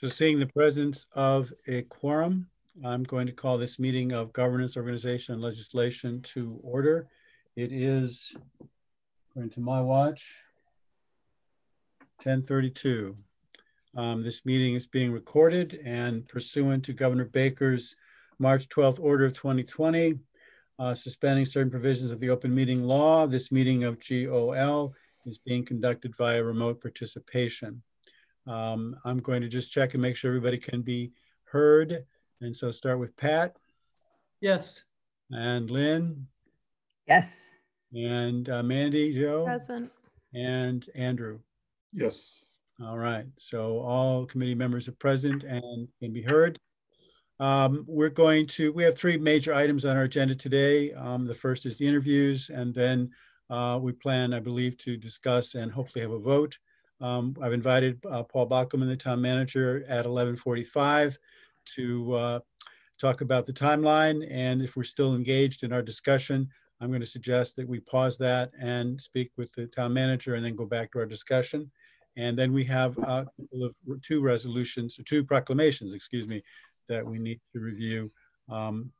So seeing the presence of a quorum, I'm going to call this meeting of governance, organization, and legislation to order. It is, according to my watch, 1032. Um, this meeting is being recorded and pursuant to Governor Baker's March 12th order of 2020, uh, suspending certain provisions of the open meeting law, this meeting of GOL is being conducted via remote participation. Um, I'm going to just check and make sure everybody can be heard. And so start with Pat. Yes. And Lynn. Yes. And uh, Mandy, Joe. Present. And Andrew. Yes. All right. So all committee members are present and can be heard. Um, we're going to, we have three major items on our agenda today. Um, the first is the interviews, and then uh, we plan, I believe, to discuss and hopefully have a vote. Um, I've invited uh, Paul Bockelman, the town manager, at 1145 to uh, talk about the timeline. And if we're still engaged in our discussion, I'm going to suggest that we pause that and speak with the town manager and then go back to our discussion. And then we have two resolutions, two proclamations, excuse me, that we need to review um,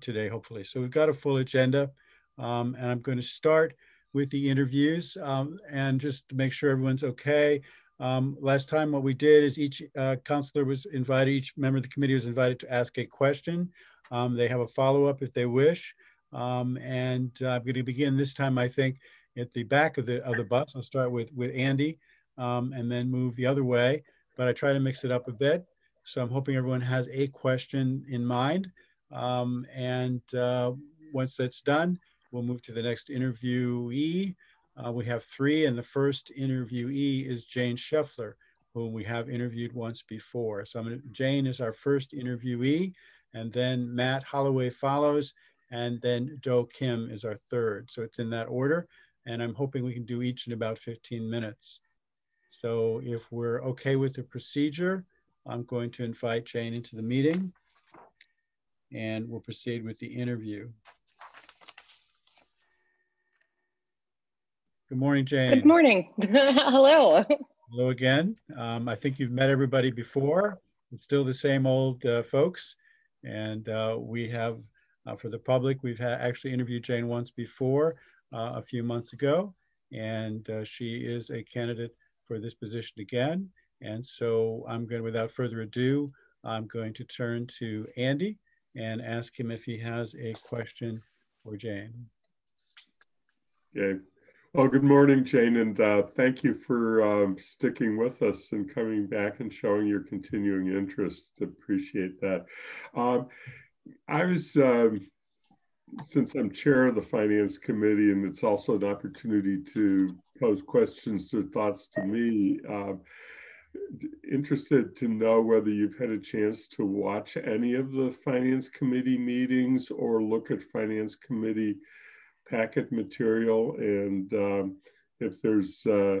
today, hopefully. So we've got a full agenda. Um, and I'm going to start with the interviews um, and just to make sure everyone's okay. Um, last time what we did is each uh, counselor was invited, each member of the committee was invited to ask a question. Um, they have a follow-up if they wish. Um, and I'm going to begin this time, I think, at the back of the, of the bus. I'll start with, with Andy um, and then move the other way, but I try to mix it up a bit. So I'm hoping everyone has a question in mind. Um, and uh, once that's done, we'll move to the next interviewee. Uh, we have three, and the first interviewee is Jane Scheffler, whom we have interviewed once before. So gonna, Jane is our first interviewee, and then Matt Holloway follows, and then Do Kim is our third. So it's in that order, and I'm hoping we can do each in about 15 minutes. So if we're okay with the procedure, I'm going to invite Jane into the meeting, and we'll proceed with the interview. Good morning, Jane. Good morning. Hello. Hello again. Um, I think you've met everybody before. It's still the same old uh, folks. And uh, we have, uh, for the public, we've actually interviewed Jane once before, uh, a few months ago. And uh, she is a candidate for this position again. And so I'm going to, without further ado, I'm going to turn to Andy and ask him if he has a question for Jane. Okay. Well, good morning, Jane, and uh, thank you for um, sticking with us and coming back and showing your continuing interest. Appreciate that. Um, I was, um, since I'm chair of the Finance Committee, and it's also an opportunity to pose questions or thoughts to me, uh, interested to know whether you've had a chance to watch any of the Finance Committee meetings or look at Finance Committee packet material and um, if there's uh,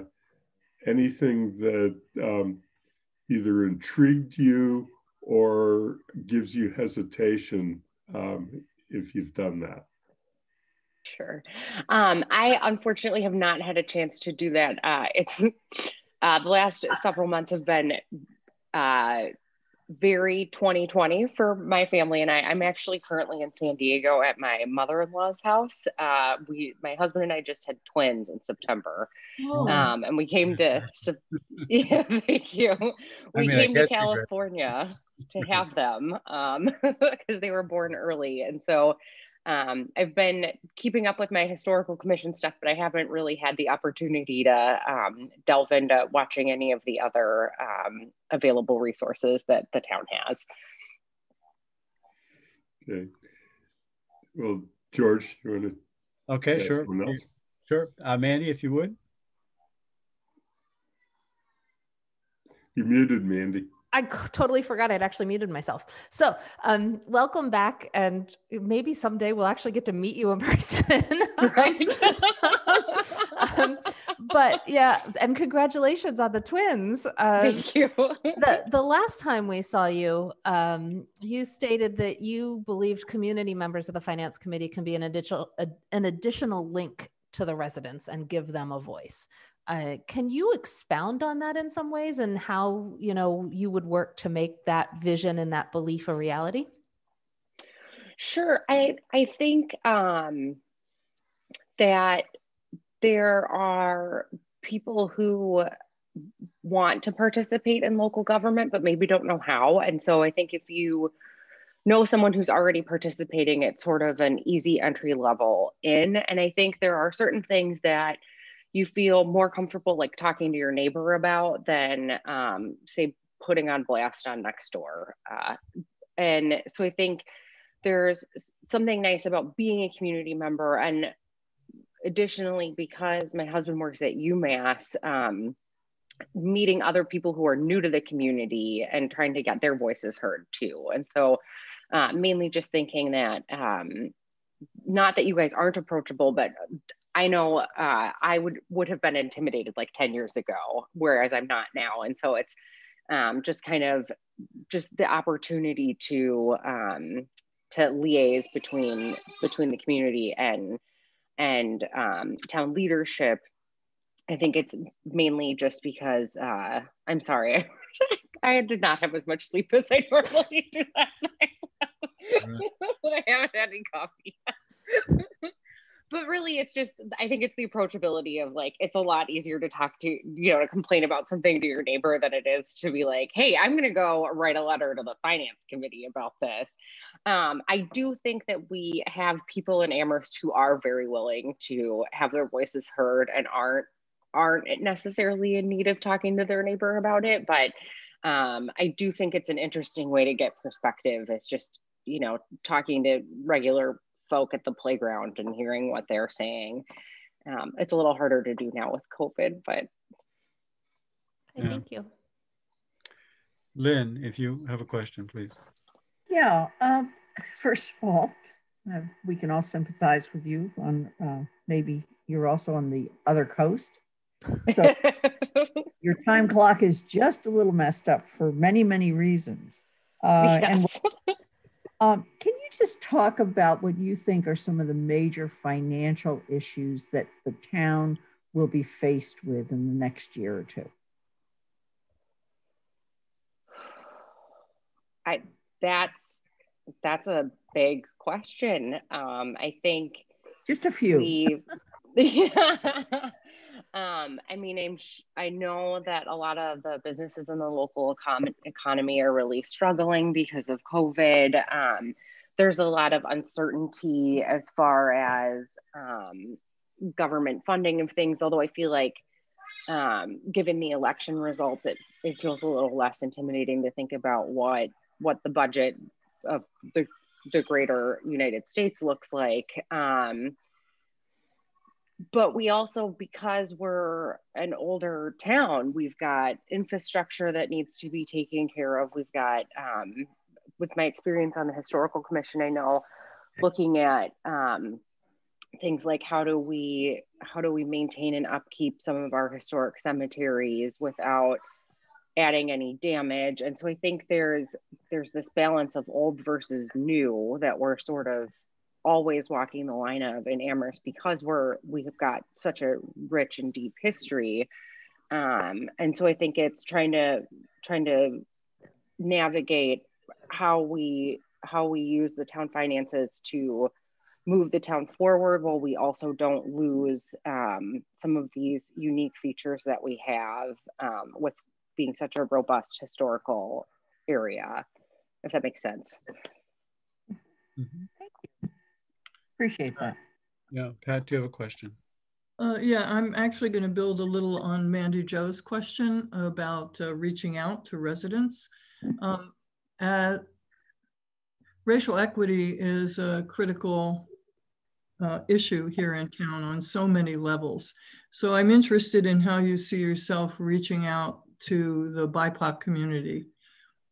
anything that um, either intrigued you or gives you hesitation um, if you've done that. Sure. Um, I unfortunately have not had a chance to do that. Uh, it's uh, the last several months have been uh, very 2020 for my family and I. I'm actually currently in San Diego at my mother-in-law's house. Uh, we, my husband and I, just had twins in September, oh. um, and we came to. yeah, thank you. We I mean, came to California to have them because um, they were born early, and so um, I've been keeping up with my historical commission stuff, but I haven't really had the opportunity to um, delve into watching any of the other um, available resources that the town has. Okay. Well, George, you want to? Okay, sure. Sure. Uh, Mandi, if you would. You muted, Mandi. I totally forgot I'd actually muted myself. So, um, welcome back, and maybe someday we'll actually get to meet you in person. right. um, but yeah, and congratulations on the twins. Um, Thank you. the the last time we saw you, um, you stated that you believed community members of the finance committee can be an additional a, an additional link to the residents and give them a voice. Uh, can you expound on that in some ways and how you know you would work to make that vision and that belief a reality? Sure. I I think um, that there are people who want to participate in local government but maybe don't know how and so i think if you know someone who's already participating it's sort of an easy entry level in and i think there are certain things that you feel more comfortable like talking to your neighbor about than um, say putting on blast on Nextdoor uh, and so i think there's something nice about being a community member and additionally because my husband works at umass um, meeting other people who are new to the community and trying to get their voices heard too and so uh, mainly just thinking that um, not that you guys aren't approachable but i know uh, i would would have been intimidated like 10 years ago whereas i'm not now and so it's um, just kind of just the opportunity to um, to liaise between between the community and and um, town leadership. I think it's mainly just because uh, i'm sorry i did not have as much sleep as i normally do last night i haven't had any coffee yet but really it's just i think it's the approachability of like it's a lot easier to talk to you know to complain about something to your neighbor than it is to be like hey i'm going to go write a letter to the finance committee about this. Um, i do think that we have people in amherst who are very willing to have their voices heard and aren't aren't necessarily in need of talking to their neighbor about it but um, i do think it's an interesting way to get perspective it's just you know talking to regular folk at the playground and hearing what they're saying. Um, it's a little harder to do now with COVID, but. Yeah. Thank you. Lynn, if you have a question, please. Yeah, um, first of all, uh, we can all sympathize with you on uh, maybe you're also on the other coast. So your time clock is just a little messed up for many, many reasons. Uh, yes. And um, can you just talk about what you think are some of the major financial issues that the town will be faced with in the next year or two? I that's that's a big question. Um, I think just a few. We, yeah. Um, I mean, I'm I know that a lot of the businesses in the local econ- economy are really struggling because of COVID. Um, there's a lot of uncertainty as far as um, government funding of things. Although I feel like, um, given the election results, it it feels a little less intimidating to think about what what the budget of the the greater United States looks like. Um, but we also because we're an older town we've got infrastructure that needs to be taken care of. We've got um, with my experience on the historical commission i know looking at um, things like how do we how do we maintain and upkeep some of our historic cemeteries without adding any damage? And so i think there's there's this balance of old versus new that we're sort of always walking the line of in Amherst because we're we have got such a rich and deep history. Um, and so I think it's trying to trying to navigate how we how we use the town finances to move the town forward while we also don't lose um, some of these unique features that we have um, with being such a robust historical area, if that makes sense. Mm-hmm. Appreciate that. Yeah, Pat, do you have a question? Uh, yeah, I'm actually going to build a little on Mandi Jo's question about uh, reaching out to residents. Um, at, racial equity is a critical uh, issue here in town on so many levels. So I'm interested in how you see yourself reaching out to the BIPOC community.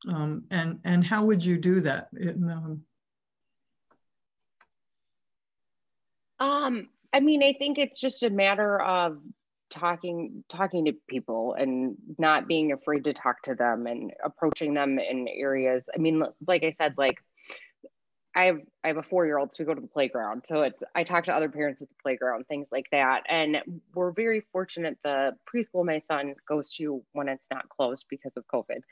Um, and, and how would you do that? um, Um, I mean, I think it's just a matter of talking talking to people and not being afraid to talk to them and approaching them in areas. I mean, like I said, like I have I have a four year old, so we go to the playground. So it's I talk to other parents at the playground, things like that. And we're very fortunate. The preschool my son goes to when it's not closed because of COVID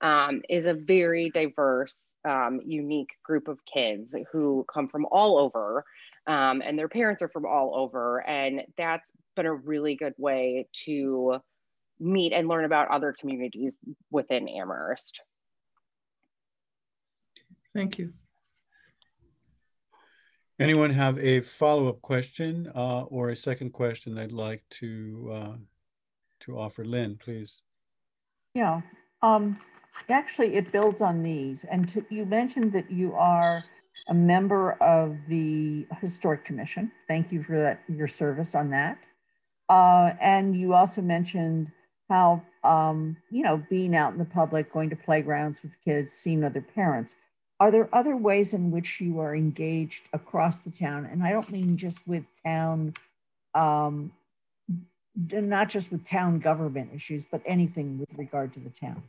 um, is a very diverse, um, unique group of kids who come from all over, um, and their parents are from all over, and that's been a really good way to meet and learn about other communities within Amherst. Thank you. Anyone have a follow-up question uh, or a second question they'd like to uh, to offer? Lynn, please. Yeah, um, actually it builds on these. And to, you mentioned that you are a member of the Historic Commission. Thank you for that, your service on that. Uh, and you also mentioned how, um, you know, being out in the public, going to playgrounds with kids, seeing other parents. Are there other ways in which you are engaged across the town? And I don't mean just with town, um, not just with town government issues, but anything with regard to the town.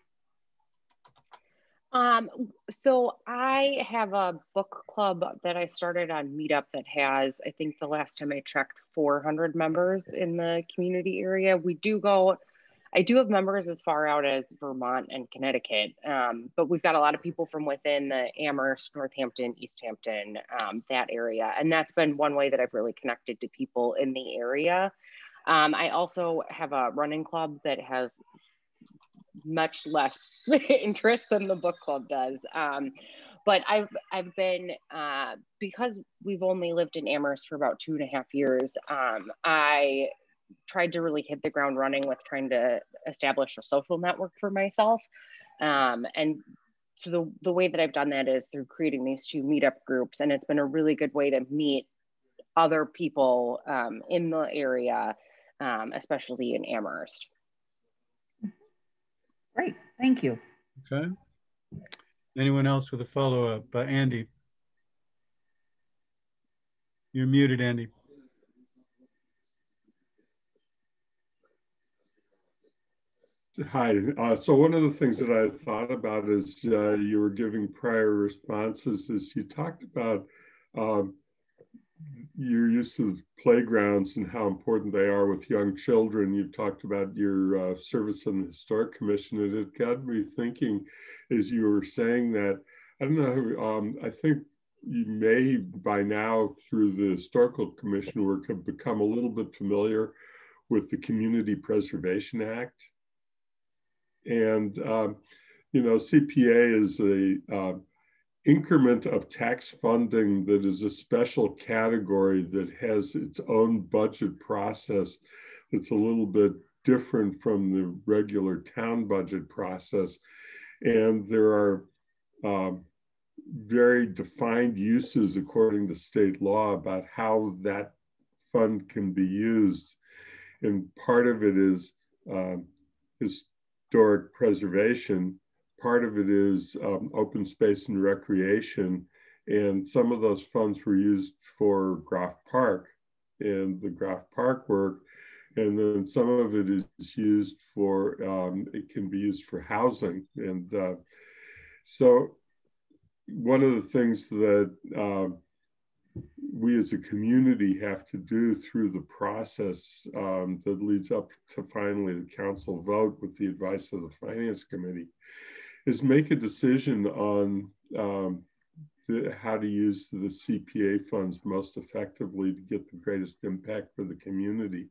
Um, so I have a book club that I started on Meetup that has, I think the last time I checked, 400 members in the community area. We do go I do have members as far out as Vermont and Connecticut, um, but we've got a lot of people from within the Amherst, Northampton, Easthampton, um, that area. And that's been one way that I've really connected to people in the area. Um, I also have a running club that has much less interest than the book club does. Um, but I've I've been uh, because we've only lived in Amherst for about two and a half years. Um, I tried to really hit the ground running with trying to establish a social network for myself. Um, and so the, the way that I've done that is through creating these two meetup groups. And it's been a really good way to meet other people um, in the area, um, especially in Amherst. Great, thank you. Okay. Anyone else with a follow-up? Uh, Andy. You're muted, Andy. Hi. Uh, so one of the things that I thought about is uh, you were giving prior responses is you talked about um, your use of playgrounds and how important they are with young children. You've talked about your uh, service on the Historic Commission, and it got me thinking as you were saying that. I don't know. Um, I think you may by now, through the Historical Commission work, have become a little bit familiar with the Community Preservation Act and, um, you know, CPA is a uh, increment of tax funding that is a special category that has its own budget process that's a little bit different from the regular town budget process. And there are um, very defined uses according to state law about how that fund can be used. And part of it is, is historic preservation. Part of it is um, open space and recreation. And some of those funds were used for Groff Park and the Groff Park work. And then some of it is used for, um, it can be used for housing. And uh, so one of the things that uh, we as a community have to do through the process um, that leads up to finally the council vote with the advice of the finance committee is make a decision on um, the, how to use the CPA funds most effectively to get the greatest impact for the community.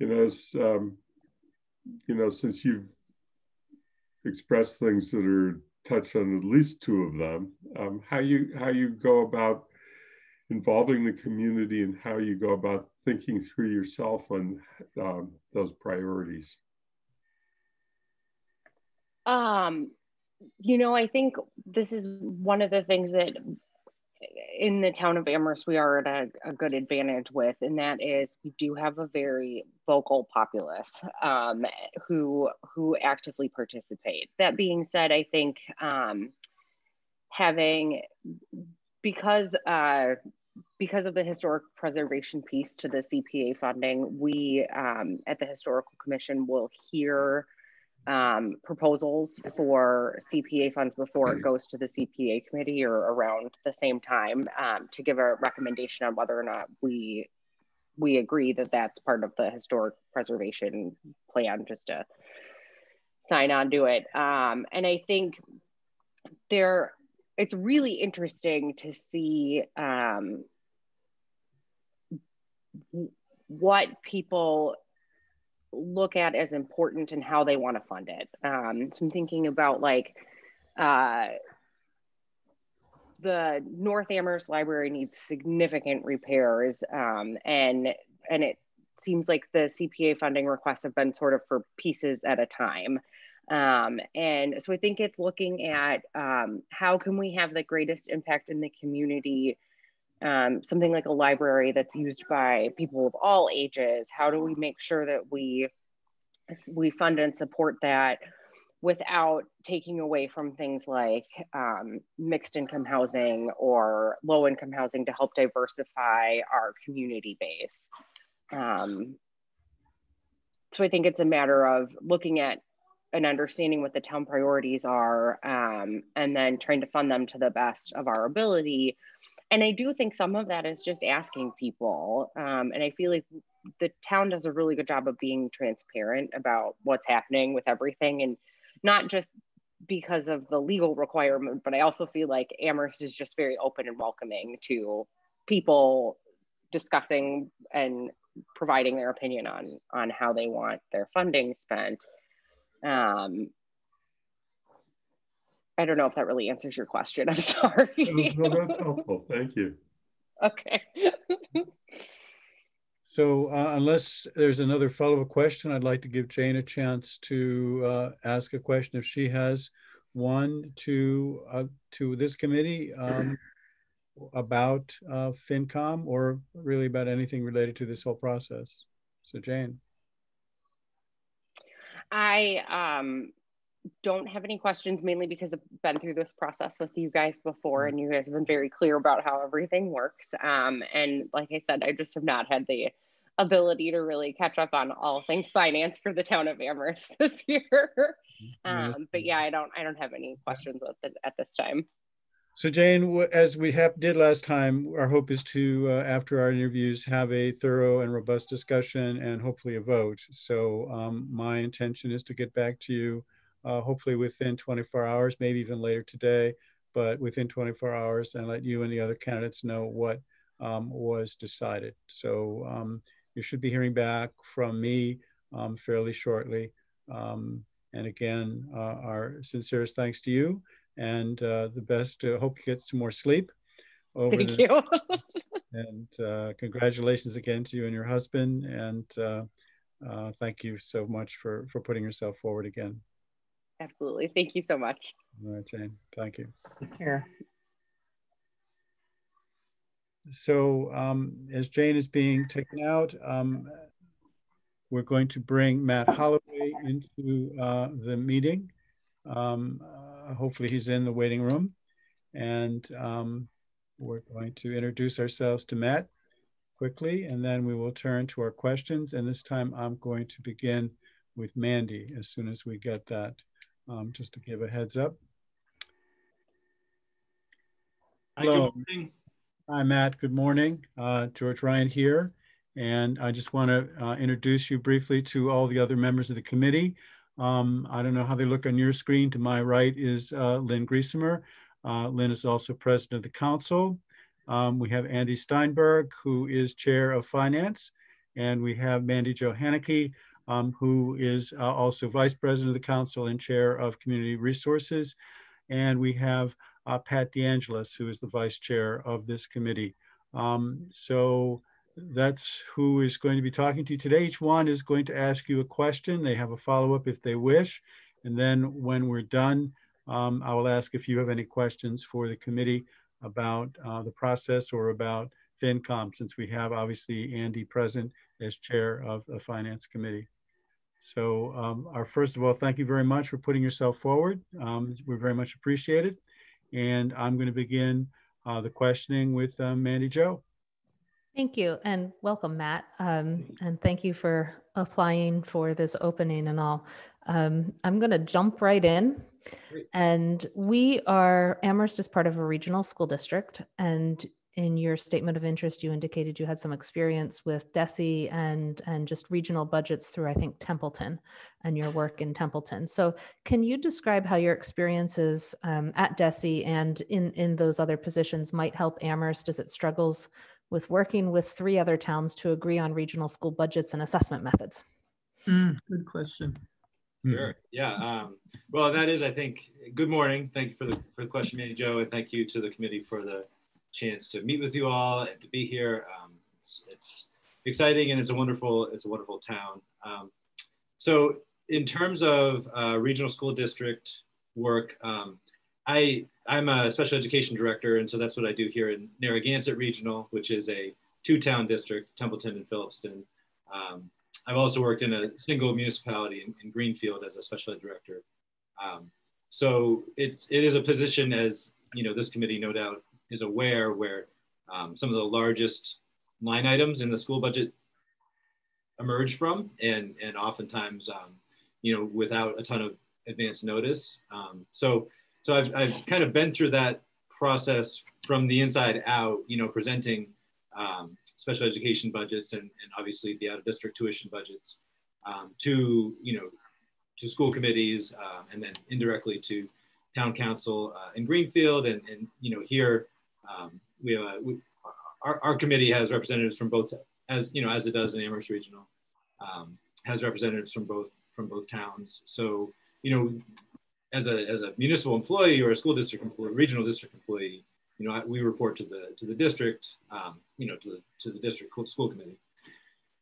You know, um, you know, since you've expressed things that are touched on at least two of them, um, how you how you go about involving the community and how you go about thinking through yourself on um, those priorities? Um, you know, I think this is one of the things that in the town of Amherst we are at a, a good advantage with, and that is we do have a very vocal populace um, who who actively participate. That being said, I think um, having because uh, because of the historic preservation piece to the CPA funding, we um, at the Historical Commission will hear um, proposals for CPA funds before it goes to the CPA committee or around the same time um, to give a recommendation on whether or not we we agree that that's part of the historic preservation plan just to sign on to it. Um, and i think there it's really interesting to see um, what people look at as important and how they want to fund it. Um, so I'm thinking about like uh, the North Amherst Library needs significant repairs, um, and and it seems like the CPA funding requests have been sort of for pieces at a time. Um, and so I think it's looking at um, how can we have the greatest impact in the community um, something like a library that's used by people of all ages how do we make sure that we we fund and support that without taking away from things like um, mixed income housing or low income housing to help diversify our community base? Um, so i think it's a matter of looking at and understanding what the town priorities are um, and then trying to fund them to the best of our ability and I do think some of that is just asking people. Um, and I feel like the town does a really good job of being transparent about what's happening with everything and not just because of the legal requirement, but I also feel like Amherst is just very open and welcoming to people discussing and providing their opinion on on how they want their funding spent. Um, I don't know if that really answers your question. I'm sorry. no, that's helpful. Thank you. Okay. so uh, unless there's another follow-up question, I'd like to give Jane a chance to uh, ask a question if she has one to uh, to this committee um, about uh, FinCom or really about anything related to this whole process. So Jane. I um, don't have any questions mainly because I've been through this process with you guys before and you guys have been very clear about how everything works. Um, and like I said, I just have not had the ability to really catch up on all things finance for the town of Amherst this year. Um, but yeah, I don't I don't have any questions at, the, at this time. So Jane, as we have, did last time, our hope is to, uh, after our interviews, have a thorough and robust discussion and hopefully a vote. So um, my intention is to get back to you uh, hopefully within 24 hours, maybe even later today, but within 24 hours and let you and the other candidates know what um, was decided. So um, you should be hearing back from me um, fairly shortly. Um, and again, uh, our sincerest thanks to you and uh, the best. Uh, hope you get some more sleep. Over Thank the, you. and uh, congratulations again to you and your husband. And uh, uh, thank you so much for, for putting yourself forward again. Absolutely. Thank you so much. All right, Jane. Thank you. Take care. So um, as Jane is being taken out, um, we're going to bring Matt Holloway into uh, the meeting. Um, uh, hopefully he's in the waiting room. And um, we're going to introduce ourselves to Matt quickly, and then we will turn to our questions. And this time I'm going to begin with Mandi as soon as we get that um, just to give a heads up. Hello. Hi, Matt. Good morning. Uh, George Ryan here. And I just want to uh, introduce you briefly to all the other members of the committee. Um, I don't know how they look on your screen. To my right is uh, Lynn Griesemer. Uh, Lynn is also president of the council. Um, we have Andy Steinberg, who is chair of finance. And we have Mandi Jo Hanneke, um, who is uh, also Vice President of the Council and Chair of Community Resources. And we have uh, Pat DeAngelis, who is the Vice Chair of this committee. Um, so that's who is going to be talking to you today. Each one is going to ask you a question. They have a follow-up if they wish. And then when we're done, um, I will ask if you have any questions for the committee about uh, the process or about FinCom, since we have obviously Andy present as chair of the Finance Committee. So um, our first of all, thank you very much for putting yourself forward. Um, we're very much appreciated. And I'm going to begin uh, the questioning with um, Mandi Jo. Thank you and welcome, Matt. Um, and thank you for applying for this opening and all. Um, I'm going to jump right in. And we are, Amherst is part of a regional school district. And in your statement of interest, you indicated you had some experience with DESE and, and just regional budgets through, I think, Templeton and your work in Templeton. So can you describe how your experiences um, at DESE and in, in those other positions might help Amherst as it struggles with working with three other towns to agree on regional school budgets and assessment methods? Mm, good question. Sure. Yeah. Um, well, that is, I think, good morning. Thank you for the, for the question, Mary Jo, and thank you to the committee for the chance to meet with you all and to be here. Um, it's, it's, exciting and it's a wonderful, it's a wonderful town. Um, so in terms of uh, regional school district work, um, I, I'm a special education director, and so that's what I do here in Narragansett Regional, which is a two-town district, Templeton and Phillipston. Um, I've also worked in a single municipality in, in Greenfield as a special ed director. Um, so it's it is a position, as you know, this committee no doubt is aware, where um, some of the largest line items in the school budget emerge from, and and oftentimes, um, you know, without a ton of advance notice. Um, so so I've I've kind of been through that process from the inside out, you know, presenting um, special education budgets and, and obviously the out of district tuition budgets um, to, you know, to school committees uh, and then indirectly to town council uh, in Greenfield. And, and, you know, here um, we have a, we, our, our committee has representatives from both as, you know, as it does in Amherst Regional, um, has representatives from both, from both towns. So, you know, as a, as a municipal employee or a school district employee, regional district employee, you know, we report to the to the district, um, you know, to the to the district school committee.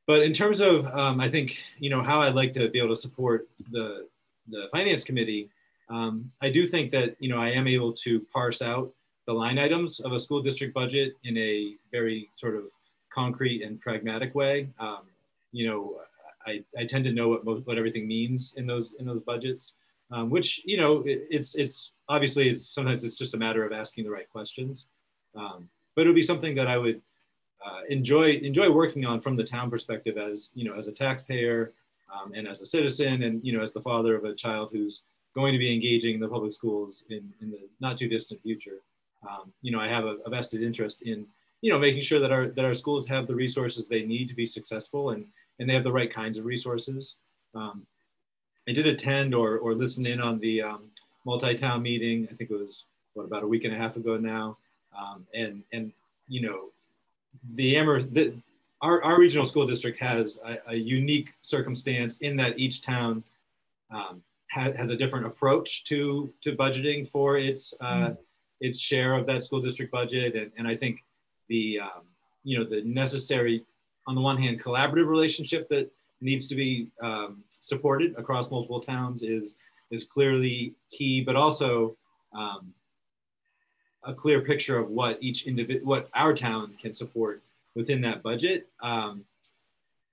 But in terms of, um, I think, you know, how I'd like to be able to support the the finance committee, um, I do think that you know I am able to parse out the line items of a school district budget in a very sort of concrete and pragmatic way. Um, you know, I, I tend to know what most, what everything means in those in those budgets um, which you know it, it's it's obviously it's, sometimes it's just a matter of asking the right questions um, but it would be something that i would uh, enjoy enjoy working on from the town perspective as you know as a taxpayer um, and as a citizen and you know as the father of a child who's going to be engaging in the public schools in, in the not too distant future um, you know i have a, a vested interest in you know making sure that our that our schools have the resources they need to be successful and and they have the right kinds of resources um, I did attend or, or listen in on the um, multi-town meeting. I think it was what about a week and a half ago now. Um, and and you know, the Amherst, the, our, our regional school district has a, a unique circumstance in that each town um, ha, has a different approach to to budgeting for its uh, mm. Its share of that school district budget. And, and I think the um, you know the necessary, on the one hand, collaborative relationship that needs to be um, supported across multiple towns is is clearly key, but also um, a clear picture of what each individual, what our town can support within that budget. Um,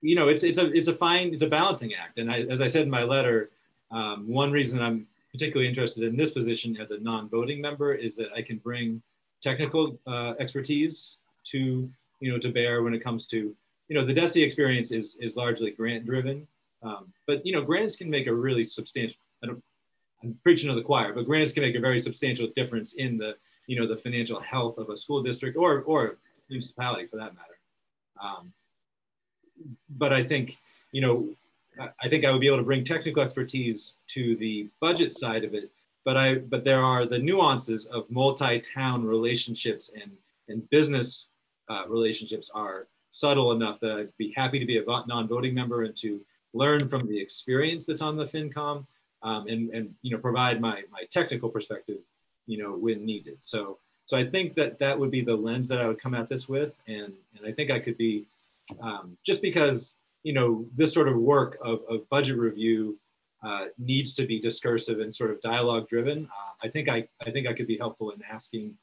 you know, it's it's a it's a fine it's a balancing act, and I, as I said in my letter, um, one reason I'm particularly interested in this position as a non-voting member is that I can bring technical uh, expertise to you know to bear when it comes to you know, the DESE experience is, is largely grant driven, um, but, you know, grants can make a really substantial, I don't, I'm preaching to the choir, but grants can make a very substantial difference in the, you know, the financial health of a school district or, or municipality for that matter. Um, but I think, you know, I think I would be able to bring technical expertise to the budget side of it, but I, but there are the nuances of multi-town relationships and, and business uh, relationships are subtle enough that I'd be happy to be a non-voting member and to learn from the experience that's on the FinCom um, and, and, you know, provide my, my technical perspective, you know, when needed. So, so I think that that would be the lens that I would come at this with. And, and I think I could be, um, just because, you know, this sort of work of, of budget review uh, needs to be discursive and sort of dialogue driven. Uh, I think I, I think I could be helpful in asking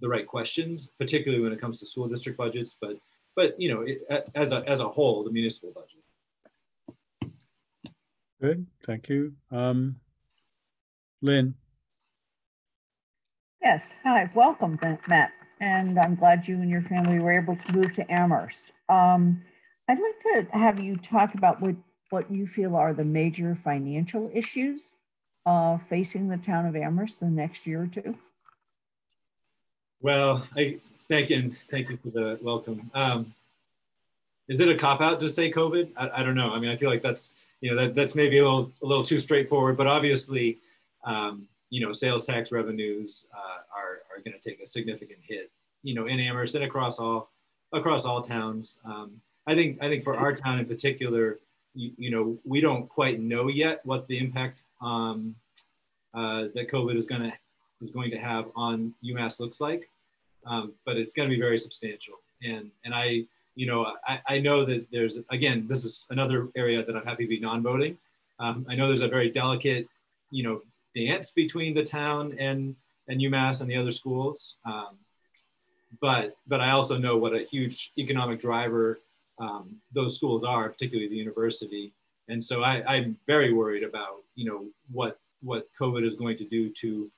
the right questions, particularly when it comes to school district budgets, but but you know, it, as a as a whole, the municipal budget. Good, thank you, um, Lynn. Yes, hi, welcome, Matt, and I'm glad you and your family were able to move to Amherst. Um, I'd like to have you talk about what what you feel are the major financial issues uh, facing the town of Amherst the next year or two? Well, I thank you thank you for the welcome. Um, is it a cop out to say COVID? I, I, don't know. I mean, I feel like that's you know that, that's maybe a little a little too straightforward. But obviously, um, you know, sales tax revenues uh, are are going to take a significant hit. You know, in Amherst and across all across all towns. Um, I think I think for our town in particular, you, you know, we don't quite know yet what the impact um, uh, that COVID is going to is going to have on UMass looks like, um, but it's going to be very substantial. And and I you know I, I know that there's again this is another area that I'm happy to be non-voting. Um, I know there's a very delicate you know dance between the town and and UMass and the other schools. Um, but but I also know what a huge economic driver um, those schools are, particularly the university. And so I, I'm very worried about you know what what COVID is going to do to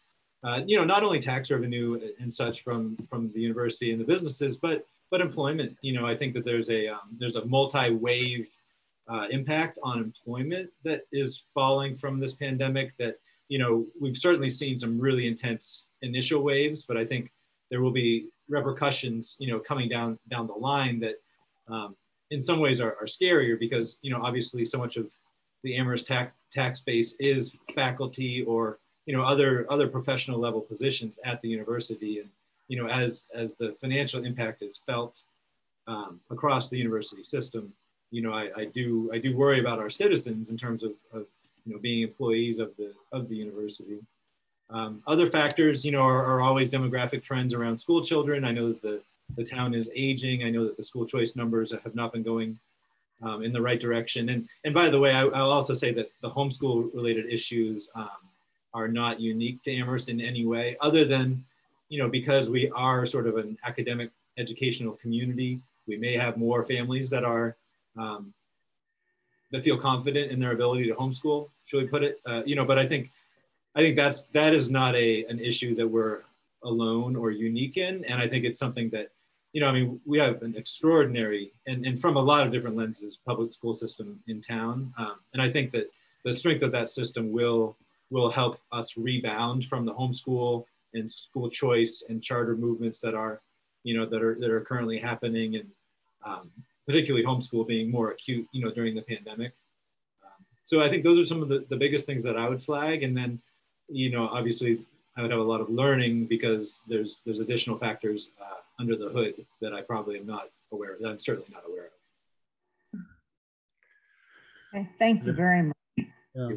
uh, you know not only tax revenue and such from from the university and the businesses, but but employment. You know I think that there's a um, there's a multi-wave uh, impact on employment that is falling from this pandemic. That you know we've certainly seen some really intense initial waves, but I think there will be repercussions, you know, coming down down the line that um, in some ways are, are scarier because you know obviously so much of the Amherst tax tax base is faculty or you know other other professional level positions at the university and you know as as the financial impact is felt um, across the university system you know I, I do I do worry about our citizens in terms of, of you know being employees of the of the university um, other factors, you know, are, are, always demographic trends around school children. I know that the, the town is aging. I know that the school choice numbers have not been going um, in the right direction. And, and by the way, I, will also say that the homeschool related issues um, are not unique to Amherst in any way, other than, you know, because we are sort of an academic educational community, we may have more families that are, um, that feel confident in their ability to homeschool, should we put it? Uh, you know, but I think I think that's that is not a an issue that we're alone or unique in, and I think it's something that you know I mean we have an extraordinary and, and from a lot of different lenses public school system in town, um, and I think that the strength of that system will will help us rebound from the homeschool and school choice and charter movements that are you know that are that are currently happening and um, particularly homeschool being more acute you know during the pandemic. Um, so i think those are some of the, the biggest things that i would flag. And then you know, obviously I would have a lot of learning because there's there's additional factors uh, under the hood that I probably am not aware of. That I'm certainly not aware of. Okay, thank you very much. Yeah.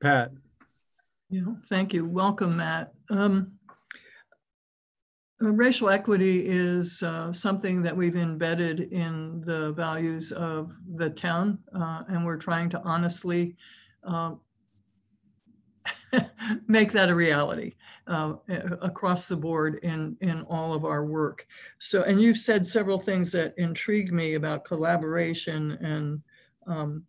Pat. Yeah, thank you. Welcome, Matt. Um, uh, racial equity is uh, something that we've embedded in the values of the town, uh, and we're trying to honestly um, make that a reality uh, across the board in, in all of our work. So, and you've said several things that intrigue me about collaboration and, um,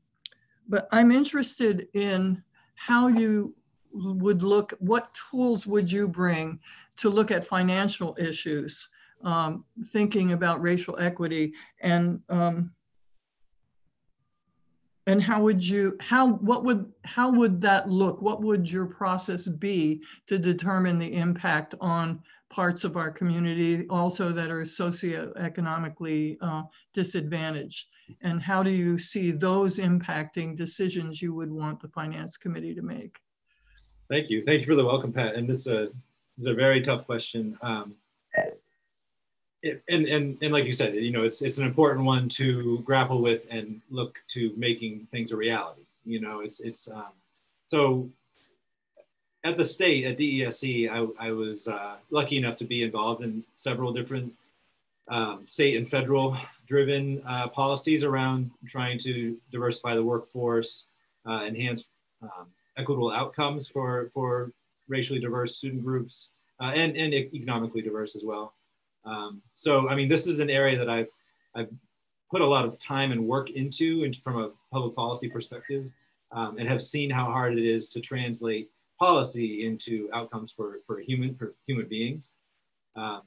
but I'm interested in how you would look, what tools would you bring to look at financial issues, um, thinking about racial equity and um, and how would you how what would how would that look? What would your process be to determine the impact on parts of our community also that are socioeconomically uh, disadvantaged? And how do you see those impacting decisions you would want the finance committee to make? Thank you. Thank you for the welcome pat. And this, uh, is a very tough question. Um, and, and and like you said, you know, it's it's an important one to grapple with and look to making things a reality. You know, it's it's um, so at the state at DESE, I, I was uh, lucky enough to be involved in several different um, state and federal driven uh, policies around trying to diversify the workforce, uh, enhance um, equitable outcomes for for racially diverse student groups, uh, and and economically diverse as well. Um, so, I mean, this is an area that I've, I've put a lot of time and work into, into from a public policy perspective um, and have seen how hard it is to translate policy into outcomes for, for human, for human beings. Um,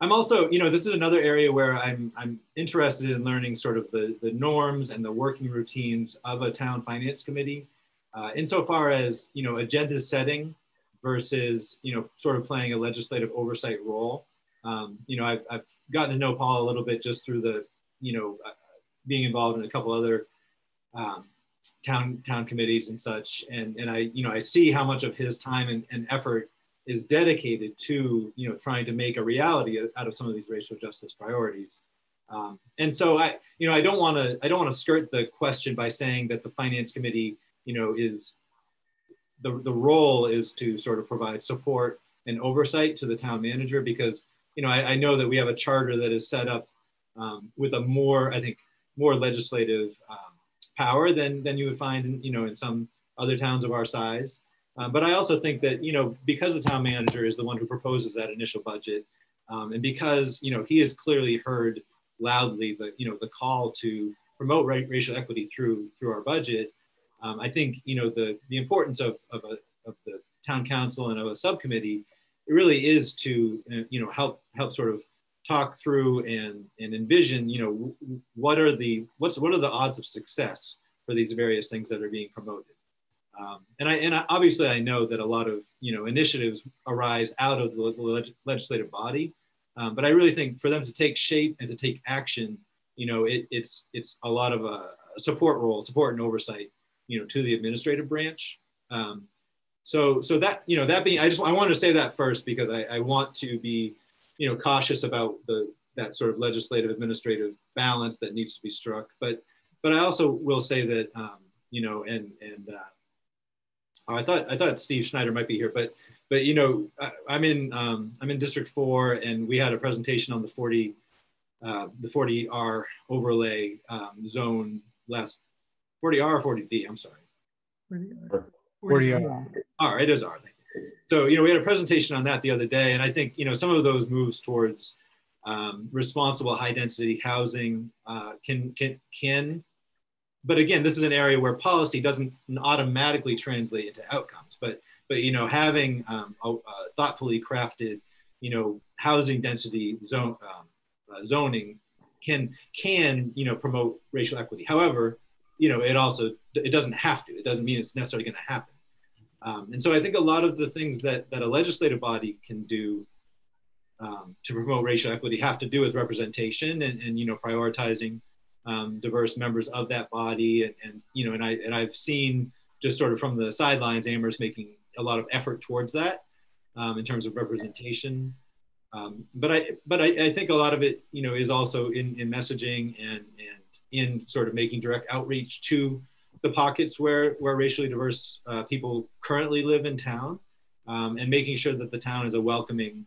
I'm also, you know, this is another area where I'm I'm interested in learning sort of the the norms and the working routines of a town finance committee, uh, insofar as you know agenda setting versus you know sort of playing a legislative oversight role. Um, you know, I've, I've gotten to know Paul a little bit just through the you know uh, being involved in a couple other um, town town committees and such, and and I you know I see how much of his time and, and effort is dedicated to you know trying to make a reality out of some of these racial justice priorities. Um, and so I you know I don't want to I don't want to skirt the question by saying that the finance committee you know is the, the role is to sort of provide support and oversight to the town manager because you know I, I know that we have a charter that is set up um, with a more I think more legislative um, power than than you would find in, you know in some other towns of our size. Um, but I also think that, you know, because the town manager is the one who proposes that initial budget, um, and because, you know, he has clearly heard loudly the, you know, the call to promote ra racial equity through through our budget, um, I think, you know, the, the importance of, of, a, of the town council and of a subcommittee, it really is to, you know, help help sort of talk through and, and envision, you know, what are the, what's, what are the odds of success for these various things that are being promoted. Um, and I and I, obviously I know that a lot of you know initiatives arise out of the, the legislative body, um, but I really think for them to take shape and to take action, you know, it, it's it's a lot of a, support role, support and oversight, you know, to the administrative branch. Um, so so that you know that being, I just I wanted to say that first because I, I want to be you know cautious about the that sort of legislative administrative balance that needs to be struck, but but I also will say that um, you know and and uh, Oh, I thought I thought Steve Schreiber might be here, but but you know I, am in um, I'm in District Four, and we had a presentation on the 40 uh, the 40R overlay um, zone last 40R or 40B. I'm sorry. 40R. 40R. R. It is R. So you know we had a presentation on that the other day, and I think you know some of those moves towards um, responsible high density housing uh, can can can but again, this is an area where policy doesn't automatically translate into outcomes. But but you know, having um, a, a thoughtfully crafted, you know, housing density zone um, uh, zoning can can you know promote racial equity. However, you know, it also it doesn't have to. It doesn't mean it's necessarily going to happen. Um, and so I think a lot of the things that that a legislative body can do um, to promote racial equity have to do with representation and, and you know prioritizing um, diverse members of that body, and, and you know, and I and I've seen just sort of from the sidelines, Amherst making a lot of effort towards that um, in terms of representation. Um, but I but I, I, think a lot of it, you know, is also in, in messaging and and in sort of making direct outreach to the pockets where where racially diverse uh, people currently live in town, um, and making sure that the town is a welcoming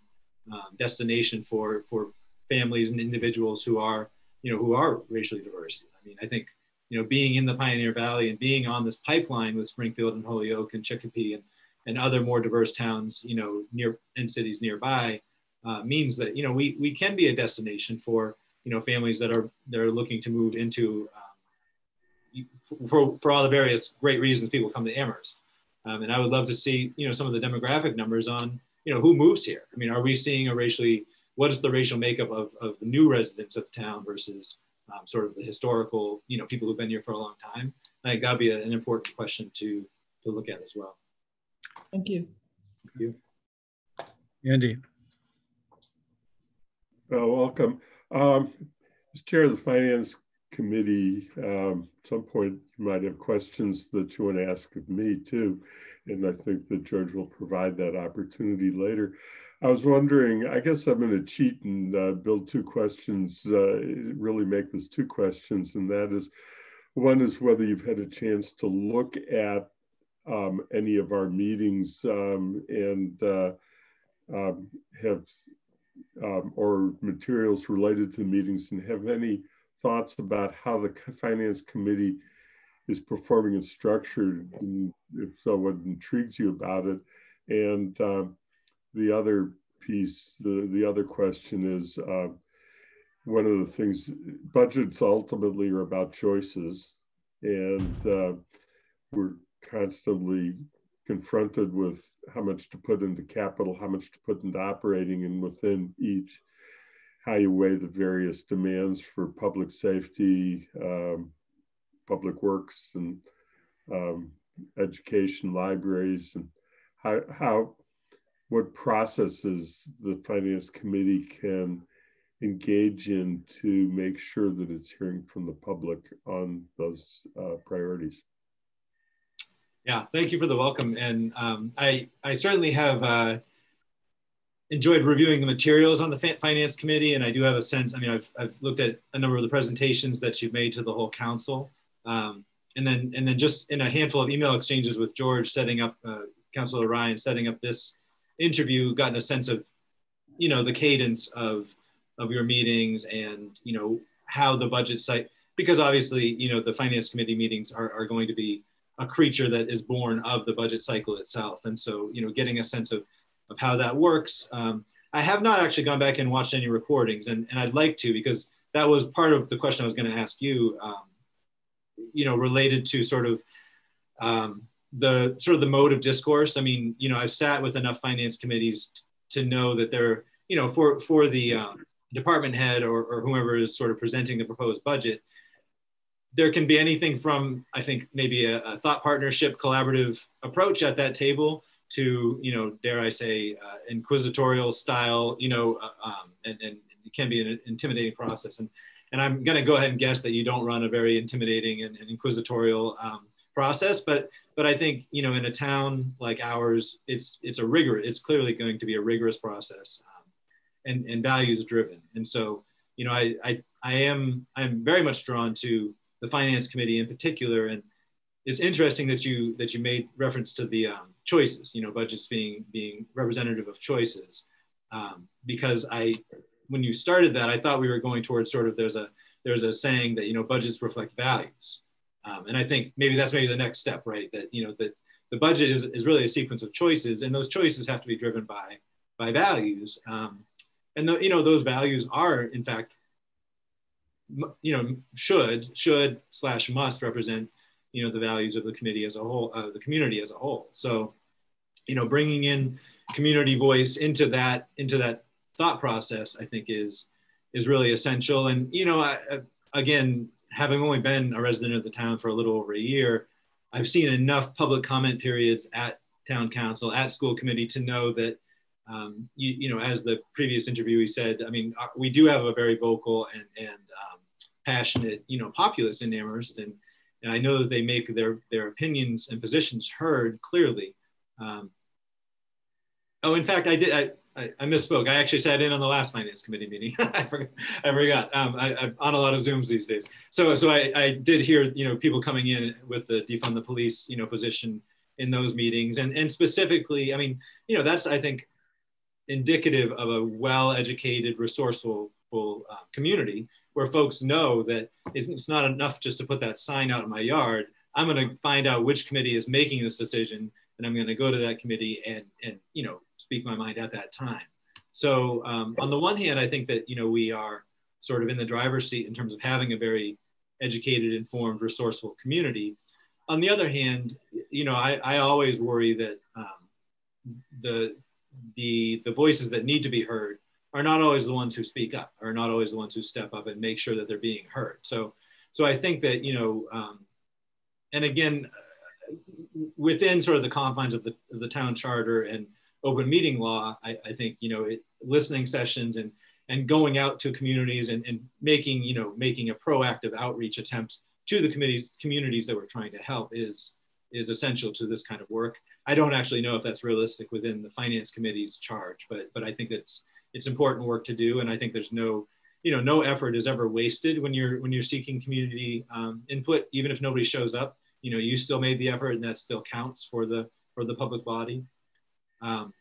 um, destination for for families and individuals who are you know, who are racially diverse. I mean, I think, you know, being in the Pioneer Valley and being on this pipeline with Springfield and Holyoke and Chicopee and, and other more diverse towns, you know, near and cities nearby, uh, means that, you know, we, we can be a destination for, you know, families that are, that are looking to move into, um, for, for all the various great reasons people come to Amherst. Um, and I would love to see, you know, some of the demographic numbers on, you know, who moves here. I mean, are we seeing a racially what is the racial makeup of, of the new residents of town versus um, sort of the historical, you know, people who've been here for a long time? I think that'd be a, an important question to, to look at as well. Thank you. Thank you. Andy. Well, welcome. Um, as chair of the finance committee, um, at some point you might have questions that you want to ask of me too. And I think that George will provide that opportunity later. I was wondering, I guess I'm going to cheat and uh, build two questions, uh, really make this two questions. And that is one is whether you've had a chance to look at um, any of our meetings um, and uh, um, have, um, or materials related to the meetings and have any thoughts about how the finance committee is performing and structured, and if so, what intrigues you about it. And um, the other piece, the, the other question is uh, one of the things, budgets ultimately are about choices. And uh, we're constantly confronted with how much to put into capital, how much to put into operating, and within each. how you weigh the various demands for public safety, um, public works, and um, education, libraries, and how, how what processes the finance committee can engage in to make sure that it's hearing from the public on those uh, priorities. Yeah, thank you for the welcome. And um, I, I certainly have uh, enjoyed reviewing the materials on the finance committee. And I do have a sense, I mean, I've, I've looked at a number of the presentations that you've made to the whole council. Um, and then, and then just in a handful of email exchanges with George setting up, uh, Councilor Ryan setting up this interview, gotten a sense of, you know, the cadence of, of your meetings and, you know, how the budget site, because obviously, you know, the finance committee meetings are, are going to be a creature that is born of the budget cycle itself. And so, you know, getting a sense of, of how that works. Um, I have not actually gone back and watched any recordings and, and I'd like to, because that was part of the question I was going to ask you, um, you know, related to sort of um, the sort of the mode of discourse. I mean, you know, I've sat with enough finance committees to know that they're, you know, for, for the um, department head or, or whoever is sort of presenting the proposed budget, there can be anything from I think maybe a, a, thought partnership collaborative approach at that table to you know dare I say uh, inquisitorial style you know uh, um, and, and, it can be an intimidating process. And and I'm going to go ahead and guess that you don't run a very intimidating and, and inquisitorial um, process but but I think you know in a town like ours it's it's a rigor it's clearly going to be a rigorous process um, and and values driven. And so you know I I I am I'm very much drawn to the finance committee in particular. And it's interesting that you that you made reference to the um, choices, you know, budgets being being representative of choices, um, because I when you started that, I thought we were going towards sort of there's a there's a saying that you know budgets reflect values, um, and I think maybe that's maybe the next step, right? That you know that the budget is, is really a sequence of choices, and those choices have to be driven by by values, um, and the, you know those values are in fact you know, should, should slash must represent, you know, the values of the committee as a whole, uh, the community as a whole. So, you know, bringing in community voice into that, into that thought process, I think is, is really essential. And, you know, I, again, having only been a resident of the town for a little over a year, I've seen enough public comment periods at town council, at school committee to know that um, you, you, know, as the previous interviewee said, I mean, uh, we do have a very vocal and, and um, passionate, you know, populace in Amherst, and and I know that they make their their opinions and positions heard clearly. Um, oh, in fact, I did. I, I, I, misspoke. I actually sat in on the last finance committee meeting. I forgot. I forgot. Um, I, am on a lot of Zooms these days. So, so I, I did hear, you know, people coming in with the defund the police, you know, position in those meetings, and and specifically, I mean, you know, that's I think indicative of a well-educated, resourceful uh, community where folks know that it's not enough just to put that sign out in my yard. I'm going to find out which committee is making this decision, and I'm going to go to that committee and and you know speak my mind at that time. So um, on the one hand, I think that you know we are sort of in the driver's seat in terms of having a very educated, informed, resourceful community. On the other hand, you know I, I always worry that um, the the the voices that need to be heard are not always the ones who speak up, are not always the ones who step up and make sure that they're being heard. So, so I think that you know, um, and again, uh, within sort of the confines of the, of the town charter and open meeting law, I, I think you know, it, listening sessions and and going out to communities and, and making you know making a proactive outreach attempt to the committees communities that we're trying to help is is essential to this kind of work. I don't actually know if that's realistic within the finance committee's charge, but but I think it's it's important work to do. And I think there's no, you know, no effort is ever wasted when you're when you're seeking community um, input, even if nobody shows up. You know, you still made the effort, and that still counts for the for the public body. Um,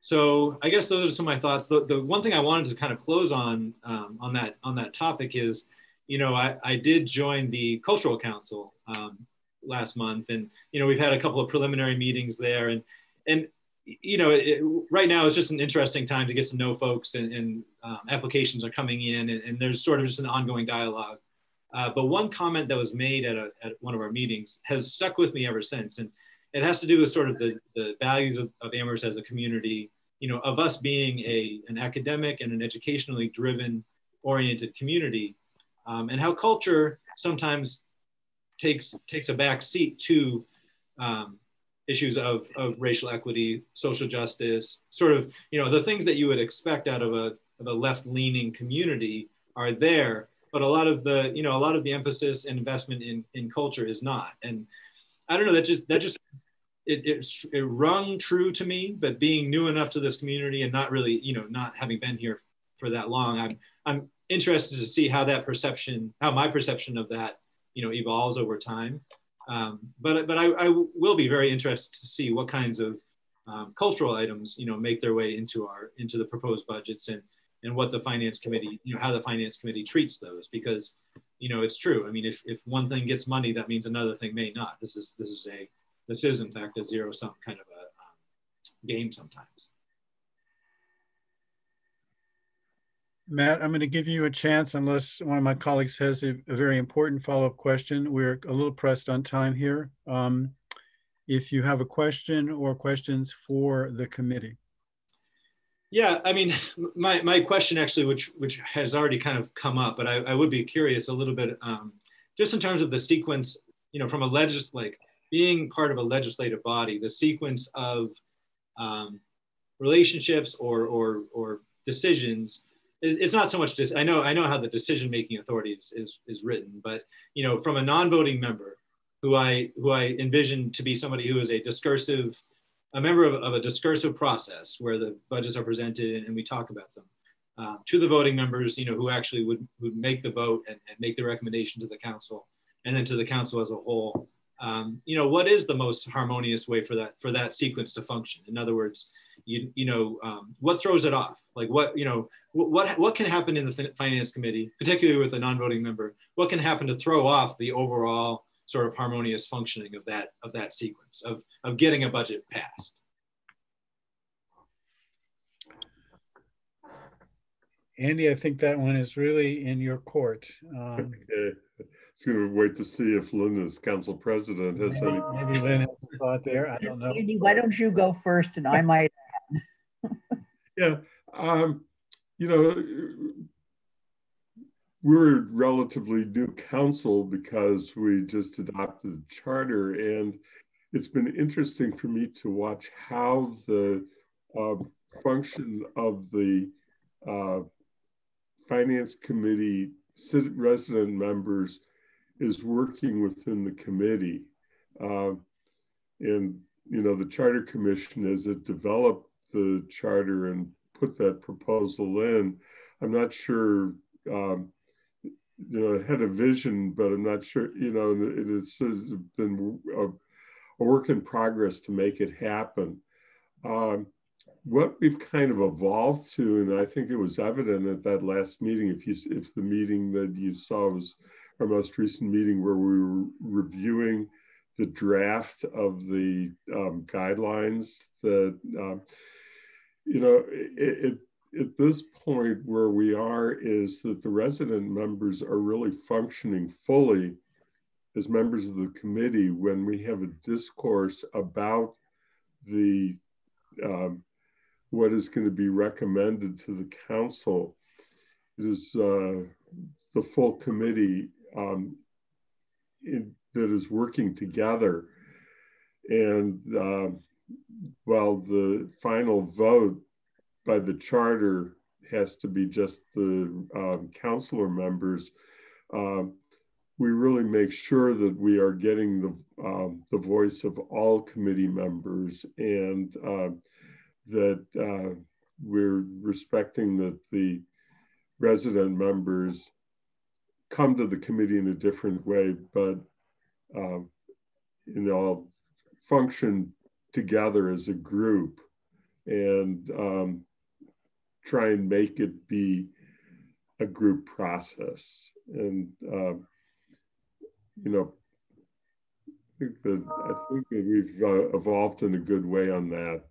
so I guess those are some of my thoughts. The, the one thing I wanted to kind of close on um, on that on that topic is, you know, I, I did join the cultural council um, last month, and you know we've had a couple of preliminary meetings there, and and you know, it, right now it's just an interesting time to get to know folks and, and um, applications are coming in and, and, there's sort of just an ongoing dialogue. Uh, but one comment that was made at, a, at one of our meetings has stuck with me ever since. And it has to do with sort of the, the values of, of Amherst as a community you know, of us being a, an academic and an educationally driven oriented community um, and how culture sometimes takes, takes a back seat to um, issues of, of racial equity, social justice, sort of, you know, the things that you would expect out of a, of a left leaning community are there, but a lot of the, you know, a lot of the emphasis and investment in, in culture is not. And I don't know, that just, that just, it, it, it rung true to me, but being new enough to this community and not really, you know, not having been here for that long, I'm, I'm interested to see how that perception, how my perception of that, you know, evolves over time. Um, but but I, I, will be very interested to see what kinds of um, cultural items you know make their way into our into the proposed budgets and and what the finance committee you know how the finance committee treats those because you know it's true. I mean if if one thing gets money that means another thing may not. This is this is a this is in fact a zero sum kind of a um, game sometimes. Matt, I'm going to give you a chance unless one of my colleagues has a, a very important follow-up question. We're a little pressed on time here. Um, if you have a question or questions for the committee. Yeah, I mean, my, my question actually, which which has already kind of come up, but I, I would be curious a little bit, um, just in terms of the sequence, you know, from a legis like being part of a legislative body, the sequence of um, relationships or or or decisions it's not so much just I know I know how the decision making authority is, is, is written, but you know from a non-voting member who I who I envision to be somebody who is a discursive a member of, of a discursive process where the budgets are presented and, we talk about them uh, to the voting members you know who actually would would make the vote and, and, make the recommendation to the council and then to the council as a whole um, you know what is the most harmonious way for that for that sequence to function in other words you, you know, um, what throws it off? Like what, you know, what, what can happen in the finance committee, particularly with a non-voting member, what can happen to throw off the overall sort of harmonious functioning of that, of that sequence of, of getting a budget passed? Andy, I think that one is really in your court. Um, okay. It's going to wait to see if Lynn, as council president, has maybe, any. Maybe Lynn has a thought there. I don't know. Andy, why don't you go first and I might yeah, um, you know, we're a relatively new council because we just adopted the charter, and it's been interesting for me to watch how the uh, function of the uh, finance committee resident members is working within the committee. Uh, and, you know, the Charter Commission, as it developed the charter and put that proposal in. I'm not sure, um, you know, it had a vision, but I'm not sure, you know, it has been a, a work in progress to make it happen. Um, what we've kind of evolved to, and I think it was evident at that last meeting, if you if the meeting that you saw was our most recent meeting where we were reviewing the draft of the um, guidelines that um, you know, it, it, at this point where we are is that the resident members are really functioning fully as members of the committee when we have a discourse about the um, what is going to be recommended to the council. It is uh, the full committee um, in, that is working together. And um, well, the final vote by the charter has to be just the um, councilor members. Um, we really make sure that we are getting the, um, the voice of all committee members and uh, that uh, we're respecting that the resident members come to the committee in a different way, but um, you know, function together as a group and um, try and make it be a group process. And, um, you know, I think that, I think that we've uh, evolved in a good way on that.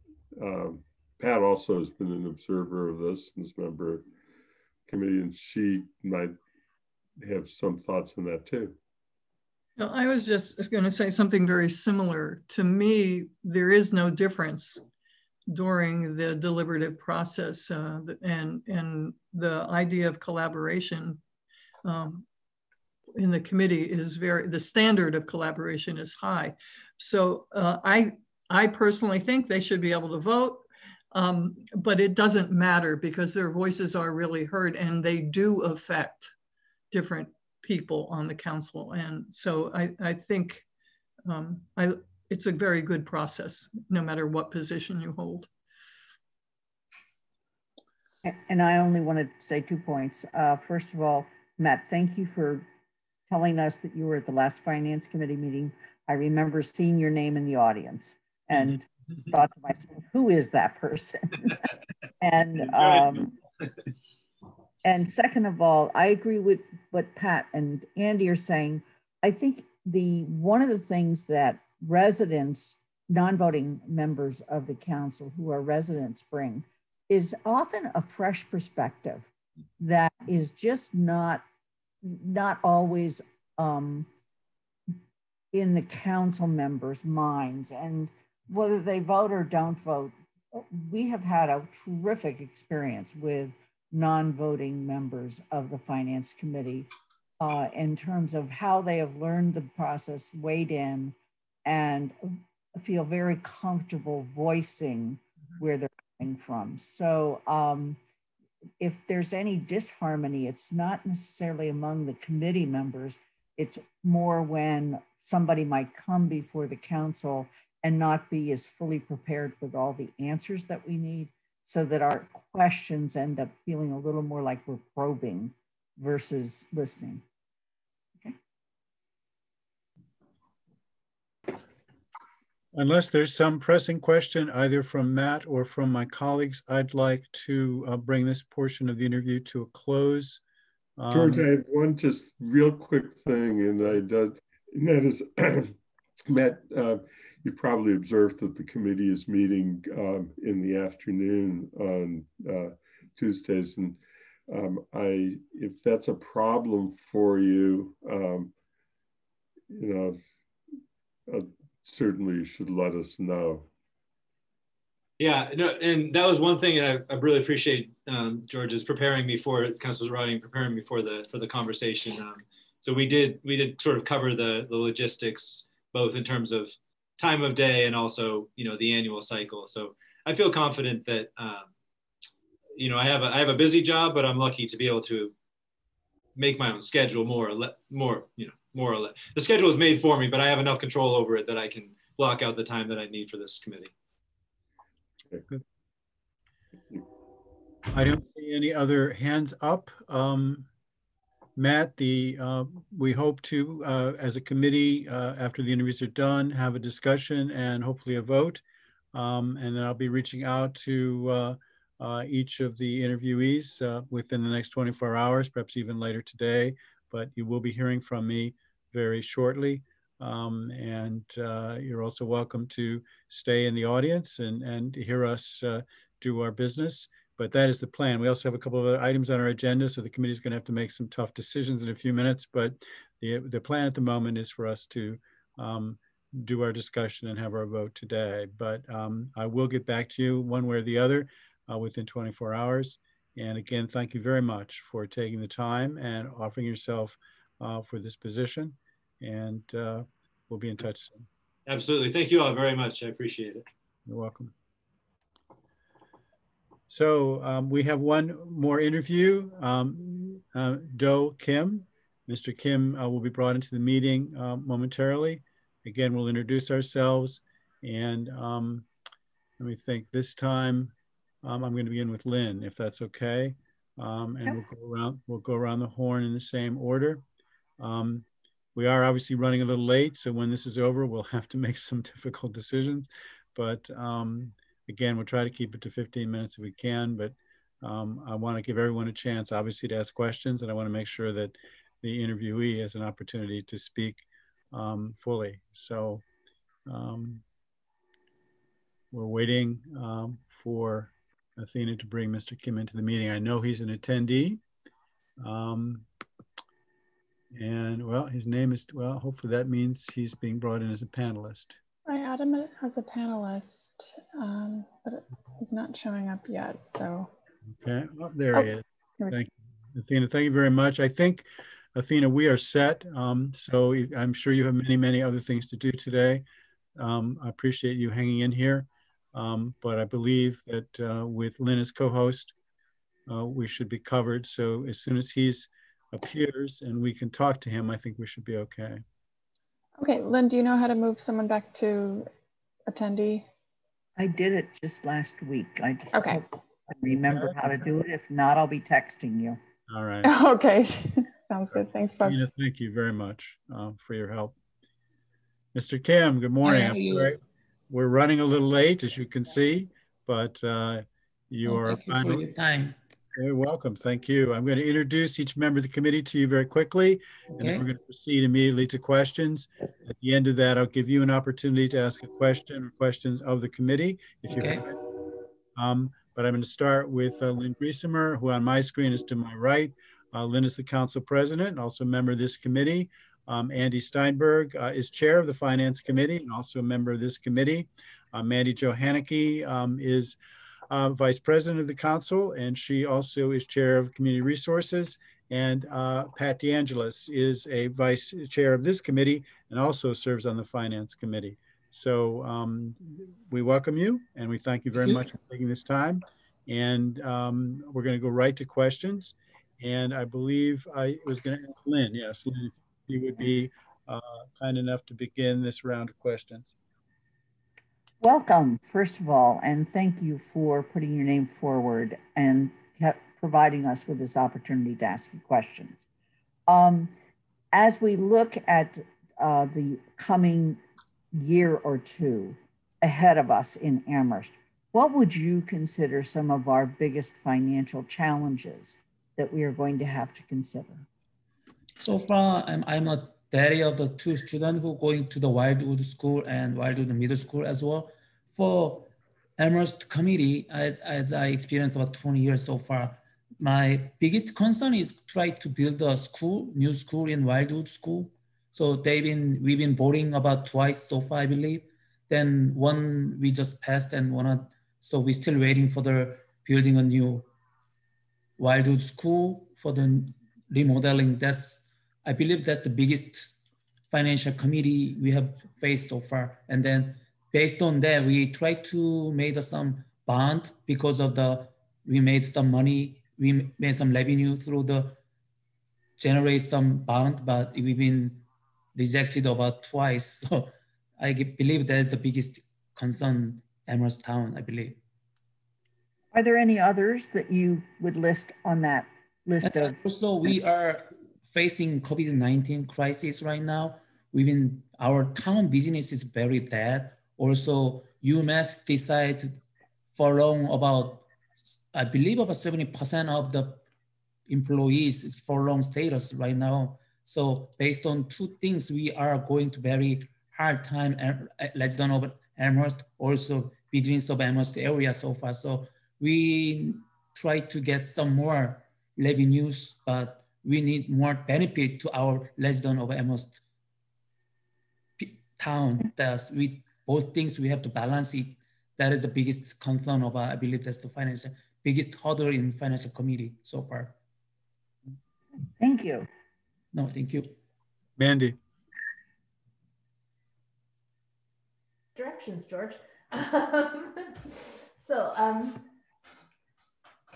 Um, Pat also has been an observer of this and is member of committee, and she might have some thoughts on that too. I was just going to say something very similar. To me, there is no difference during the deliberative process uh, and, and the idea of collaboration um, in the committee is very, the standard of collaboration is high. So uh, I, I personally think they should be able to vote, um, but it doesn't matter because their voices are really heard and they do affect different people on the council. And so I, I think um, I, it's a very good process, no matter what position you hold. And I only want to say two points. Uh, first of all, Matt, thank you for telling us that you were at the last finance committee meeting. I remember seeing your name in the audience and mm-hmm. thought to myself, who is that person? and um, and second of all, I agree with what Pat and Andy are saying. I think the one of the things that residents, non-voting members of the council who are residents bring is often a fresh perspective that is just not not always um, in the council members' minds. And whether they vote or don't vote, we have had a terrific experience with non-voting members of the finance committee uh, in terms of how they have learned the process, weighed in, and feel very comfortable voicing where they're coming from. So um, if there's any disharmony, it's not necessarily among the committee members. It's more when somebody might come before the council and not be as fully prepared with all the answers that we need so that our questions end up feeling a little more like we're probing versus listening. Okay. Unless there's some pressing question either from Matt or from my colleagues, I'd like to uh, bring this portion of the interview to a close. Um, George, I have one just real quick thing, and I did, and that is, Matt, uh, you probably observed that the committee is meeting um, in the afternoon on uh, Tuesdays, and um, I, if that's a problem for you, um, you know, uh, certainly you should let us know. Yeah, no, and that was one thing, and I, I really appreciate um, George's preparing me for Councilor Ryan, preparing me for the for the conversation. Um, so we did we did sort of cover the the logistics both in terms of time of day and also you know the annual cycle. So I feel confident that um, you know I have a I have a busy job, but I'm lucky to be able to make my own schedule more more you know more or less. The schedule is made for me, but I have enough control over it that I can block out the time that I need for this committee. I don't see any other hands up. Um, Matt, the uh, we hope to, uh, as a committee, uh, after the interviews are done, have a discussion and hopefully a vote. Um, and then I'll be reaching out to uh, uh, each of the interviewees within the next 24 hours, perhaps even later today. But you will be hearing from me very shortly. Um, and you're also welcome to stay in the audience and, and hear us do our business. But that is the plan. We also have a couple of other items on our agenda, so the committee is going to have to make some tough decisions in a few minutes. But the, the plan at the moment is for us to um, do our discussion and have our vote today. But um, I will get back to you one way or the other uh, within 24 hours. And again, thank you very much for taking the time and offering yourself uh, for this position and uh, we'll be in touch soon. Absolutely. Thank you all very much. I appreciate it. You're welcome. So um, we have one more interview. Um, uh, Do Kim. Mr. Kim uh, will be brought into the meeting uh, momentarily. Again, we'll introduce ourselves. And um, let me think, this time um, I'm going to begin with Lynn, if that's okay. Um, and we'll go around, we'll go around the horn in the same order. Um, we are obviously running a little late, so when this is over, we'll have to make some difficult decisions. But again, we'll try to keep it to 15 minutes if we can. But um, I want to give everyone a chance, obviously, to ask questions, and I want to make sure that the interviewee has an opportunity to speak um, fully. So um, we're waiting um, for Athena to bring Mr. Kim into the meeting. I know he's an attendee. Um, and well, his name is, well, hopefully that means he's being brought in as a panelist. I add him as a panelist, um, but he's not showing up yet. So. Okay, oh, there Oh, he is. Thank you, Athena. Thank you very much. I think, Athena, we are set. Um, so I'm sure you have many, many other things to do today. Um, I appreciate you hanging in here. Um, but I believe that uh, with Lynn as co-host, uh, we should be covered. So as soon as he's appears and we can talk to him, I think we should be okay. Okay, Lynn, do you know how to move someone back to attendee? I did it just last week. I just Okay. I remember how to do it. If not, I'll be texting you. All right. Okay, sounds good. Thanks, folks. Tina, thank you very much uh, for your help. Mr. Kim, good morning. how are I'm you? sorry. We're running a little late, as you can see, but uh, you Oh, are Thank you for finally your time. Very welcome. Thank you. I'm going to introduce each member of the committee to you very quickly, and then we're going to proceed immediately to questions. At the end of that, I'll give you an opportunity to ask a question or questions of the committee if you have. Um, But I'm going to start with uh, Lynn Griesemer, who on my screen is to my right. Uh, Lynn is the council president and also a member of this committee. Um, Andy Steinberg uh, is chair of the finance committee and also a member of this committee. Uh, Mandi Jo Hanneke um, is uh, vice president of the council and she also is chair of community resources. And uh, Pat DeAngelis is a vice chair of this committee and also serves on the finance committee. So um, we welcome you and we thank you very Thank you. much for taking this time. And um, we're going to go right to questions. And I believe I was going to ask Lynn, yes, Lynn, you would be uh, kind enough to begin this round of questions. Welcome, first of all, and thank you for putting your name forward and providing us with this opportunity to ask you questions. Um, as we look at uh, the coming year or two ahead of us in Amherst, what would you consider some of our biggest financial challenges that we are going to have to consider? so far, I'm, I'm a daddy of the two students who going to the Wildwood School and Wildwood Middle School as well. For Amherst committee, as, as I experienced about 20 years so far, my biggest concern is try to build a school, new school in Wildwood School. So they've been, we've been voting about twice so far, I believe. Then one we just passed and one, so we're still waiting for the building a new Wildwood School for the remodeling. That's, I believe that's the biggest financial committee we have faced so far. And then based on that, we try to make some bond because of the, we made some money, we made some revenue through the, generate some bond, but we've been rejected about twice. So I believe that is the biggest concern Amherst Town, I believe. Are there any others that you would list on that list of? Also, we are facing COVID-19 crisis right now. We've been, our town business is very dead. Also, UMass decided furlough about, I believe about 70% of the employees is furlough status right now. So based on two things, we are going to very hard time, less than over Amherst, also business of Amherst area so far. So we try to get some more revenues, but we need more benefit to our resident of Amherst town. That's we both things we have to balance it. That is the biggest concern of our, I believe that's the financial biggest hurdle in financial committee so far. Thank you. No, thank you. Mandi, directions, George. Um, so, um,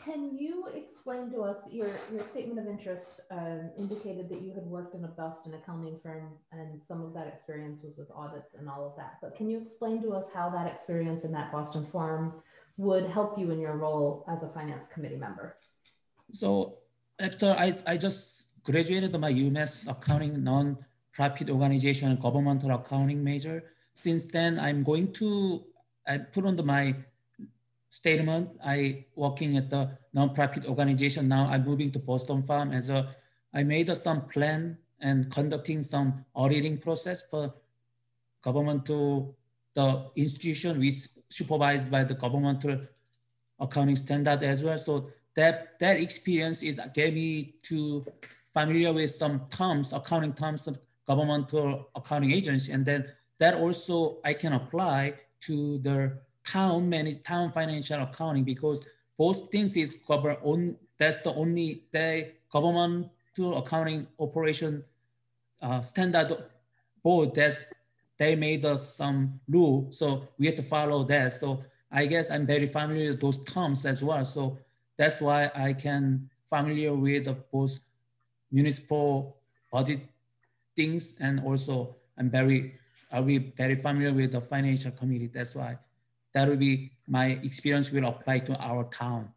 can you explain to us your your statement of interest um, indicated that you had worked in a Boston accounting firm and some of that experience was with audits and all of that. But can you explain to us how that experience in that Boston firm would help you in your role as a finance committee member? So after I, I just graduated my UMass accounting non-profit organization and governmental accounting major. Since then, I'm going to, I put on the, my statement, I working at the non-profit organization. Now I'm moving to Boston Farm as a, I made some plan and conducting some auditing process for government to the institution which supervised by the governmental accounting standard as well. So that that experience is gave me to familiar with some terms, accounting terms of governmental accounting agency, and then that also I can apply to the town manage town financial accounting because both things is cover on that's the only the government to accounting operation uh, standard board that they made us some rule. So we have to follow that. So i guess i'm very familiar with those terms as well. So that's why i can familiar with both municipal budget things and also i'm very i'll be very familiar with the financial committee? That's why that will be my experience will apply to our town.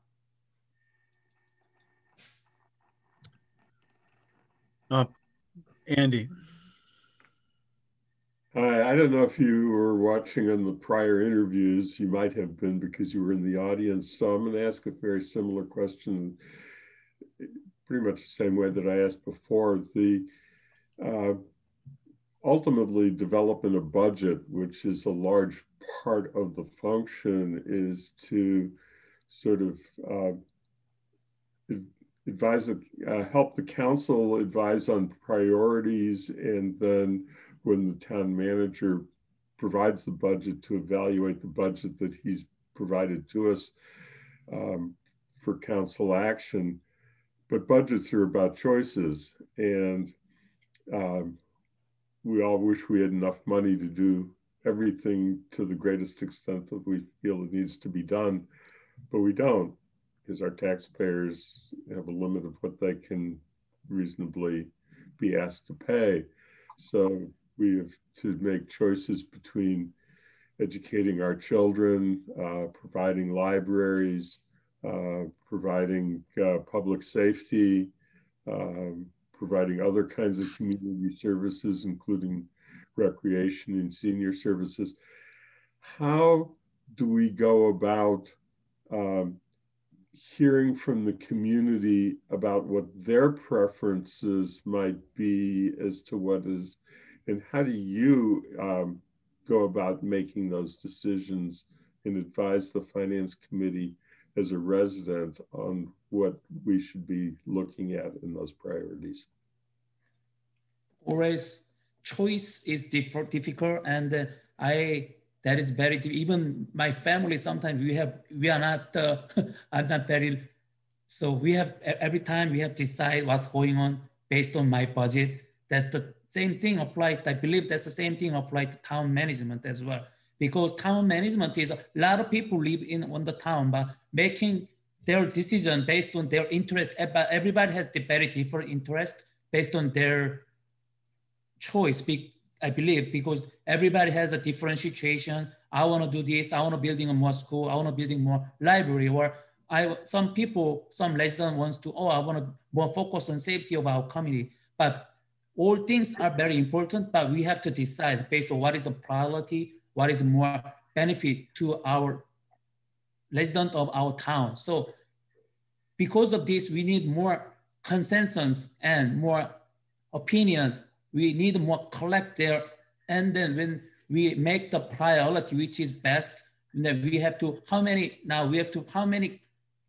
Uh, Andy. Hi, I don't know if you were watching on the prior interviews. You might have been because you were in the audience. So I'm going to ask a very similar question, pretty much the same way that I asked before. The uh, ultimately developing a budget, which is a large part of the function, is to sort of uh, advise, uh, help the council advise on priorities, and then when the town manager provides the budget to evaluate the budget that he's provided to us um, for council action. But budgets are about choices, and um, we all wish we had enough money to do everything to the greatest extent that we feel it needs to be done, but we don't because our taxpayers have a limit of what they can reasonably be asked to pay. So we have to make choices between educating our children, uh, providing libraries, uh, providing uh, public safety, um, providing other kinds of community services, including recreation and senior services. How do we go about um, hearing from the community about what their preferences might be as to what is, and how do you um, go about making those decisions and advise the finance committee as a resident on what we should be looking at in those priorities? Always choice is difficult and uh, I that is very even my family sometimes we have we are not uh, I'm not very so we have every time we have to decide what's going on based on my budget that's the same thing applied I believe that's the same thing applied to town management as well because town management is a lot of people live in on the town, but making their decision based on their interest. Eh, but everybody has the very different interest based on their choice. I believe because everybody has a different situation. I want to do this. I want to building a more school. I want to building more library. Or I some people, some resident wants to. Oh, I want to more focus on safety of our community. But all things are very important. But we have to decide based on what is the priority what is more benefit to our resident of our town. So because of this, we need more consensus and more opinion. We need more collect there. And then when we make the priority, which is best, then we have to, how many, now we have to, how many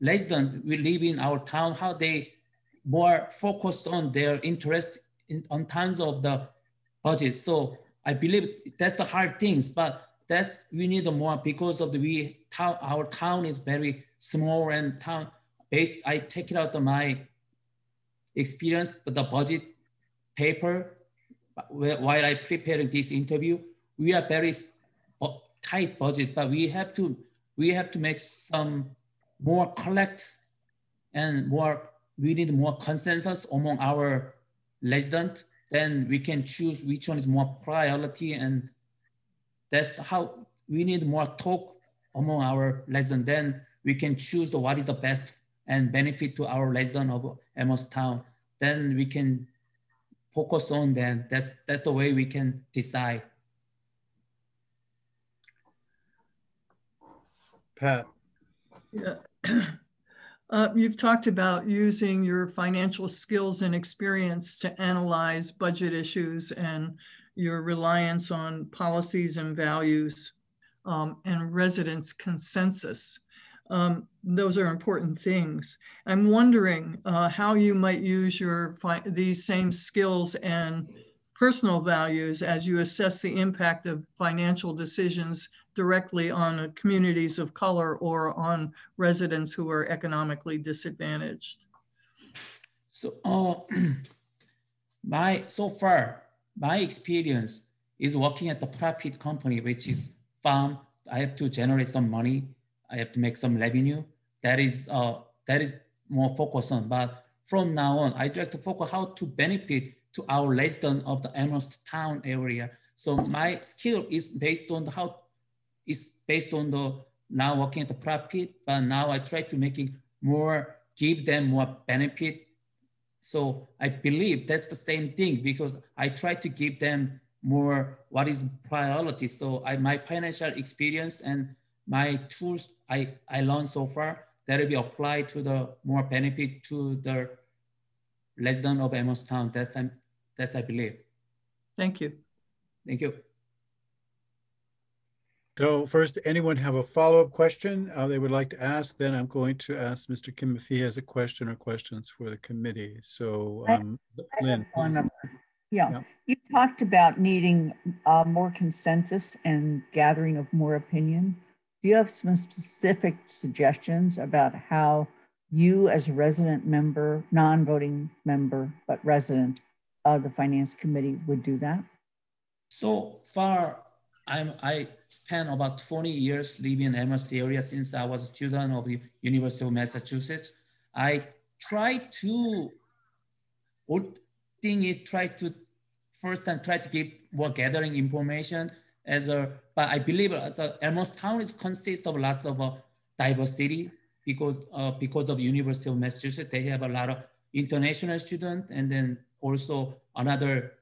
residents we live in our town, how they more focused on their interest in, on terms of the budget. So I believe that's the hard things, but that's we need more because of the we town our town is very small and town based. I take it out of my experience, but the budget paper while I preparing this interview, we are very tight budget, but we have to we have to make some more collect and more we need more consensus among our residents then we can choose which one is more priority and that's how we need more talk among our residents. Then we can choose the, what is the best and benefit to our resident of Amherst Town. Then we can focus on that. That's, that's the way we can decide. Pat. Yeah. Uh, you've talked about using your financial skills and experience to analyze budget issues and your reliance on policies and values um, and residents' consensus. Um, those are important things. I'm wondering uh, how you might use your these same skills and personal values as you assess the impact of financial decisions directly on communities of color or on residents who are economically disadvantaged? So, uh, my so far, my experience is working at the profit company, which is farm. I have to generate some money. I have to make some revenue. That is uh, that is more focused on. But from now on, I try to focus how to benefit to our resident of the Amherst town area. So my skill is based on how is based on the now working at the profit, but now I try to make it more, give them more benefit. So I believe that's the same thing because I try to give them more what is priority. So I, my financial experience and my tools I, I learned so far that will be applied to the more benefit to the resident of Amherst Town. That's, that's I believe. Thank you. Thank you. So first, anyone have a follow-up question uh, they would like to ask? Then I'm going to ask Mr. Kim if he has a question or questions for the committee. So, um, Lynn. Yeah. yeah. you talked about needing uh, more consensus and gathering of more opinion. Do you have some specific suggestions about how you as a resident member, non-voting member, but resident of the finance committee would do that? So far, I'm, I spent about 20 years living in Amherst area since I was a student of the University of Massachusetts. I try to, old thing is try to, first time try to give more gathering information as a, but I believe as a, Amherst Town is consists of lots of uh, diversity because, uh, because of University of Massachusetts, they have a lot of international students and then also another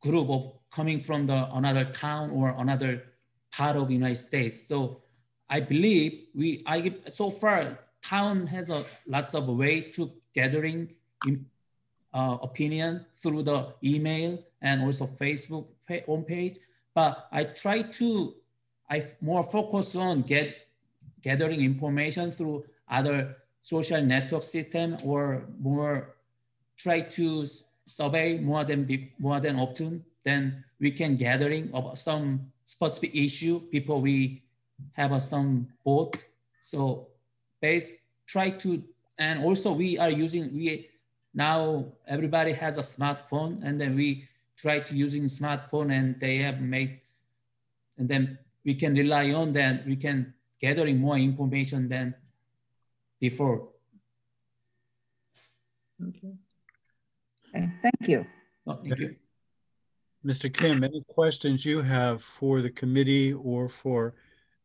group of coming from the another town or another part of United States. So I believe we, I so far town has a lots of way to gathering in, uh, opinion through the email and also Facebook homepage. But I try to, I more focus on get gathering information through other social network system or more try to survey more than be, more than often then we can gathering of some specific issue before we have uh, some vote. So base try to, and also we are using, we now everybody has a smartphone and then we try to using smartphone and they have made, and then we can rely on that. We can gathering more information than before. Okay. Okay thank you. Oh, thank you. Mr. Kim, any questions you have for the committee or for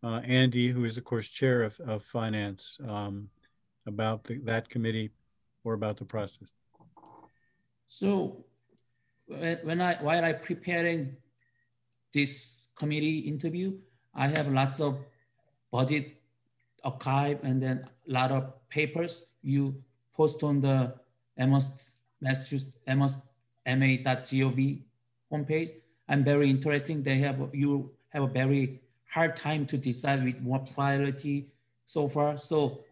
uh, Andy, who is of course chair of, of finance, um, about the, that committee or about the process? So when I while I preparing this committee interview, I have lots of budget archive and then a lot of papers you post on the Amherst Massachusetts ma.gov homepage. I'm very interesting. They have you have a very hard time to decide with what priority so far. So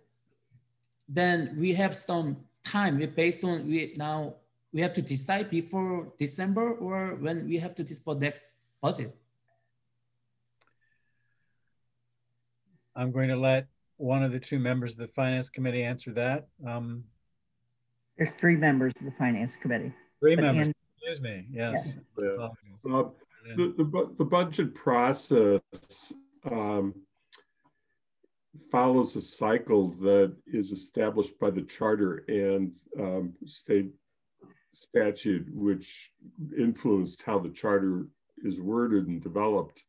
then we have some time we based on we now we have to decide before December or when we have to discuss next budget. I'm going to let one of the two members of the finance committee answer that. Um, There's three members of the finance committee. Three members. Excuse me, yes. Yeah. Uh, the, the, the budget process um, follows a cycle that is established by the charter and um, state statute, which influenced how the charter is worded and developed.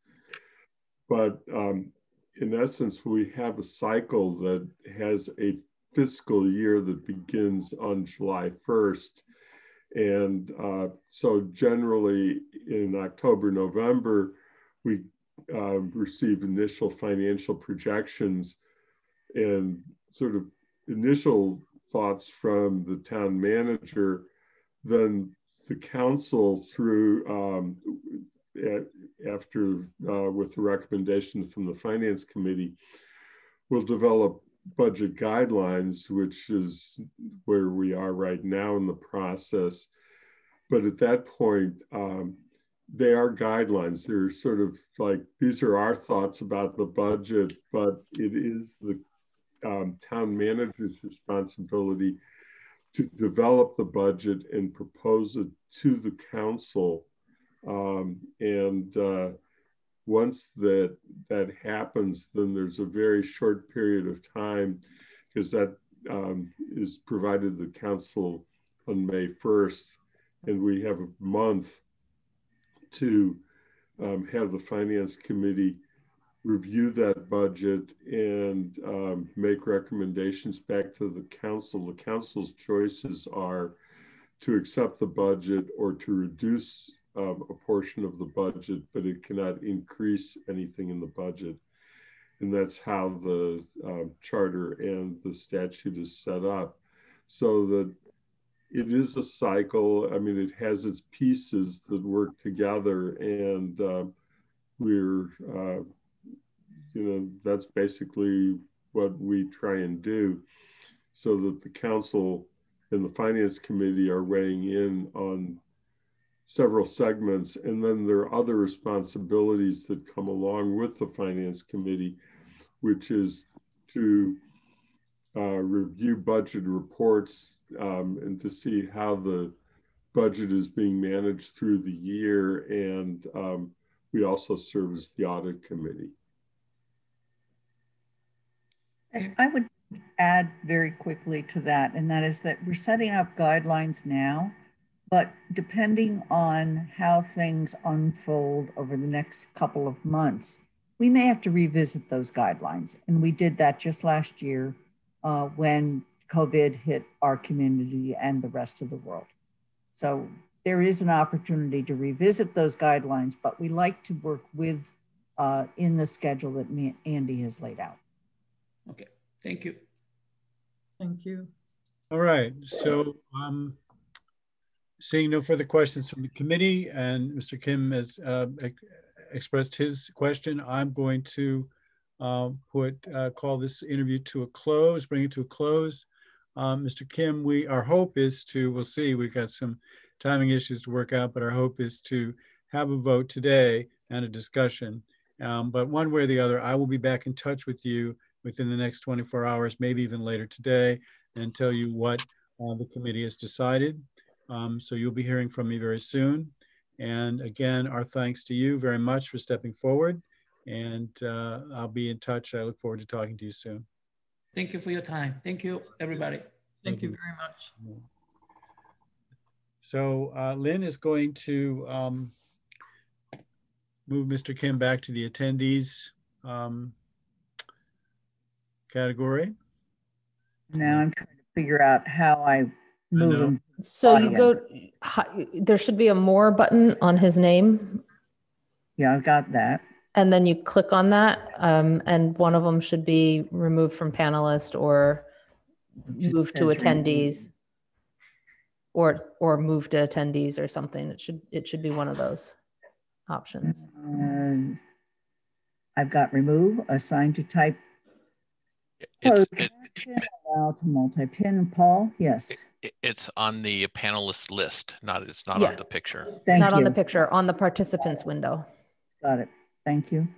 But um, in essence, we have a cycle that has a fiscal year that begins on July 1st and uh, so generally in October, November, we uh, receive initial financial projections and sort of initial thoughts from the town manager. Then the council through um, after uh, with the recommendations from the finance committee will develop budget guidelines, which is where we are right now in the process. but at that point, um, they are guidelines. They're sort of like these are our thoughts about the budget, but it is the um, town manager's responsibility to develop the budget and propose it to the council. Um, and uh, once that that happens, then there's a very short period of time because that um, is provided the council on May 1st, and we have a month to um, have the finance committee review that budget and um, make recommendations back to the council. The council's choices are to accept the budget or to reduce um, a portion of the budget, but it cannot increase anything in the budget. And that's how the um, charter and the statute is set up. So that it is a cycle. I mean, it has its pieces that work together, and uh, we're, uh, you know, that's basically what we try and do so that the council and the finance committee are weighing in on several segments. And then there are other responsibilities that come along with the finance committee, which is to uh, review budget reports um, and to see how the budget is being managed through the year. And um, we also serve as the audit committee. I would add very quickly to that, and that is that we're setting up guidelines now, but depending on how things unfold over the next couple of months, we may have to revisit those guidelines. And we did that just last year uh, when COVID hit our community and the rest of the world. So there is an opportunity to revisit those guidelines, but we like to work with uh, in the schedule that me, Andy has laid out. Okay, thank you. Thank you. All right, so um, seeing no further questions from the committee and Mr. Kim has uh, expressed his question, I'm going to uh, put uh, call this interview to a close, bring it to a close. Um, Mr. Kim, we our hope is to, we'll see, we've got some timing issues to work out, but our hope is to have a vote today and a discussion. Um, but one way or the other, I will be back in touch with you within the next 24 hours, maybe even later today, and tell you what uh, the committee has decided. Um, so you'll be hearing from me very soon. And again, our thanks to you very much for stepping forward. And uh, I'll be in touch. I look forward to talking to you soon. Thank you for your time. Thank you, everybody. Thank you very much. So uh, Lynn is going to um, move Mr. Kim back to the attendees um, category. Now I'm trying to figure out how I move know. him. So you go, hi- there should be a more button on his name. Yeah, I've got that. And then you click on that, um, and one of them should be removed from panelist or Just move to says remove. attendees. Or, or move to attendees or something. It should, it should be one of those options. And I've got remove, assign to type, It's, close it, allow to multi-pin. Paul, yes, it- it's on the panelist list, not, it's not Yeah. on the picture. thank Not on the you. picture, on the participants window. Got it. Thank you.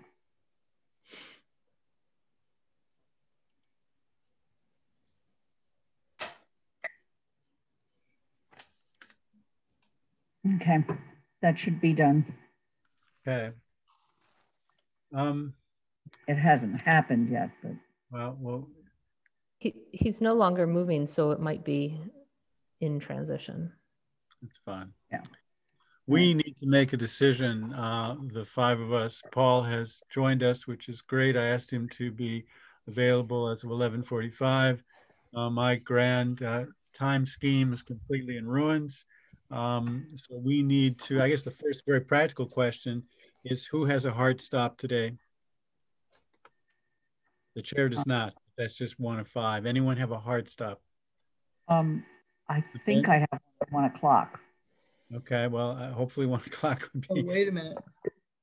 Okay, that should be done. Okay. Um, It hasn't happened yet, but well, well, He, he's no longer moving, so it might be in transition. it's fine. Yeah. We need to make a decision, uh, the five of us. Paul has joined us, which is great. I asked him to be available as of 11:45. Uh, my grand uh, time scheme is completely in ruins. Um, so we need to, I guess the first very practical question is who has a hard stop today? The chair does not. That's just one of five. Anyone have a hard stop? um, I think I have one o'clock. Okay, well, uh, hopefully one o'clock would Oh, be, wait a minute.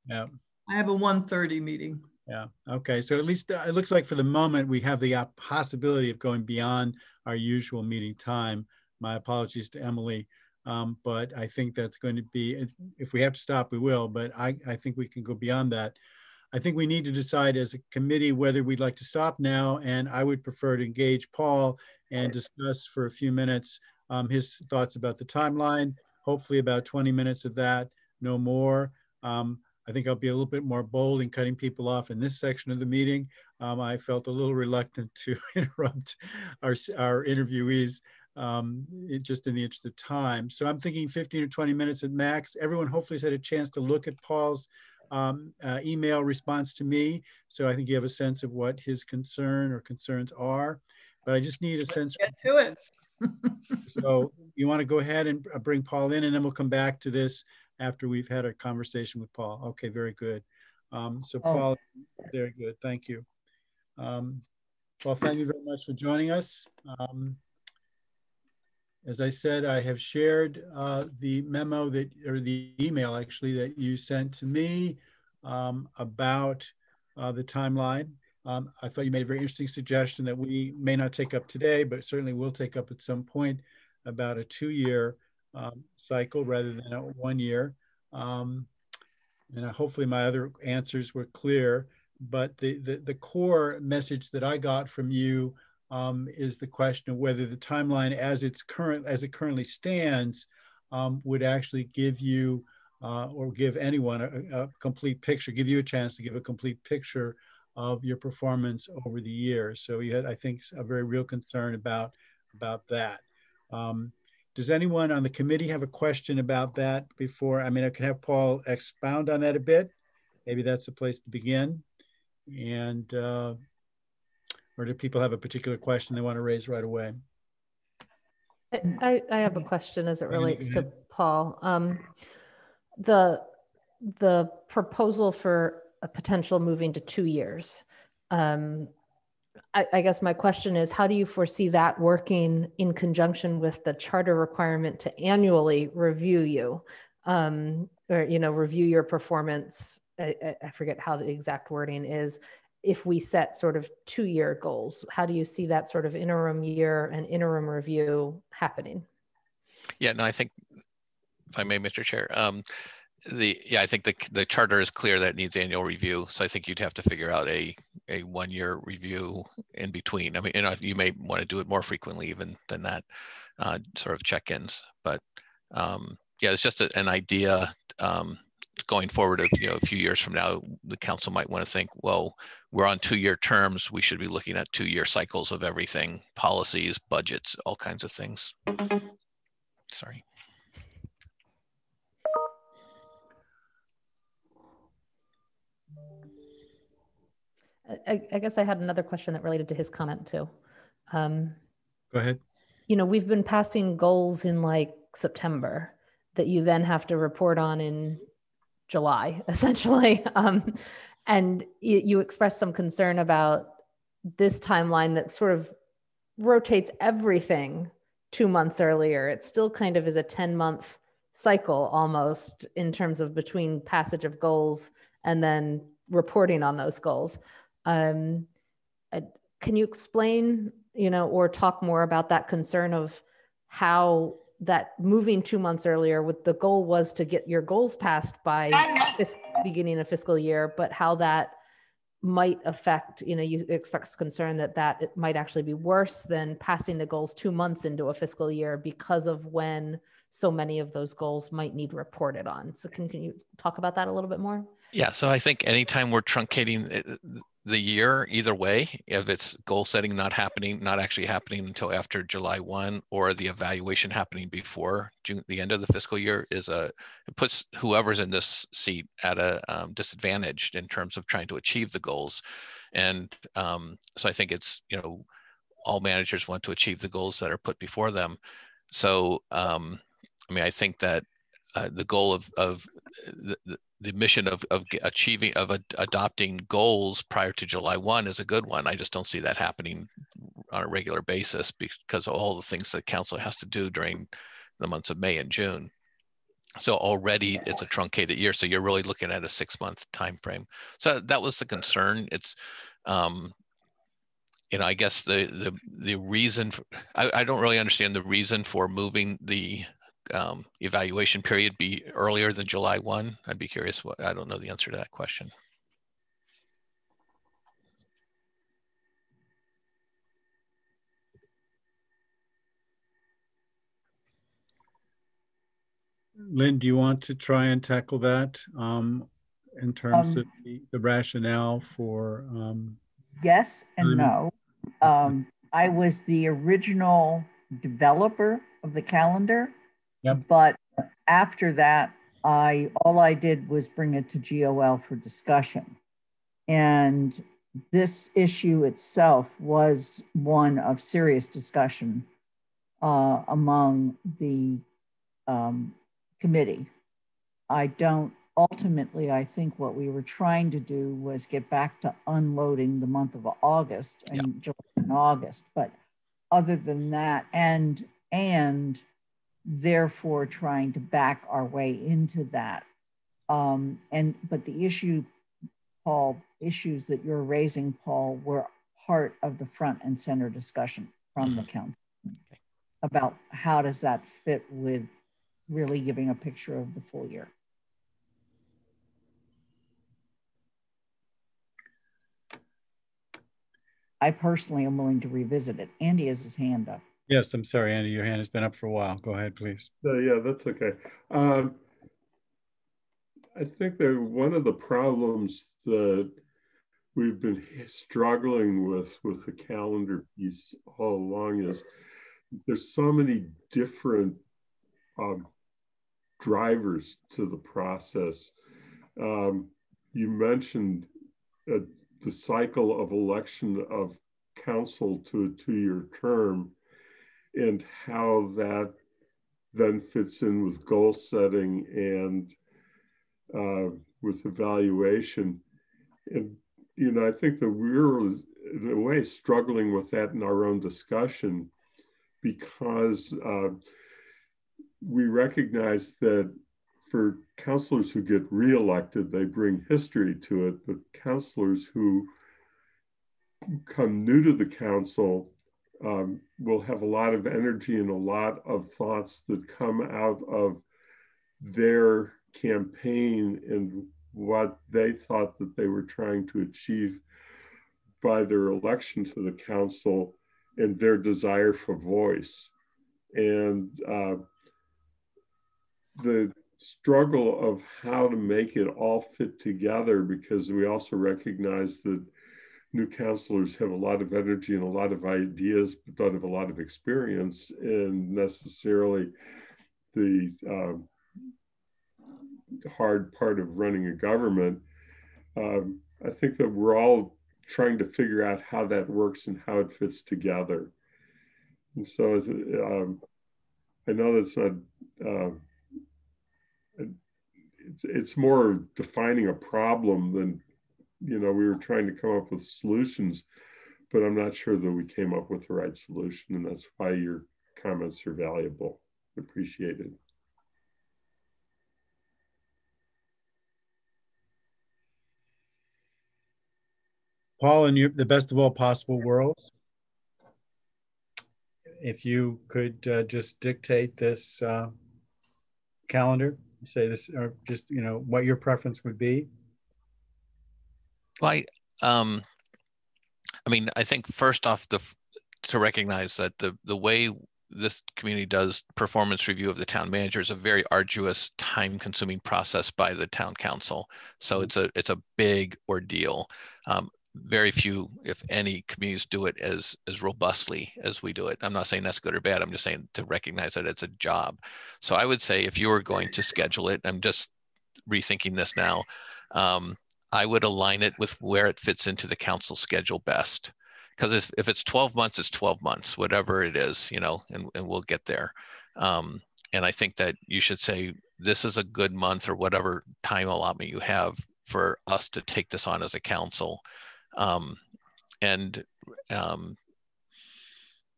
yeah. I have a 1:30 meeting. Yeah, okay, so at least uh, it looks like for the moment, we have the possibility of going beyond our usual meeting time. My apologies to Emily. Um, but I think that's going to be, if we have to stop, we will, but I, I think we can go beyond that. I think we need to decide as a committee whether we'd like to stop now. And I would prefer to engage Paul and discuss for a few minutes um, his thoughts about the timeline, hopefully about 20 minutes of that, no more. Um, I think I'll be a little bit more bold in cutting people off in this section of the meeting. Um, I felt a little reluctant to interrupt our, our interviewees um, it, just in the interest of time. So I'm thinking 15 or 20 minutes at max. Everyone hopefully has had a chance to look at Paul's um, uh, email response to me. So I think you have a sense of what his concern or concerns are. But I just need a Let's sense. Get to it. So you want to go ahead and uh, bring Paul in and then we'll come back to this after we've had a conversation with Paul. Okay, very good. Um, so Oh. Paul, very good. Thank you. Um, well, thank you very much for joining us. Um, as I said, I have shared uh, the memo that, or the email actually that you sent to me um, about uh, the timeline. Um, I thought you made a very interesting suggestion that we may not take up today, but certainly will take up at some point about a two-year um, cycle rather than a one year. Um, and uh, hopefully my other answers were clear, but the, the, the core message that I got from you um, is the question of whether the timeline as it's current, as it currently stands um, would actually give you uh, or give anyone a, a complete picture, give you a chance to give a complete picture of your performance over the years. So you had, I think, a very real concern about, about that. Um, does anyone on the committee have a question about that before? I mean, I can have Paul expound on that a bit. Maybe that's a place to begin. And, uh, or do people have a particular question they want to raise right away? I, I have a question as it relates to Paul. Um, the, the proposal for a potential moving to two years. Um, I, I guess my question is, how do you foresee that working in conjunction with the charter requirement to annually review you? Um, or, you know, review your performance. I, I- forget how the exact wording is. If we set sort of two-year goals, how do you see that sort of interim year and interim review happening? Yeah, no, I think, if I may, Mr. Chair, um, the, yeah, I think the, the charter is clear that it needs annual review. So I think you'd have to figure out a, a one-year review in between. I mean, you know, you may want to do it more frequently even than that, uh, sort of check-ins. But um, yeah, it's just a, an idea um, going forward of, you know, a few years from now, the council might want to think, well, we're on two-year terms. We should be looking at two-year cycles of everything, policies, budgets, all kinds of things. Sorry. I, I guess I had another question that related to his comment too. Um, Go ahead. you know, we've been passing goals in like September that you then have to report on in July, essentially. Um, and you, you expressed some concern about this timeline that sort of rotates everything two months earlier. It still kind of is a 10 month cycle almost in terms of between passage of goals and then reporting on those goals. Um, uh, can you explain, you know, or talk more about that concern of how that moving two months earlier with the goal was to get your goals passed by this beginning of fiscal year, but how that might affect, you know, you express concern that that it might actually be worse than passing the goals two months into a fiscal year because of when so many of those goals might need reported on. So can, can you talk about that a little bit more? Yeah, so I think anytime we're truncating the year, either way, if it's goal setting not happening, not actually happening until after July 1 or the evaluation happening before June, the end of the fiscal year is a, it puts whoever's in this seat at a um, disadvantage in terms of trying to achieve the goals. And um, so I think it's, you know, all managers want to achieve the goals that are put before them. So, um, I mean, I think that uh, the goal of, of the, the- the mission of, of achieving, of ad- adopting goals prior to July 1 is a good one. I just don't see that happening on a regular basis because of all the things that council has to do during the months of May and June. So already it's a truncated year. So you're really looking at a six month time frame. So that was the concern. It's, um, you know, I guess the the the reason for, I, I don't really understand the reason for moving the um, evaluation period be earlier than July 1? I'd be curious. What I don't know the answer to that question. Lynn, do you want to try and tackle that um, in terms Um, of the, the rationale for? Um, Yes and no. Um, I was the original developer of the calendar. Yep. But after that, I, all I did was bring it to GOL for discussion. And this issue itself was one of serious discussion uh, among the um, committee. I don't, ultimately, I think what we were trying to do was get back to unloading the month of August and July and August. But other than that, and, and therefore trying to back our way into that. Um, and, but the issue, Paul, issues that you're raising, Paul, were part of the front and center discussion from the council about how does that fit with really giving a picture of the full year. I personally am willing to revisit it. Andy has his hand up. Yes, I'm sorry, Andy, your hand has been up for a while. Go ahead, please. Uh, yeah, that's okay. Um, I think that one of the problems that we've been struggling with with the calendar piece all along is there's so many different um, drivers to the process. Um, you mentioned uh, the cycle of election of council to a two-year term and how that then fits in with goal setting and uh, with evaluation. And, you know, I think that we're in a way struggling with that in our own discussion because uh, we recognize that for councilors who get reelected, they bring history to it, but councilors who come new to the council um, will have a lot of energy and a lot of thoughts that come out of their campaign and what they thought that they were trying to achieve by their election to the council and their desire for voice. And uh, the struggle of how to make it all fit together because we also recognize that new councilors have a lot of energy and a lot of ideas, but don't have a lot of experience in necessarily the um, hard part of running a government. Um, I think that we're all trying to figure out how that works and how it fits together. And so um, I know that's not, uh, it's, it's more defining a problem than, you know, we were trying to come up with solutions, but I'm not sure that we came up with the right solution. And that's why your comments are valuable, appreciated. Paul, in your, the best of all possible worlds, if you could uh, just dictate this uh, calendar, say this, or just, you know, what your preference would be. Well, I, um, I mean, I think first off, the to recognize that the the way this community does performance review of the town manager is a very arduous, time-consuming process by the town council. So it's a it's a big ordeal. Um, very few, if any, communities do it as as robustly as we do it. I'm not saying that's good or bad. I'm just saying to recognize that it's a job. So I would say if you were going to schedule it, I'm just rethinking this now. Um, I would align it with where it fits into the council schedule best. Because if it's 12 months, it's 12 months, whatever it is, you know, and, and we'll get there. Um, and I think that you should say this is a good month or whatever time allotment you have for us to take this on as a council. Um, and um,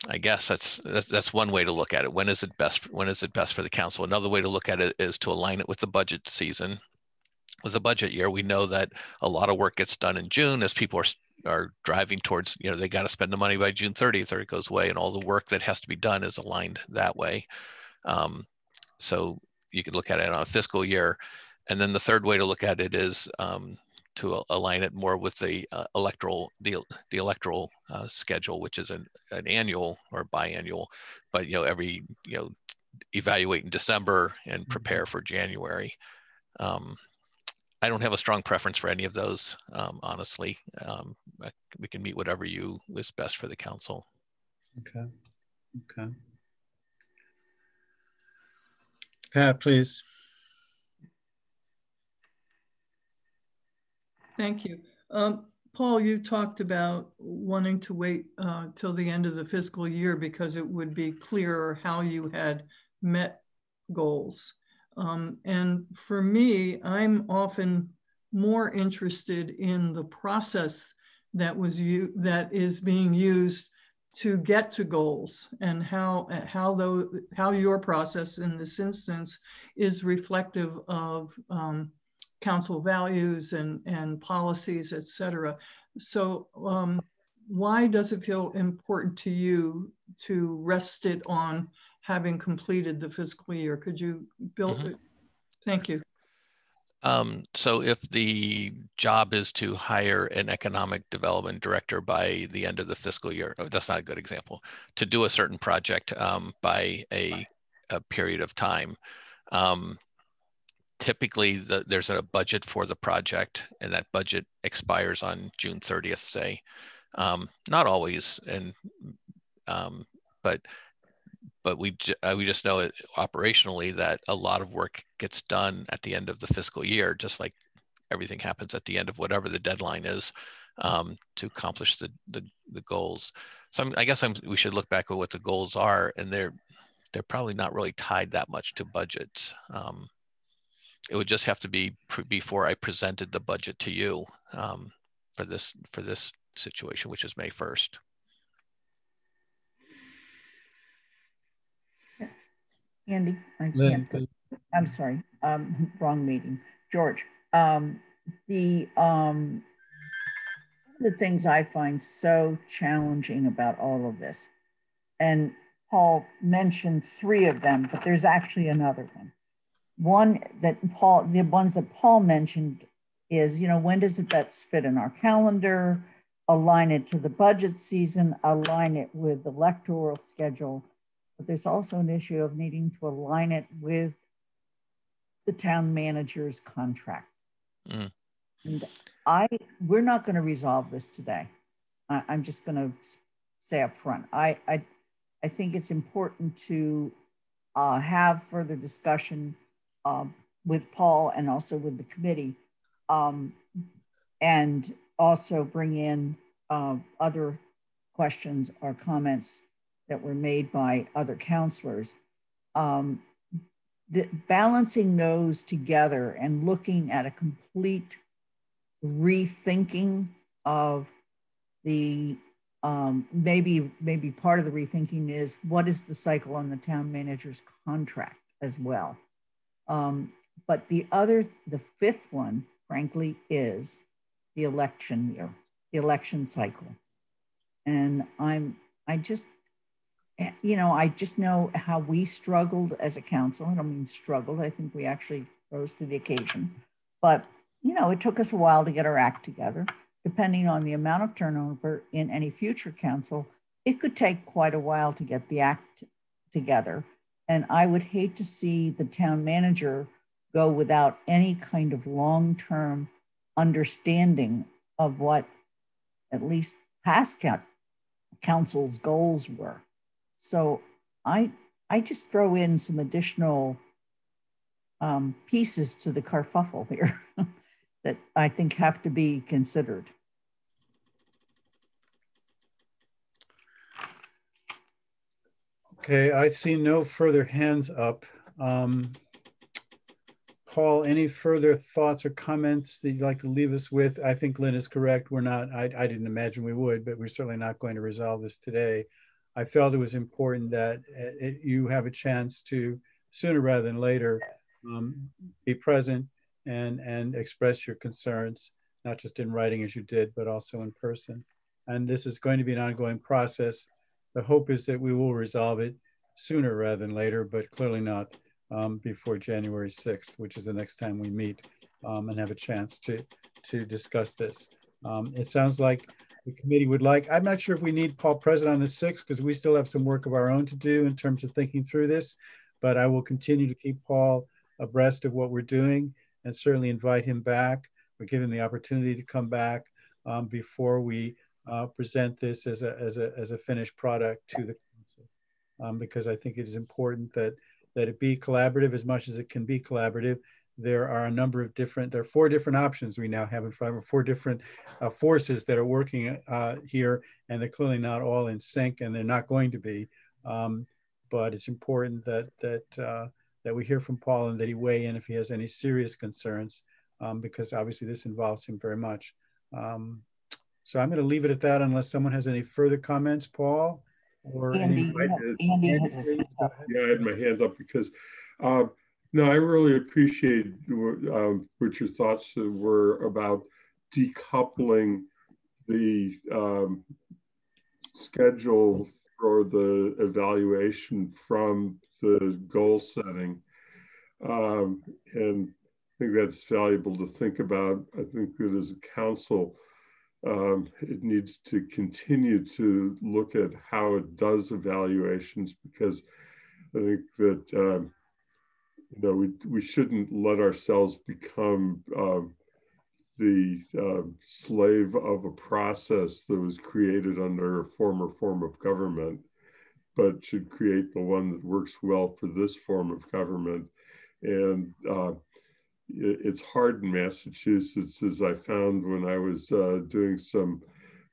I guess that's, that's that's one way to look at it. When is it best? When is it best for the council? Another way to look at it is to align it with the budget season. With a budget year, we know that a lot of work gets done in June as people are are driving towards. You know, they got to spend the money by June 30th, or it goes away, and all the work that has to be done is aligned that way. Um, so you could look at it on a fiscal year. And then the third way to look at it is um, to align it more with the uh, electoral the, the electoral uh, schedule, which is an, an annual or biannual, but you know every you know evaluate in December and mm-hmm. prepare for January. Um, I don't have a strong preference for any of those, um, honestly. Um, we can meet whatever you is best for the council. Okay. Okay. Pat, please. Thank you. Um, Paul, you talked about wanting to wait uh, till the end of the fiscal year because it would be clearer how you had met goals. Um, and for me, I'm often more interested in the process that was you that is being used to get to goals and how how though how your process in this instance is reflective of um, council values and and policies, et cetera. So um, why does it feel important to you to rest it on having completed the fiscal year? Could you build mm -hmm. it? Thank you. Um, so if the job is to hire an economic development director by the end of the fiscal year, oh, that's not a good example, to do a certain project um, by a, a, period of time, um, typically the, there's a budget for the project and that budget expires on June 30th, say. Um, not always, and um, but but we uh, we just know it operationally that a lot of work gets done at the end of the fiscal year, just like everything happens at the end of whatever the deadline is um, to accomplish the, the, the goals. So I'm, i guess I'm, we should look back at what the goals are, and they're they're probably not really tied that much to budgets. Um, it would just have to be before I presented the budget to you um, for this for this situation, which is May 1st. Andy, I can't. I'm sorry, um, wrong meeting. George, um, the um, the things I find so challenging about all of this, and Paul mentioned three of them, but there's actually another one. One that Paul, the ones that Paul mentioned is, you know, when does it best fit in our calendar? Align it to the budget season, align it with the electoral schedule but there's also an issue of needing to align it with the town manager's contract. Mm. And I, we're not going to resolve this today. I, am just going to say up front. I, I, I think it's important to uh, have further discussion um, with Paul and also with the committee, um, and also bring in uh, other questions or comments that were made by other councilors. Um, the, balancing those together and looking at a complete rethinking of the um, maybe maybe part of the rethinking is what is the cycle on the town manager's contract as well. Um, but the other, the fifth one, frankly, is the election year, the election cycle. And I'm I just Eh, you know, I just know how we struggled as a council. I don't mean struggled, I think we actually rose to the occasion. But, you know, it took us a while to get our act together. Depending on the amount of turnover in any future council, it could take quite a while to get the act together. And I would hate to see the town manager go without any kind of long term understanding of what at least past council's goals were. So I I just throw in some additional um, pieces to the carfuffle here that I think have to be considered. Okay, I see no further hands up. Um, Paul, any further thoughts or comments that you'd like to leave us with? I think Lynn is correct. We're not, I, I didn't imagine we would, but we're certainly not going to resolve this today. I felt it was important that uh, it, you have a chance to sooner rather than later um, be present and and express your concerns, not just in writing as you did, but also in person. And this is going to be an ongoing process. The hope is that we will resolve it sooner rather than later, but clearly not um, before January 6th, which is the next time we meet um, and have a chance to, to discuss this. Um, it sounds like the committee would like, I'm not sure if we need Paul present on the 6th because we still have some work of our own to do in terms of thinking through this, but I will continue to keep Paul abreast of what we're doing and certainly invite him back or give him the opportunity to come back um, before we uh, present this as a, as, a, as a finished product to the council. Um, because I think it is important that, that it be collaborative as much as it can be collaborative. There are a number of different, there are four different options we now have in front of four different uh, forces that are working uh, here, and they're clearly not all in sync, and they're not going to be. Um, but it's important that that uh, that we hear from Paul and that he weigh in if he has any serious concerns, um, because obviously this involves him very much. Um, so I'm going to leave it at that unless someone has any further comments, Paul. Or Andy, did. Andy Andy, has his hand up. Yeah, I had my hand up because, uh, no, I really appreciate um, what your thoughts were about decoupling the um, schedule for the evaluation from the goal setting. Um, and I think that's valuable to think about. I think that as a council, um, it needs to continue to look at how it does evaluations because I think that um, you know we we shouldn't let ourselves become um, the uh, slave of a process that was created under a former form of government, but should create the one that works well for this form of government. And uh, it's hard in Massachusetts, as I found when I was uh, doing some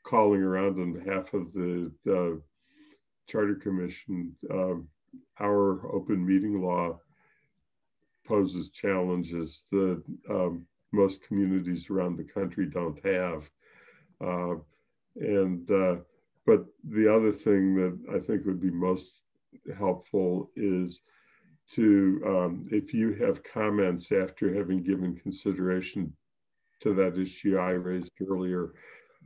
calling around on behalf of the, the Charter Commission. Um, our open meeting law poses challenges that um, most communities around the country don't have. Uh, and uh, but the other thing that I think would be most helpful is to, um, if you have comments after having given consideration to that issue I raised earlier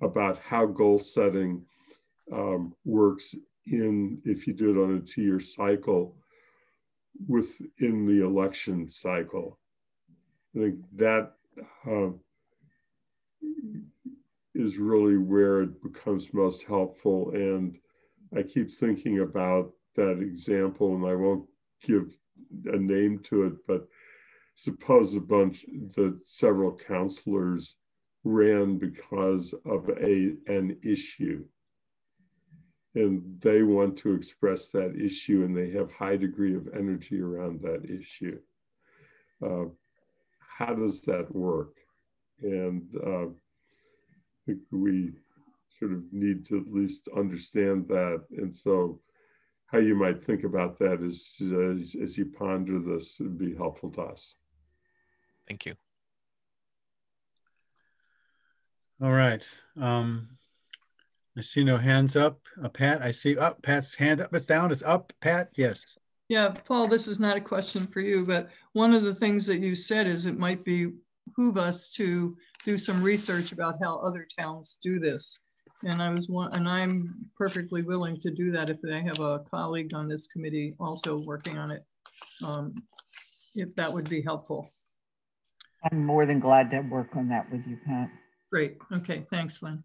about how goal setting um, works in, if you do it on a two year cycle, within the election cycle. I think that uh, is really where it becomes most helpful. And I keep thinking about that example, and I won't give a name to it, but suppose a bunch, the several councilors ran because of a an issue and they want to express that issue and they have high degree of energy around that issue uh, how does that work and uh, i think we sort of need to at least understand that and so how you might think about that as, as, as you ponder this would be helpful to us. Thank you. All right. Um, I see no hands up. Uh, Pat, I see up. Oh, Pat's hand up. It's down. It's up. Pat, yes. Yeah, Paul, this is not a question for you, but one of the things that you said is it might be behoove us to do some research about how other towns do this. And I was one, and I'm perfectly willing to do that if I have a colleague on this committee also working on it, um, if that would be helpful. I'm more than glad to work on that with you, Pat. Great. Okay. Thanks, Lynn.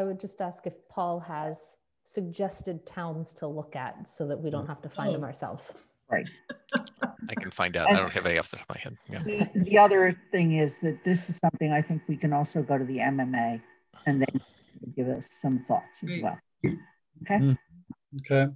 I would just ask if Paul has suggested towns to look at so that we don't have to find oh. them ourselves. Right. I can find out. And I don't have any off the top of my head. Yeah. The, the other thing is that this is something I think we can also go to the MMA and then give us some thoughts as well. Okay. Mm, okay.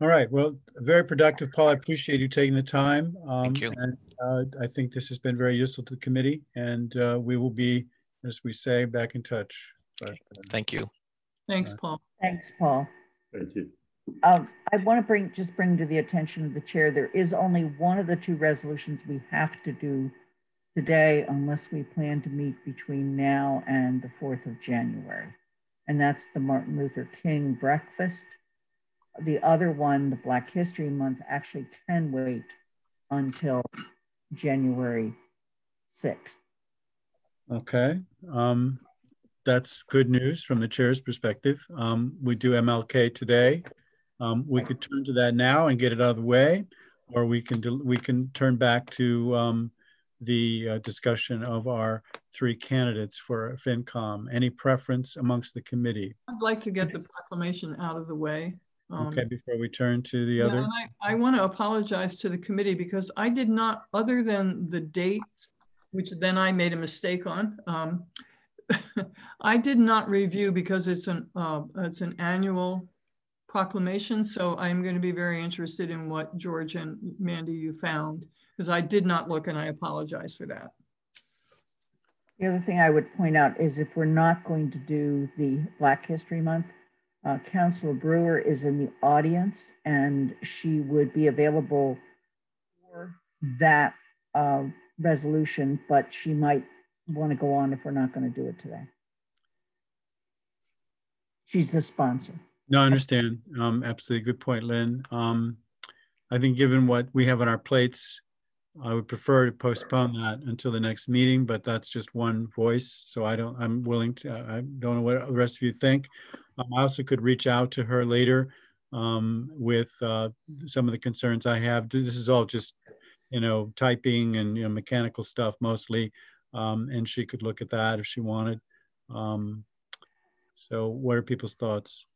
All right. Well, very productive, Paul. I appreciate you taking the time. Um, Thank you. And uh, I think this has been very useful to the committee, and uh, we will be, as we say, back in touch. But, uh, Thank you. Thanks, Paul. Thanks, Paul. Thank you. Um, I want to bring just bring to the attention of the chair. There is only one of the two resolutions we have to do today unless we plan to meet between now and the 4th of January. And that's the Martin Luther King breakfast. The other one, the Black History Month, actually can wait until January 6th. Okay. Um, that's good news from the chair's perspective. Um, we do MLK today. Um, we could turn to that now and get it out of the way, or we can do, we can turn back to um, the uh, discussion of our three candidates for FinCom. Any preference amongst the committee? I'd like to get the proclamation out of the way. Um, Okay, before we turn to the yeah, other. and I, I want to apologize to the committee because I did not, other than the dates, which then I made a mistake on. um, I did not review because it's an, uh, it's an annual proclamation. So I'm going to be very interested in what George and Mandi you found because I did not look and I apologize for that. The other thing I would point out is if we're not going to do the Black History Month, uh, Councilor Brewer is in the audience and she would be available for that uh, resolution, but she might want to go on if we're not going to do it today. She's the sponsor. No, I understand. Um, absolutely. Good point, Lynn. Um, I think given what we have on our plates, I would prefer to postpone that until the next meeting, but that's just one voice. So I don't, I'm willing to, I don't know what the rest of you think. Um, I also could reach out to her later um, with uh, some of the concerns I have. This is all just, you know, typing and, you know, mechanical stuff mostly. Um, and she could look at that if she wanted. Um, so what are people's thoughts?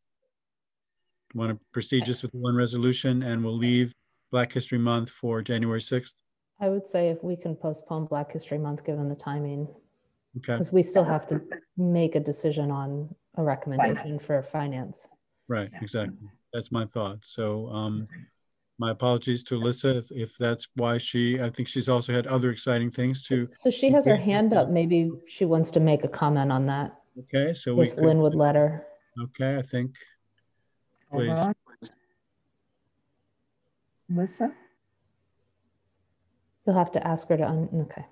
Want to proceed just with one resolution and we'll leave Black History Month for January 6th? I would say if we can postpone Black History Month, given the timing, Okay, because we still have to make a decision on a recommendation for finance. right, exactly. That's my thought. So um, my apologies to Alyssa if, if that's why she, I think she's also had other exciting things to, So she has her hand up. Maybe she wants to make a comment on that okay, so we if could, Lynn would let her. okay, I think, Hold Please. on. Melissa? You'll have to ask her to, un- okay.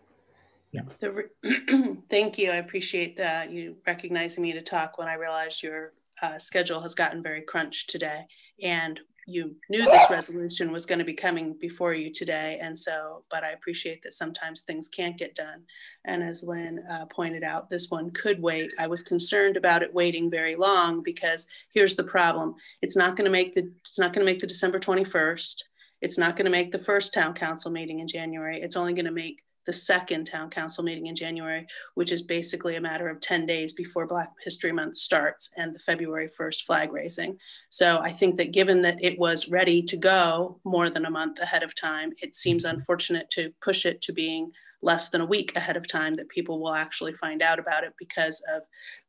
The Thank you. I appreciate that you recognizing me to talk when I realized your uh, schedule has gotten very crunched today. And you knew this resolution was going to be coming before you today. And so, but I appreciate that sometimes things can't get done. And as Lynn uh, pointed out, this one could wait. I was concerned about it waiting very long because here's the problem. It's not going to make the, it's not going to make the December 21st. It's not going to make the first town council meeting in January. It's only going to make the second town council meeting in January, which is basically a matter of 10 days before Black History Month starts and the February 1st flag raising. So I think that given that it was ready to go more than a month ahead of time, it seems mm-hmm. unfortunate to push it to being less than a week ahead of time that people will actually find out about it because of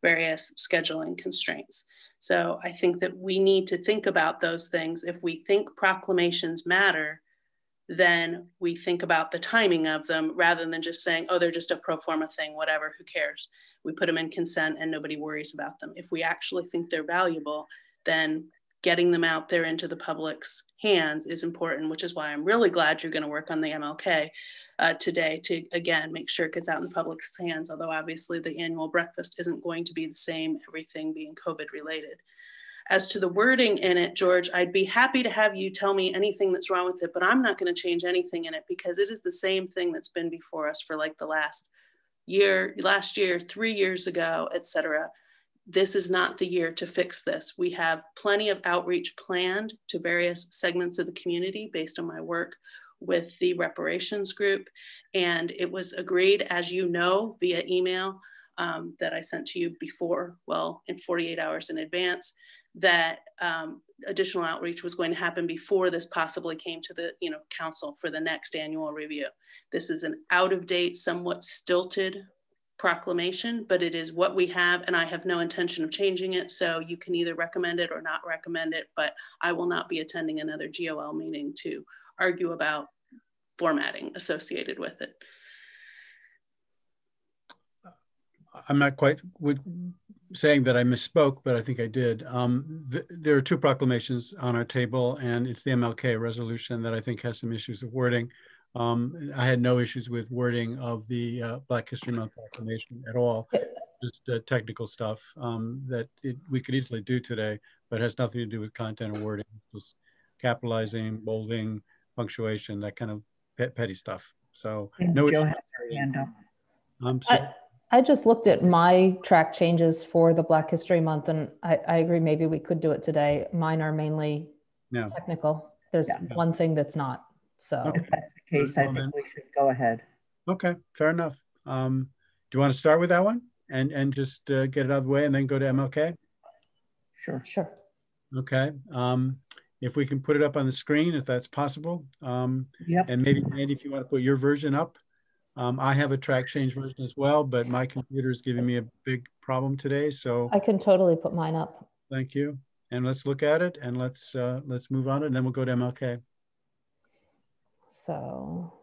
various scheduling constraints. So I think that we need to think about those things. If we think proclamations matter, then we think about the timing of them rather than just saying, oh, they're just a pro forma thing, whatever, who cares? We put them in consent and nobody worries about them. If we actually think they're valuable, then getting them out there into the public's hands is important, which is why I'm really glad you're going to work on the MLK uh, today to, again, make sure it gets out in the public's hands. Although obviously the annual breakfast isn't going to be the same, everything being COVID related. As to the wording in it, George, I'd be happy to have you tell me anything that's wrong with it, but I'm not going to change anything in it because it is the same thing that's been before us for like the last year, last year, three years ago, et cetera. This is not the year to fix this. We have plenty of outreach planned to various segments of the community based on my work with the reparations group. And it was agreed, as you know, via email um, that I sent to you before, well, in 48 hours in advance, that um, additional outreach was going to happen before this possibly came to the you know council for the next annual review. This is an out of date, somewhat stilted proclamation, but it is what we have, and I have no intention of changing it. So you can either recommend it or not recommend it, but I will not be attending another GOL meeting to argue about formatting associated with it. I'm not quite would, saying that I misspoke, but I think I did. Um, th there are two proclamations on our table, and it's the MLK resolution that I think has some issues of wording. Um, I had no issues with wording of the uh, Black History Month proclamation at all, just uh, technical stuff um, that it, we could easily do today, but has nothing to do with content or wording, just capitalizing, bolding, punctuation, that kind of pet, petty stuff. So And no, issue. has her hand up. I'm sorry. I, I just looked at my track changes for the Black History Month and I, I agree, maybe we could do it today. Mine are mainly No. technical. There's Yeah. one thing that's not. So Okay. If that's the case, I think we should go ahead. Okay, fair enough. Um, do you want to start with that one and, and just uh, get it out of the way and then go to MLK? Sure. sure. Okay. Um, if we can put it up on the screen, if that's possible. Um, Yep. and maybe Andy, if you want to put your version up. Um, I have a track change version as well, but my computer is giving me a big problem today. So I can totally put mine up. thank you. And let's look at it and let's uh, let's move on and then we'll go to MLK. So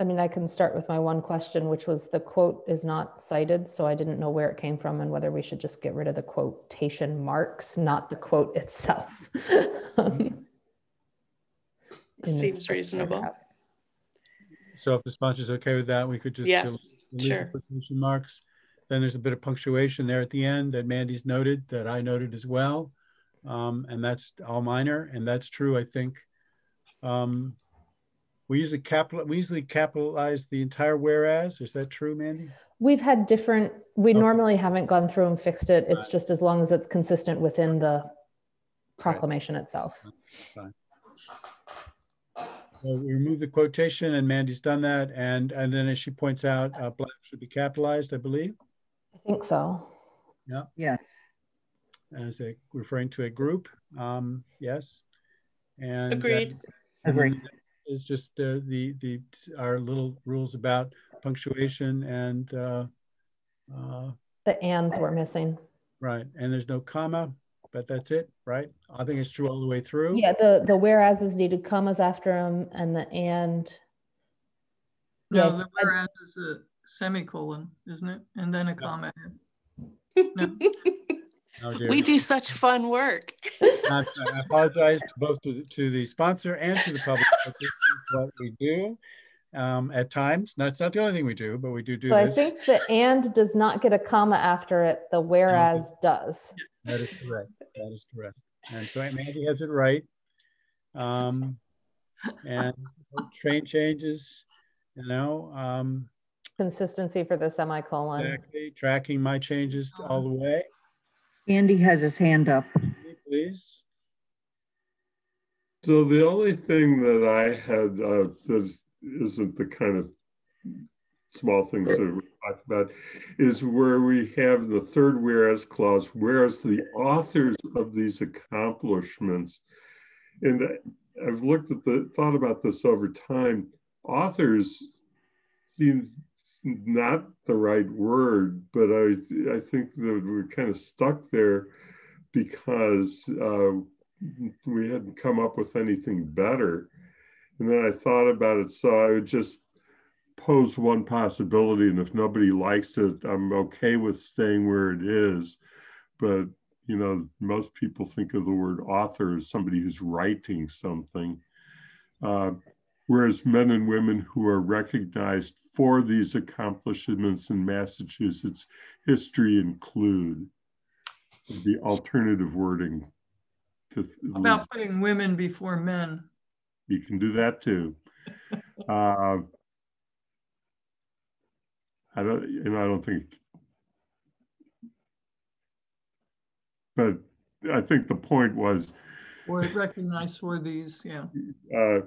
I mean, I can start with my one question, which was the quote is not cited, so I didn't know where it came from and whether we should just get rid of the quotation marks, not the quote itself. Um, in this Seems reasonable. So if the sponsor's okay with that, we could just Yeah, delete the sure. quotation marks. Then there's a bit of punctuation there at the end that Mandy's noted, that I noted as well. Um, and that's all minor, and that's true, I think. Um, we usually capital, we usually capitalize the entire whereas. Is that true, Mandy? We've had different, we Okay. normally haven't gone through and fixed it. It's Right. just as long as it's consistent within the proclamation itself. So we remove the quotation, and Mandy's done that. And and then as she points out, uh, black should be capitalized, I believe, I think so. Yeah. Yes. as a referring to a group. Um, yes. And uh, Agreed. Agree. is just the, the, the, our little rules about punctuation and, uh, uh, The ands were missing. right. And there's no comma, but that's it, right? I think it's true all the way through. Yeah, the, the whereas is needed commas after them and the and. No, Yeah, the I- whereas is a semicolon, isn't it? And then a comma. No. Oh, dear. We do such fun work. I I apologize to both to, the- to the sponsor and to the public. but this is What we do, um, at times, that's not the only thing we do, but we do do So I think the and does not get a comma after it, the whereas does. That is correct. That is correct. And so Mandy has it right. Um, and train changes, you know, um, Consistency for the semicolon. exactly tracking my changes all the way, Andy has his hand up. please. So the only thing that I had uh, that isn't the kind of small things that we talked about is where we have the third whereas clause, whereas the authors of these accomplishments, and I've looked at the thought about this over time, authors seem not the right word, but I I think that we're kind of stuck there because uh, we hadn't come up with anything better. And then I thought about it, so I would just pose one possibility, and if nobody likes it, I'm okay with staying where it is. But you know, most people think of the word author as somebody who's writing something, uh, whereas men and women who are recognized for these accomplishments in Massachusetts history include the alternative wording. About putting women before men. you can do that too. Uh, I don't, and I don't think, but I think the point was Or recognized for these, yeah. uh,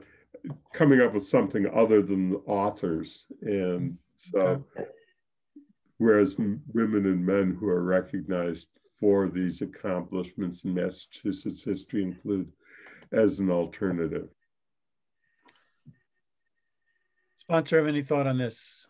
coming up with something other than the authors. And so, whereas women and men who are recognized for these accomplishments in Massachusetts history include as an alternative. Sponsor, have any thought on this?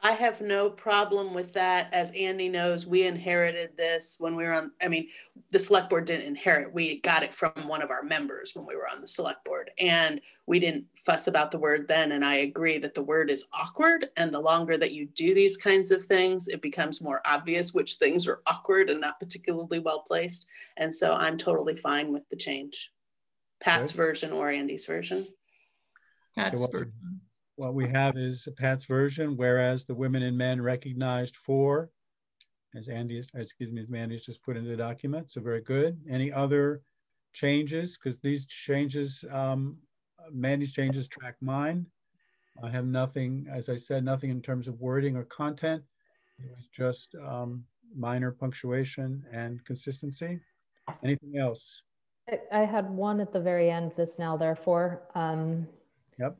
I have no problem with that. As Andy knows, we inherited this when we were on, I mean, the select board didn't inherit. We got it from one of our members when we were on the select board. And we didn't fuss about the word then. And I agree that the word is awkward. And the longer that you do these kinds of things, it becomes more obvious which things are awkward and not particularly well placed. And so I'm totally fine with the change. Pat's Good. version or Andy's version. Pat's version. What we have is Pat's version, whereas the women and men recognized for, as Andy, excuse me, as Mandy's just put into the document. So very good. Any other changes? Because these changes, um, Mandy's changes track mine. I have nothing, as I said, nothing in terms of wording or content. It was just um, minor punctuation and consistency. Anything else? I, I had one at the very end, this now therefore. Um, Yep.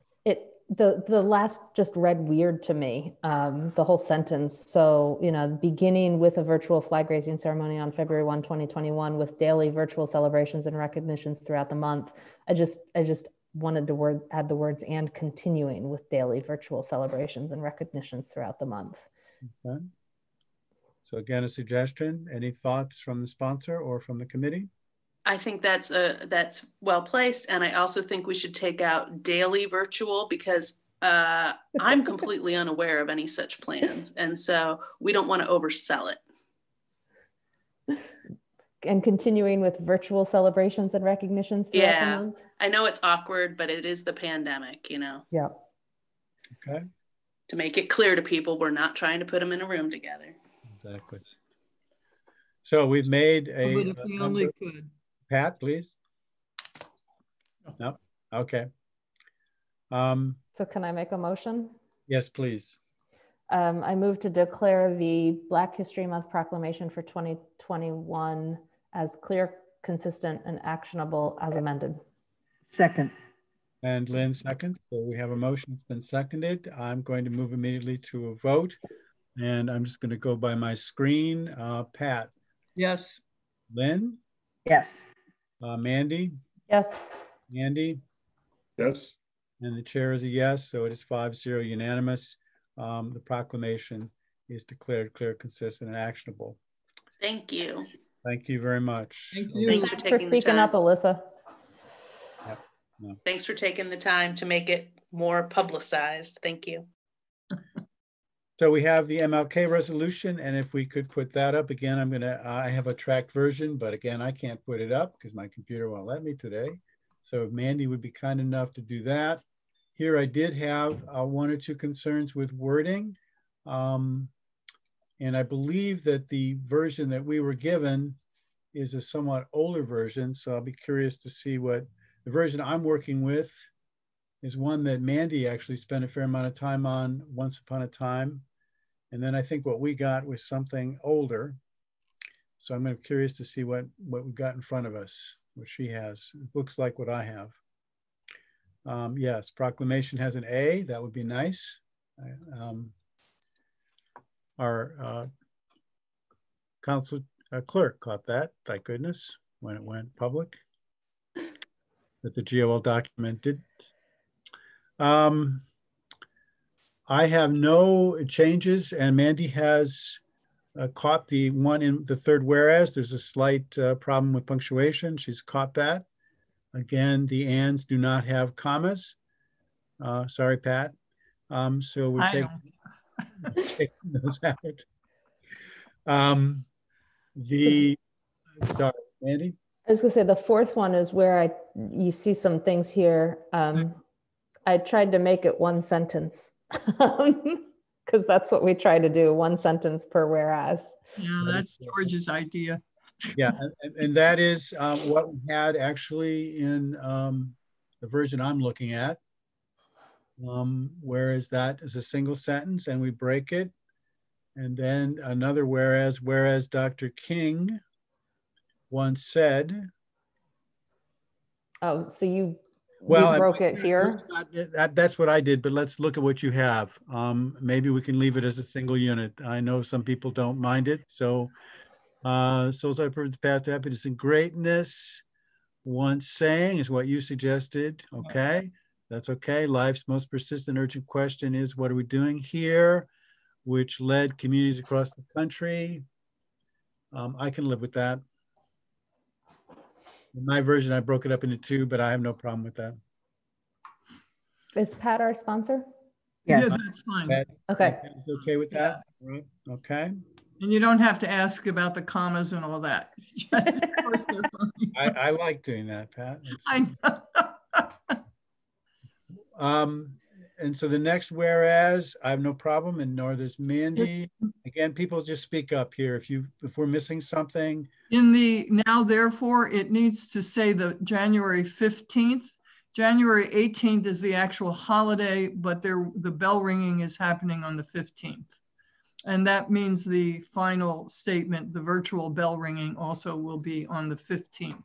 The, the last just read weird to me, um, the whole sentence. So, you know, beginning with a virtual flag raising ceremony on February 1, 2021 with daily virtual celebrations and recognitions throughout the month. I just, I just wanted to word, add the words and continuing with daily virtual celebrations and recognitions throughout the month. Okay. So again, a suggestion. Any thoughts from the sponsor or from the committee? I think that's a that's well placed, and I also think we should take out daily virtual because uh, I'm completely unaware of any such plans, and so we don't want to oversell it. And continuing with virtual celebrations and recognitions Yeah. I know it's awkward, but it is the pandemic, you know. Yeah. Okay, To make it clear to people, we're not trying to put them in a room together. exactly. So we've made a. But if we only could. Pat, please. No, okay. Um, So can I make a motion? yes, please. Um, I move to declare the Black History Month proclamation for 2021 as clear, consistent, and actionable as amended. Second, And Lynn seconds. So we have a motion. that's been seconded. I'm going to move immediately to a vote. And I'm just going to go by my screen. Uh, Pat, Yes. Lynn, yes. Uh, Mandy, Yes. Andy, Yes. and the chair is a yes. So it is five zero unanimous. Um, the proclamation is declared clear, consistent, and actionable. Thank you. Thank you very much. Thank you. Thanks for For taking the speaking time. up, Alyssa. Thanks for taking the time to make it more publicized. Thank you. So we have the MLK resolution, and if we could put that up again, I'm gonna, I have a tracked version, but again, I can't put it up because my computer won't let me today. So if Mandy would be kind enough to do that. Here I did have uh, one or two concerns with wording. Um, and I believe that the version that we were given is a somewhat older version, so I'll be curious to see what, the version I'm working with is one that Mandy actually spent a fair amount of time on once upon a time. And then I think what we got was something older. So I'm curious to see what, what we got in front of us, what she has. It looks like what I have. Um, yes, proclamation has an A, that would be nice. I- um, Our uh, council uh, clerk caught that, thank goodness, when it went public. That the GOL document did. Um, I have no changes and Mandy has uh, caught the one in the third whereas. There's a slight uh, problem with punctuation. She's caught that. Again, the ands do not have commas. Uh, sorry, Pat. Um, so we I take, don't. those out. Um, the, sorry, Mandy? I was gonna say the fourth one is where I, you see some things here. Um, I tried to make it one sentence. Because that's what we try to do, one sentence per whereas. Yeah, that's George's idea. Yeah, and- and, and that is um, what we had actually in um, the version I'm looking at. Um, whereas that is a single sentence and we break it. And then another whereas, whereas Dr. King once said, Oh, so you, well, I- broke it here? That's not- That, that's what I did, but let's look at what you have. Um, maybe we can leave it as a single unit. I know some people don't mind it, so. Uh, souls I purpose path to happiness and greatness. Once saying is what you suggested, okay? That's okay. Life's most persistent urgent question is, what are we doing here? Which led communities across the country. Um, I can live with that. In my version, I broke it up into two, but I have no problem with that. Is Pat our sponsor? Yeah, Yes, that's fine. Pat, Okay, is okay with that? Right, okay. And you don't have to ask about the commas and all that. Just, of course they're fine. I, I like doing that, Pat. It's- I know. Um, and so the next whereas, I have no problem, and nor does Mandy. Again, people just speak up here. If you, if we're missing something, In the now therefore, it needs to say the January 15th, January 18th is the actual holiday, but there, the bell ringing is happening on the 15th. And that means the final statement, the virtual bell ringing also will be on the 15th.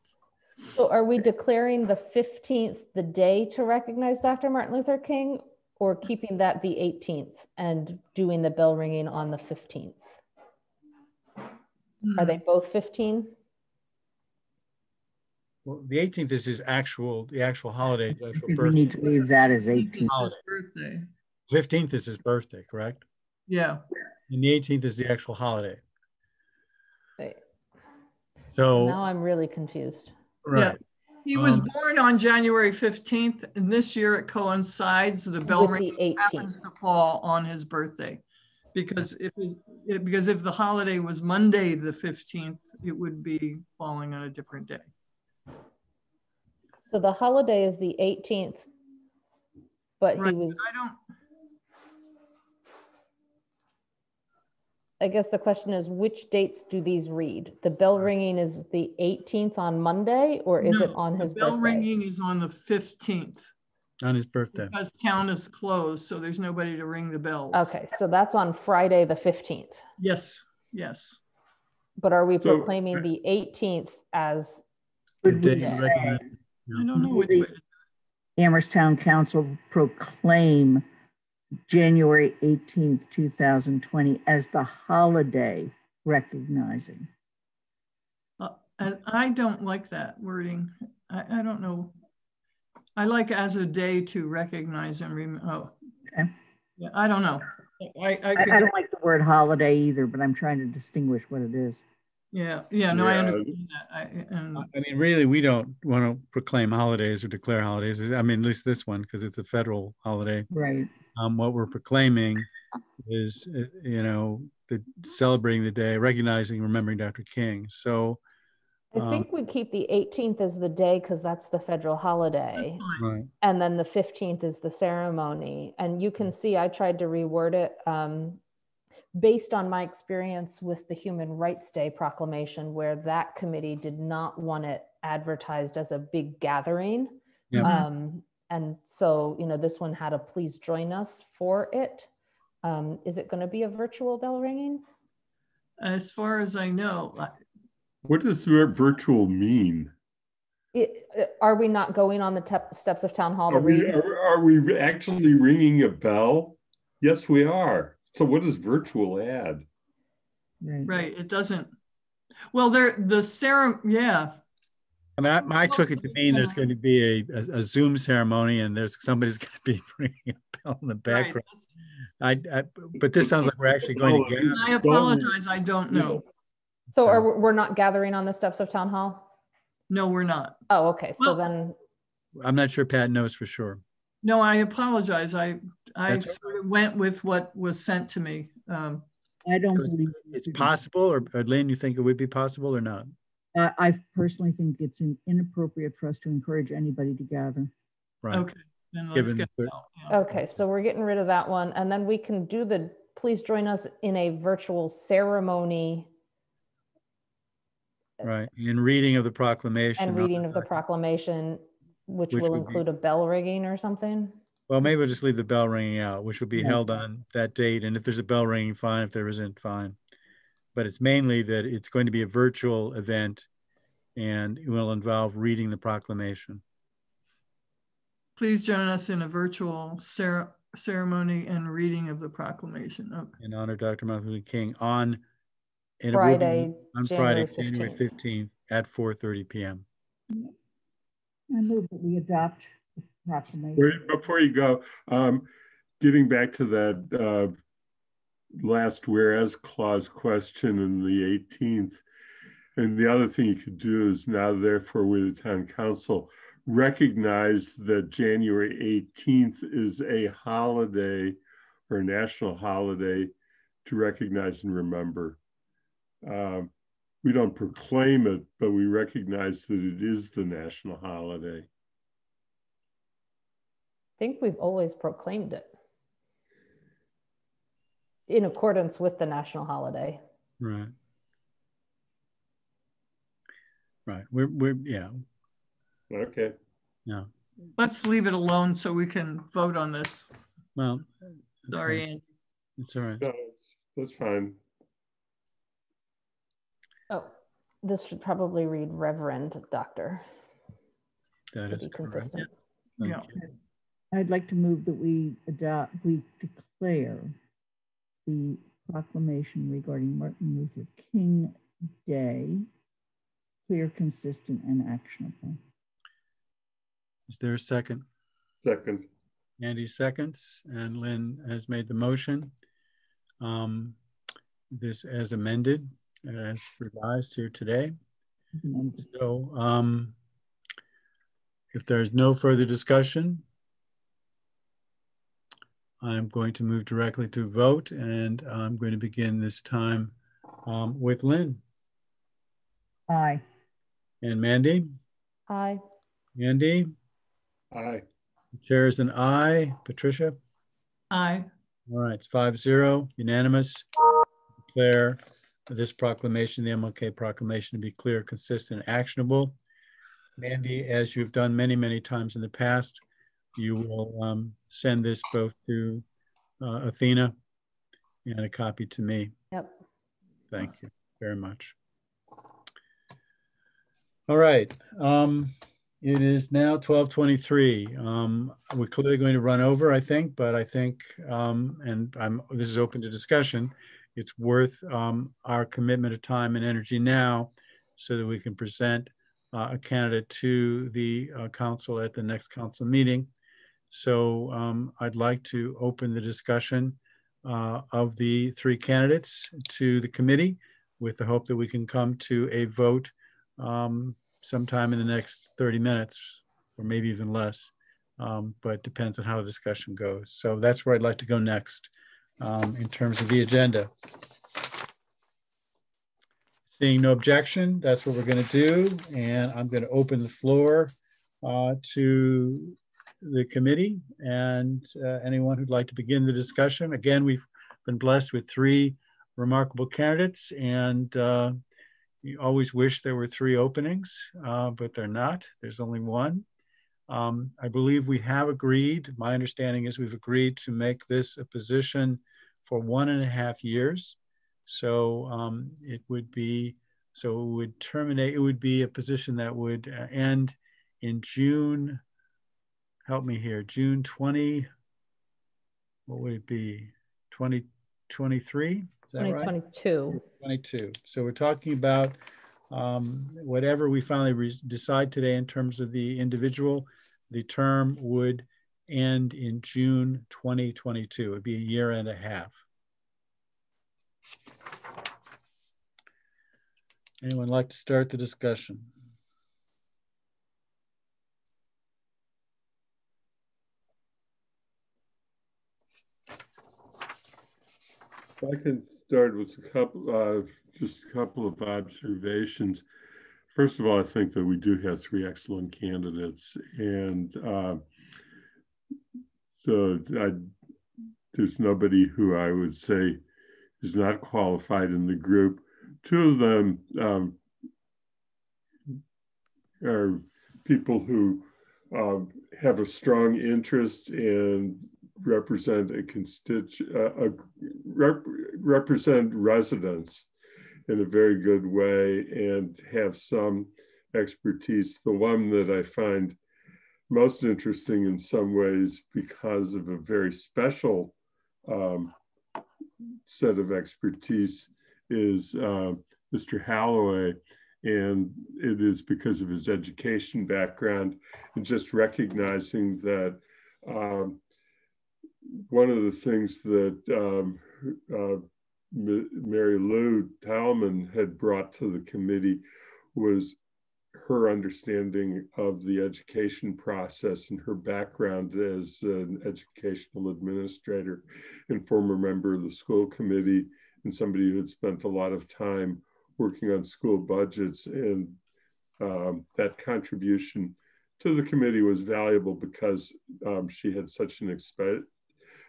So are we declaring the 15th the day to recognize Dr. Martin Luther King or keeping that the 18th and doing the bell ringing on the 15th? Are they both 15? Well, the 18th is his actual, the actual holiday, the actual think we need to leave that as 18th. birthday. 15th is his birthday, correct? Yeah. And the 18th is the actual holiday. Wait, So, Now I'm really confused. right, He was Um, born on January 15th, and this year it coincides, the bell ring the happens to fall on his birthday. Because if, it- it- because if the holiday was Monday, the 15th, it would be falling on a different day. So the holiday is the 18th, but he was, I don't, I guess the question is, which dates do these read? The bell ringing is the 18th on Monday, or is it no, on the his Bell birthday? ringing is on the 15th, on his birthday. because town is closed, so there's nobody to ring the bells. Okay, so that's on Friday, the 15th. Yes, yes. But are we So- proclaiming the 18th as, The Would day we say I don't know Would which the way. Amherst Town Council proclaim January 18th, 2020 as the holiday recognizing? Uh, And I don't like that wording. I, I don't know. I like as a day to recognize and rem, oh. Okay. Yeah, I don't know. I, I, I, I don't like the word holiday either, but I'm trying to distinguish what it is. yeah, yeah, no, I understand that. I, and, I mean, really, we don't want to proclaim holidays or declare holidays. I mean, at least this one, because it's a federal holiday. Right. Um, what we're proclaiming is, uh, you know, the celebrating the day, recognizing, remembering Dr. King. So, I Um, think we keep the 18th as the day because that's the federal holiday. right, And then the 15th is the ceremony. And you can see I tried to reword it um, based on my experience with the Human Rights Day proclamation, where that committee did not want it advertised as a big gathering. Yeah. Um, and so, you know, this one had a please join us for it. Um, is it going to be a virtual bell ringing? as far as I know, I- What does virtual mean? It, uh, are we not going on the tep- steps of town hall to Are we, are, are we actually ringing a bell? Yes, we are. So what does virtual add? Right. right, it doesn't. Well, there, the ceremony, yeah, I mean, I, I took it to mean there's going to be a, a, a Zoom ceremony and there's somebody's going to be ringing a bell in the right. background. I, I, but this sounds like we're actually going to gather. I apologize, I don't know. So are, we- we're not gathering on the steps of town hall? No, we're not. Oh, okay. So Well- then, I'm not sure Pat knows for sure. No, I apologize. I, I That's all sort of went with what was sent to me. Um, I don't It's- believe. It's possible, or, or Lynn, you think it would be possible or not? Uh, I personally think it's in- inappropriate for us to encourage anybody to gather. Right. Okay, then let's Given get the- out. yeah. okay, so we're getting rid of that one. And then we can do the, please join us in a virtual ceremony Right. and reading of the proclamation. and reading of the proclamation, which Which will would be- include a bell ringing or something? Well, maybe we'll just leave the bell ringing out, which will be Yeah. held on that date. And if there's a bell ringing, fine. If there isn't, fine. But it's mainly that it's going to be a virtual event and it will involve reading the proclamation. Please join us in a virtual cer- ceremony and reading of the proclamation. Okay. in honor of Dr. Martin Luther King on and it will be Friday, on January Friday, January 15th. fifteenth at four thirty PM. I move that we adopt the proclamation. Wait, Before you go, um, getting back to that uh, last whereas clause question in the 18th, and the other thing you could do is now therefore with the town council, recognize that January 18th is a holiday or a national holiday to recognize and remember. Um, we don't proclaim it, but we recognize that it is the national holiday. I think we've always proclaimed it in accordance with the national holiday. Right. Right. We're, we're, yeah, Okay. yeah. let's leave it alone so we can vote on this. Well, Sorry, okay. Andy. it's all right. No, that's fine. Oh, this should probably read Reverend Doctor That to is be correct. consistent. Thank Yeah. I'd like to move that we adopt, we declare the proclamation regarding Martin Luther King Day clear, consistent, and actionable. Is there a second? Second. Andy seconds, and Lynn has made the motion. Um, this as amended, as revised here today. So um, if there's no further discussion, I'm going to move directly to vote, and I'm going to begin this time um, with Lynn Aye. and Mandy. Aye. Andy, Aye. chair is an aye. Patricia? Aye. All right, it's five zero, unanimous. Declare this proclamation, the MLK proclamation to be clear, consistent, actionable. Mandy, as you've done many, many times in the past, you will um, send this both to uh, Athena and a copy to me. Yep. Thank you very much. All right. Um, it is now 1223. Um, we're clearly going to run over, I think, but I think, um, and I'm, this is open to discussion. It's worth um, our commitment of time and energy now so that we can present uh, a candidate to the uh, council at the next council meeting. So um, I'd like to open the discussion uh, of the three candidates to the committee with the hope that we can come to a vote um, sometime in the next 30 minutes or maybe even less, um, but depends on how the discussion goes. So that's where I'd like to go next um, in terms of the agenda. Seeing no objection, that's what we're going to do. And I'm going to open the floor uh, to the committee and uh, anyone who'd like to begin the discussion. Again, we've been blessed with three remarkable candidates and uh, you always wish there were three openings, uh, but they're not. There's only one. Um, I believe we have agreed, my understanding is we've agreed to make this a position for one and a half years. So um, it would be, so it would terminate, it would be a position that would uh, end in June, help me here, June 20, what would it be? 2023? Is that right? 2022. 22. So we're talking about um, whatever we finally decide today in terms of the individual, the term would end in June 2022. It'd be a year and a half. Anyone like to start the discussion? I can start with a couple, uh, just a couple of observations. First of all, I think that we do have three excellent candidates, and uh, so I, there's nobody who I would say is not qualified in the group. Two of them um, are people who um, have a strong interest and represent a constitu- uh, a rep- represent residents in a very good way and have some expertise. The one that I find most interesting in some ways because of a very special um, set of expertise is uh, Mr. Holloway. And it is because of his education background and just recognizing that um, one of the things that um, uh, Mary Lou Talman had brought to the committee was her understanding of the education process and her background as an educational administrator and former member of the school committee and somebody who had spent a lot of time working on school budgets and um, that contribution to the committee was valuable because um, she had such an expe-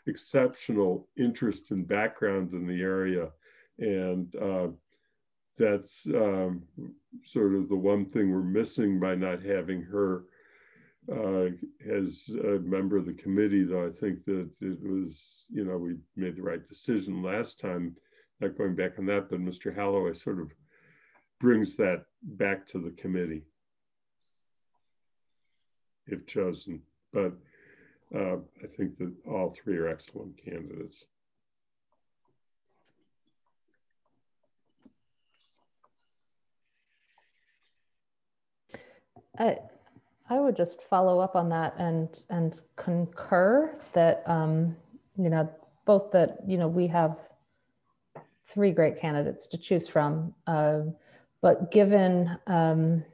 exceptional interest and background in the area. And uh, that's um, sort of the one thing we're missing by not having her uh, as a member of the committee, though, I think that it was, you know, we made the right decision last time, not going back on that, but Mr. Holloway sort of brings that back to the committee if chosen. But uh, I think that all three are excellent candidates. I, I would just follow up on that and and concur that um, you know both that you know we have three great candidates to choose from, uh, but given um,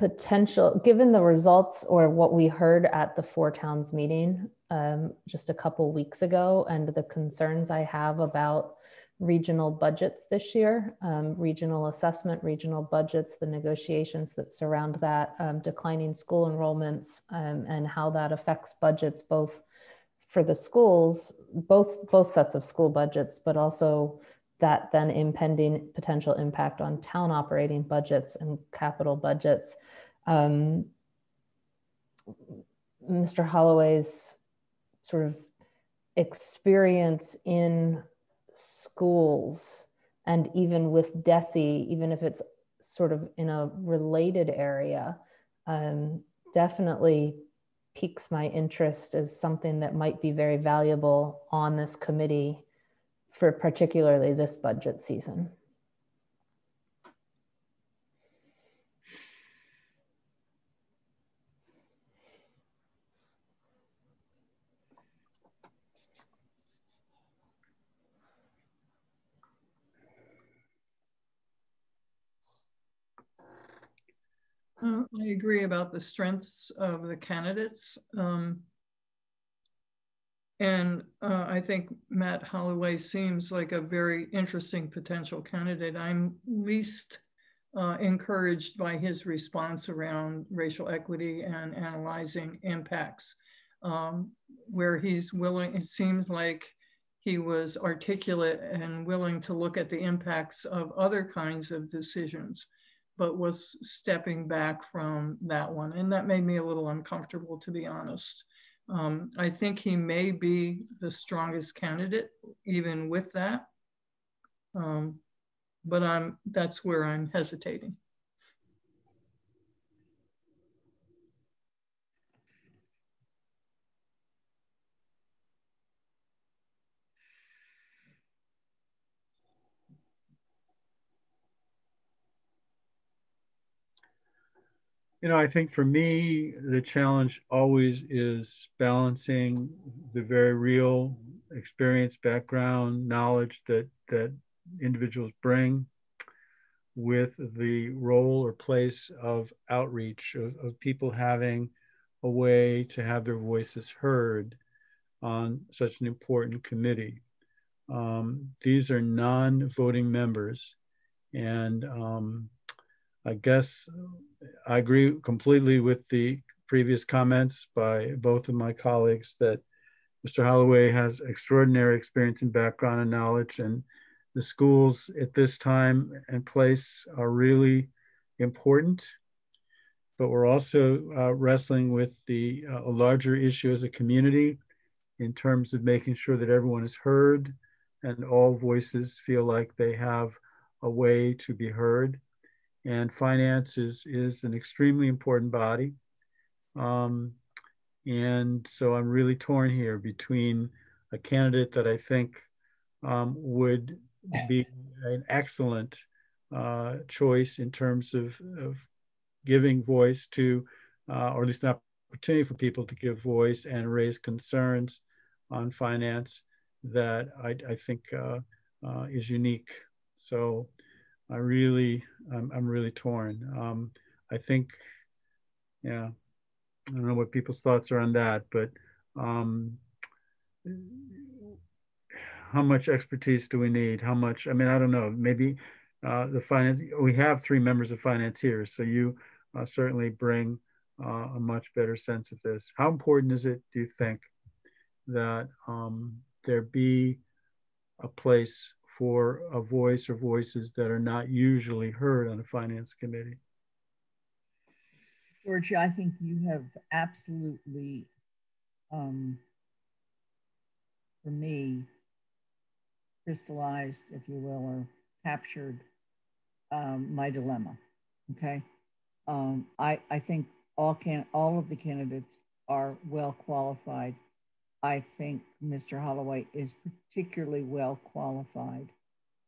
potential, given the results or what we heard at the Four Towns meeting um, just a couple weeks ago, and the concerns I have about regional budgets this year, um, regional assessment, regional budgets, the negotiations that surround that, um, declining school enrollments, um, and how that affects budgets both for the schools, both both sets of school budgets, but also that then impending potential impact on town operating budgets and capital budgets. Um, Mr. Holloway's sort of experience in schools and even with DESE, even if it's sort of in a related area, um, definitely piques my interest as something that might be very valuable on this committee for particularly this budget season. Uh, I agree about the strengths of the candidates. Um, and uh, I think Matt Holloway seems like a very interesting potential candidate. I'm least uh, encouraged by his response around racial equity and analyzing impacts, um, where he's willing, it seems like he was articulate and willing to look at the impacts of other kinds of decisions but was stepping back from that one. And that made me a little uncomfortable, to be honest. Um, I think he may be the strongest candidate, even with that. Um, but I'm that's where I'm hesitating. You know, I think for me, the challenge always is balancing the very real experience, background, knowledge that that individuals bring with the role or place of outreach, of, of people having a way to have their voices heard on such an important committee. Um, these are non-voting members, and um, I guess I agree completely with the previous comments by both of my colleagues that Mr. Holloway has extraordinary experience and background and knowledge, and the schools at this time and place are really important. But we're also uh, wrestling with the uh, a larger issue as a community in terms of making sure that everyone is heard and all voices feel like they have a way to be heard and finance is, is an extremely important body. Um, and so I'm really torn here between a candidate that I think um, would be an excellent uh, choice in terms of, of giving voice to, uh, or at least an opportunity for people to give voice and raise concerns on finance that I, I think uh, uh is unique. So I really, I'm, I'm really torn. Um, I think, yeah, I don't know what people's thoughts are on that, but um, how much expertise do we need? How much, I mean, I don't know, maybe uh, the finance, we have three members of financiers, so you uh, certainly bring uh, a much better sense of this. How important is it, do you think, that um, there be a place for a voice or voices that are not usually heard on a finance committee? Georgia, I think you have absolutely, um, for me, crystallized, if you will, or captured um, my dilemma. Okay, um, I I think all can all of the candidates are well qualified. I think Mr. Holloway is particularly well qualified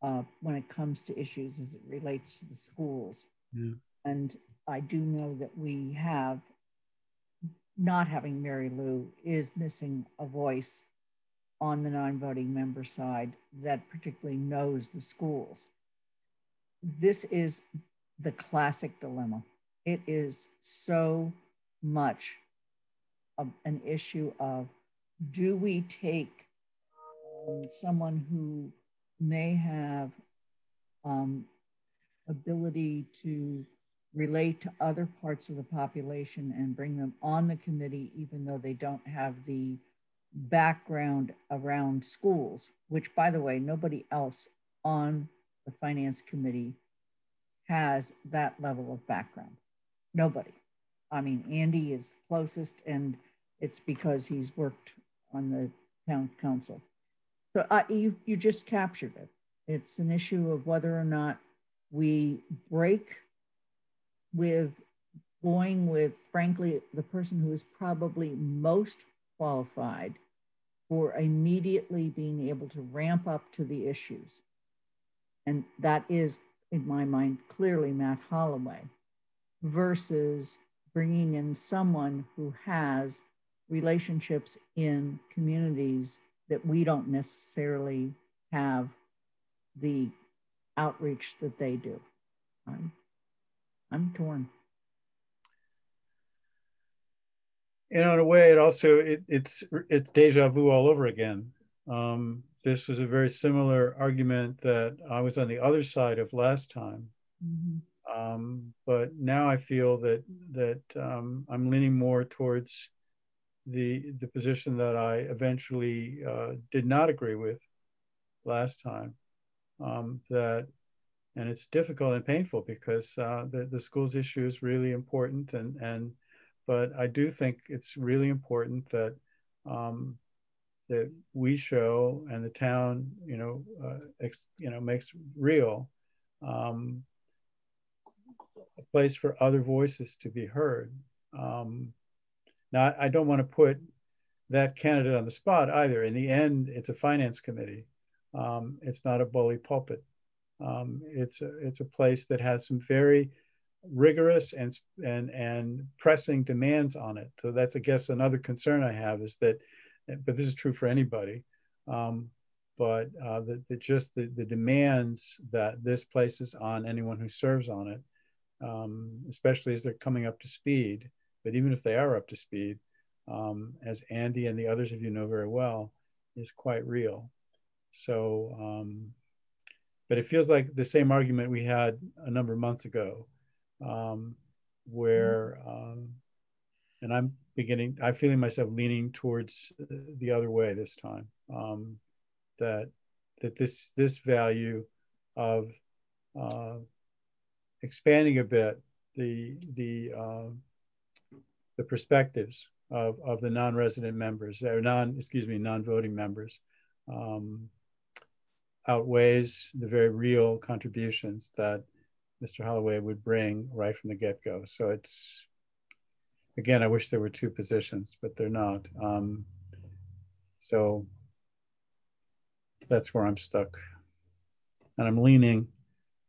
uh, when it comes to issues as it relates to the schools. Yeah. And I do know that we have, not having Mary Lou is missing a voice on the non-voting member side that particularly knows the schools. This is the classic dilemma. It is so much of an issue of do we take um, someone who may have um, ability to relate to other parts of the population and bring them on the committee, even though they don't have the background around schools, which, by the way, nobody else on the finance committee has that level of background. Nobody. I mean, Andy is closest, and it's because he's worked on the town council. So uh, you, you just captured it. It's an issue of whether or not we break with going with, frankly, the person who is probably most qualified for immediately being able to ramp up to the issues. And that is, in my mind, clearly Matt Holloway versus bringing in someone who has relationships in communities that we don't necessarily have the outreach that they do. I'm, I'm torn. And in a way, it also it, it's it's deja vu all over again. Um, this was a very similar argument that I was on the other side of last time. Mm-hmm. Um, but now I feel that that um, I'm leaning more towards the the position that I eventually uh, did not agree with last time. Um, that and it's difficult and painful because uh, the the school's issue is really important and and but I do think it's really important that um, that we show and the town you know uh, ex, you know makes real um, a place for other voices to be heard. Um, now, I don't want to put that candidate on the spot either. In the end, it's a finance committee. Um, it's not a bully pulpit. Um, it's a it's a place that has some very rigorous and and and pressing demands on it. So that's I guess another concern I have is that, but this is true for anybody. Um, but uh, just the, the demands that this places on anyone who serves on it, um, especially as they're coming up to speed, but even if they are up to speed, um, as Andy and the others of you know very well, is quite real. So, um, but it feels like the same argument we had a number of months ago, um, where, um, and I'm beginning, I'm feeling myself leaning towards the other way this time. Um, that that this this value of uh, expanding a bit the the uh, the perspectives of, of the non-resident members or non, excuse me, non-voting members um, outweighs the very real contributions that Mr. Holloway would bring right from the get-go. So it's, again, I wish there were two positions, but they're not. Um, so that's where I'm stuck. And I'm leaning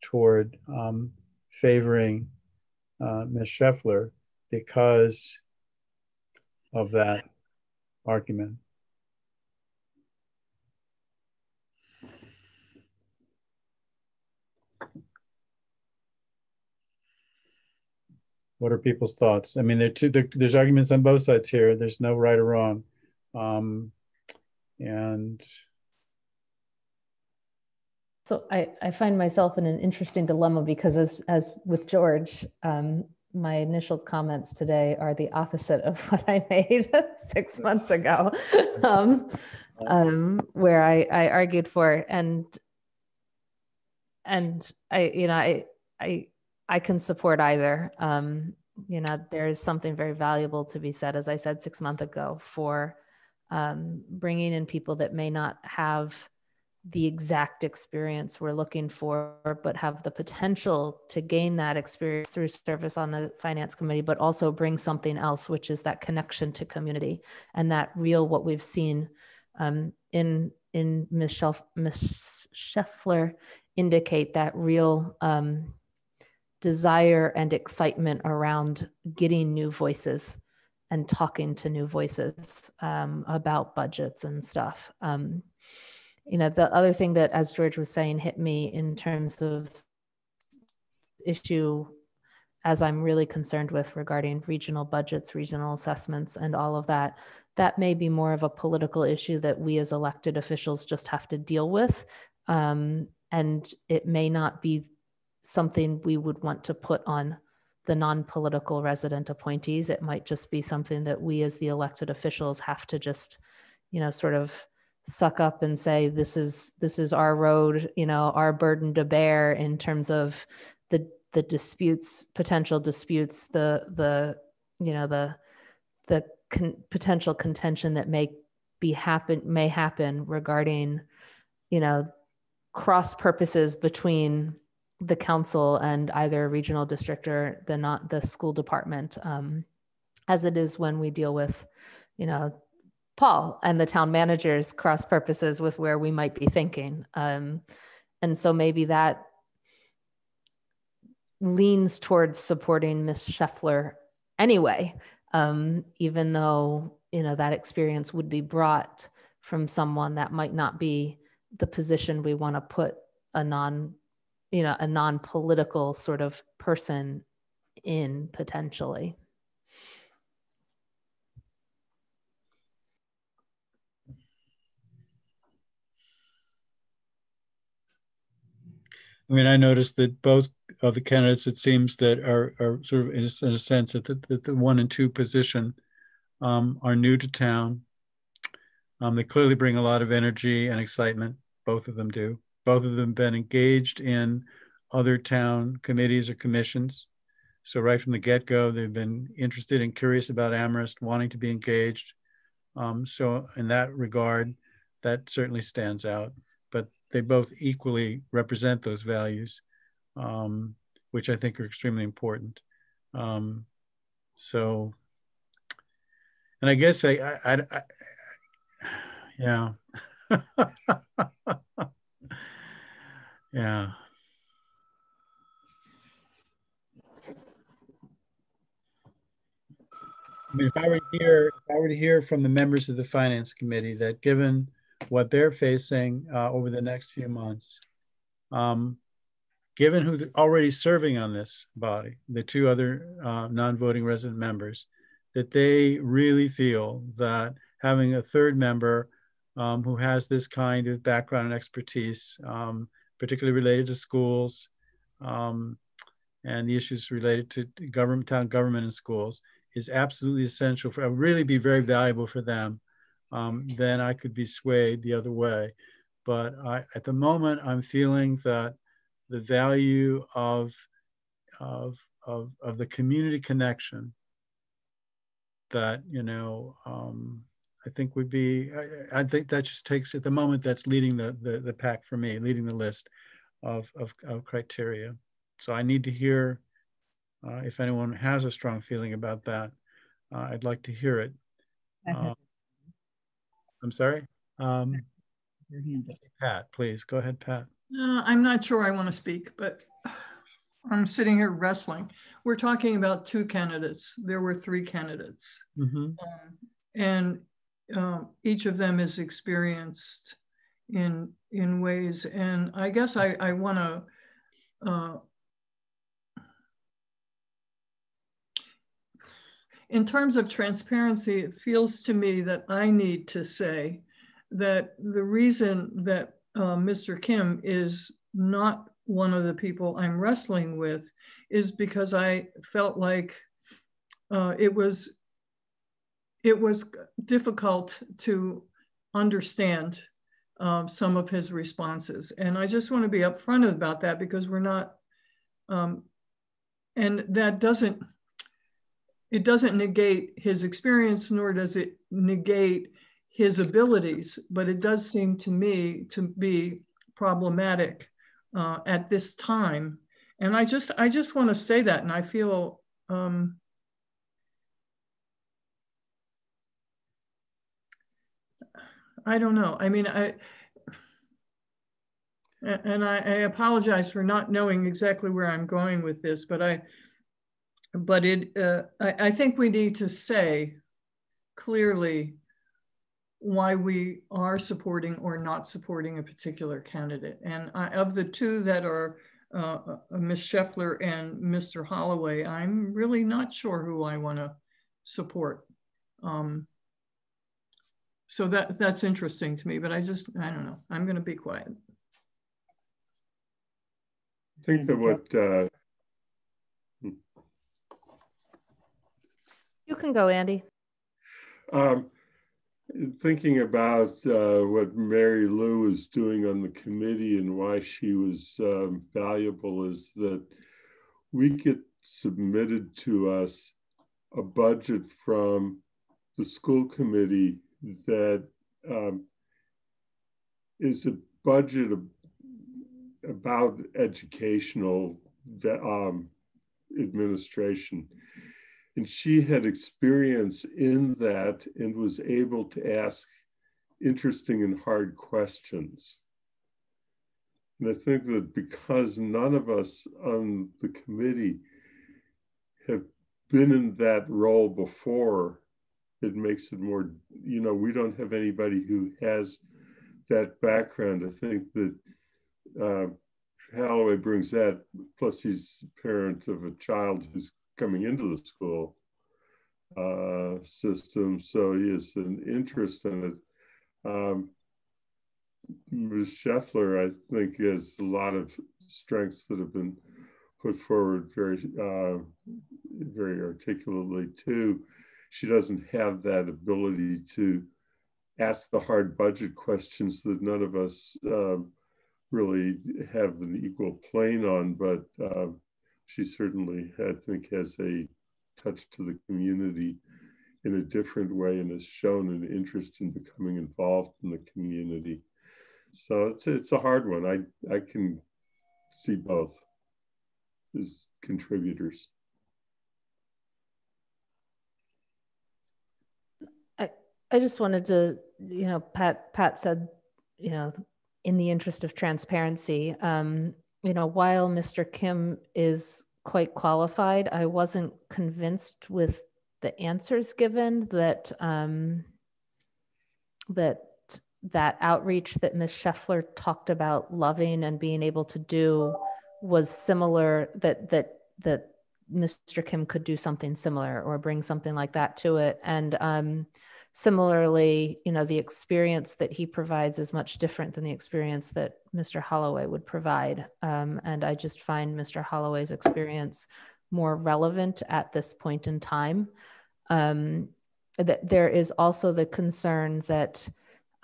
toward um, favoring uh, Ms. Scheffler because of that argument. What are people's thoughts? I mean, there two, there, there's arguments on both sides here. There's no right or wrong. Um, and so I, I find myself in an interesting dilemma because as, as with George, um, my initial comments today are the opposite of what I made six months ago, um, um, where I, I argued for and and I you know I I I can support either. Um, you know, there is something very valuable to be said, as I said six months ago, for um, bringing in people that may not have the exact experience we're looking for, but have the potential to gain that experience through service on the finance committee, but also bring something else, which is that connection to community and that real what we've seen um, in in Ms. Shelf, Ms. Scheffler indicate that real um, desire and excitement around getting new voices and talking to new voices um, about budgets and stuff. Um, you know, the other thing that, as George was saying, hit me in terms of issue as I'm really concerned with regarding regional budgets, regional assessments, and all of that, that may be more of a political issue that we as elected officials just have to deal with. Um, and it may not be something we would want to put on the non-political resident appointees. It might just be something that we as the elected officials have to just, you know, sort of suck up and say this is this is our road you know our burden to bear in terms of the the disputes potential disputes the the you know the the con- potential contention that may be happen may happen regarding you know cross purposes between the council and either regional district or the not the school department um, as it is when we deal with you know Paul and the town managers cross purposes with where we might be thinking. Um, and so maybe that leans towards supporting Miss Scheffler anyway, um, even though you know that experience would be brought from someone that might not be the position we want to put a non, you know, a non-political sort of person in potentially. I mean, I noticed that both of the candidates, it seems that are, are sort of in a, sense that the, that the one and two position um, are new to town. Um, they clearly bring a lot of energy and excitement. Both of them do. Both of them been engaged in other town committees or commissions. So right from the get-go, they've been interested and curious about Amherst, wanting to be engaged. Um, so in that regard, that certainly stands out they both equally represent those values, um, which I think are extremely important. Um, so, and I guess I, I, I, I yeah, yeah. I mean, if I were to hear, if I were to hear from the members of the finance committee that given what they're facing uh, over the next few months. Um, given who's already serving on this body, the two other uh, non-voting resident members, that they really feel that having a third member um, who has this kind of background and expertise, um, particularly related to schools um, and the issues related to government, town government and schools, is absolutely essential for, really be very valuable for them um, then I could be swayed the other way. But I, at the moment, I'm feeling that the value of, of, of, of the community connection that, you know, um, I think would be, I, I, think that just takes, at the moment, that's leading the, the, the pack for me, leading the list of, of, of criteria. So I need to hear uh, if anyone has a strong feeling about that. Uh, I'd like to hear it. Uh, I'm sorry. Um, Pat, please go ahead, Pat. Uh, I'm not sure I want to speak, but I'm sitting here wrestling. We're talking about two candidates. There were three candidates, mm -hmm. um, and um, each of them is experienced in in ways. And I guess I I want to. Uh, in terms of transparency, it feels to me that I need to say that the reason that uh, Mr. Kim is not one of the people I'm wrestling with is because I felt like uh, it was it was difficult to understand um, some of his responses, and I just want to be upfront about that because we're not, um, and that doesn't it doesn't negate his experience, nor does it negate his abilities, but it does seem to me to be problematic uh, at this time. And I just, I just want to say that, and I feel um, I don't know. I mean, I, and I, I, apologize for not knowing exactly where I'm going with this, but I, but it, uh, I, I think we need to say clearly why we are supporting or not supporting a particular candidate. And I, of the two that are uh, Ms. Scheffler and Mr. Holloway, I'm really not sure who I want to support. Um, so that that's interesting to me, but I just, I don't know. I'm going to be quiet. I think that what uh, you can go, Andy. Um, thinking about uh, what Mary Lou is doing on the committee and why she was um, valuable is that we get submitted to us a budget from the school committee that um, is a budget about educational um, administration. And she had experience in that and was able to ask interesting and hard questions. And I think that because none of us on the committee have been in that role before, it makes it more, you know, we don't have anybody who has that background. I think that uh, Holloway brings that, plus he's parent of a child who's coming into the school uh, system, so he has an interest in it. Um, Ms. Scheffler, I think, has a lot of strengths that have been put forward very, uh, very articulately too she doesn't have that ability to ask the hard budget questions that none of us um, really have an equal plane on, but um, she certainly, I think, has a touch to the community in a different way and has shown an interest in becoming involved in the community. So it's it's a hard one. I I can see both as contributors. I I just wanted to, you know, Pat Pat said, you know, in the interest of transparency, um, you know, while Mr. Kim is quite qualified, I wasn't convinced with the answers given that um, that that outreach that Ms. Scheffler talked about loving and being able to do was similar that that that Mr. Kim could do something similar or bring something like that to it. And um, similarly, you know, the experience that he provides is much different than the experience that Mr. Holloway would provide. Um, and I just find Mr. Holloway's experience more relevant at this point in time. Um, that there is also the concern that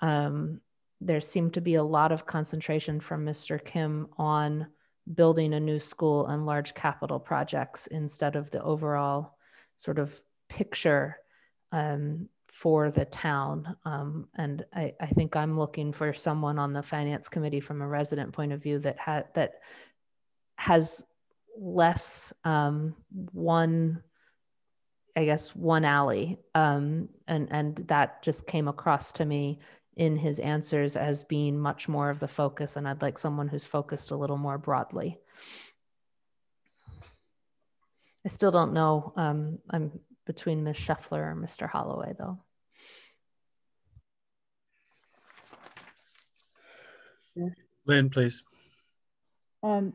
um, there seemed to be a lot of concentration from Mr. Kim on building a new school and large capital projects instead of the overall sort of picture um, for the town. Um, and I, I, think I'm looking for someone on the finance committee from a resident point of view that ha- that has less um, one, I guess, one alley. Um, and, and that just came across to me in his answers as being much more of the focus. And I'd like someone who's focused a little more broadly. I still don't know. Um, I'm between Ms. Scheffler and Mr. Holloway, though. Lynn, please. Um,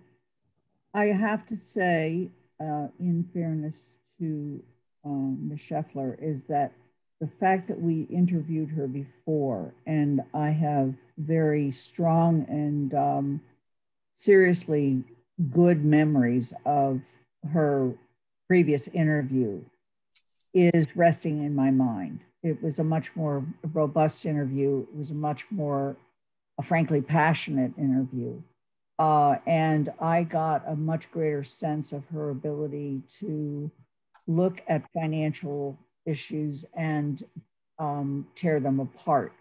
I have to say, uh, in fairness to um, Ms. Scheffler, is that the fact that we interviewed her before, and I have very strong and um, seriously good memories of her previous interview, is resting in my mind. It was a much more robust interview. It was a much more a frankly passionate interview. Uh, and I got a much greater sense of her ability to look at financial issues and um, tear them apart.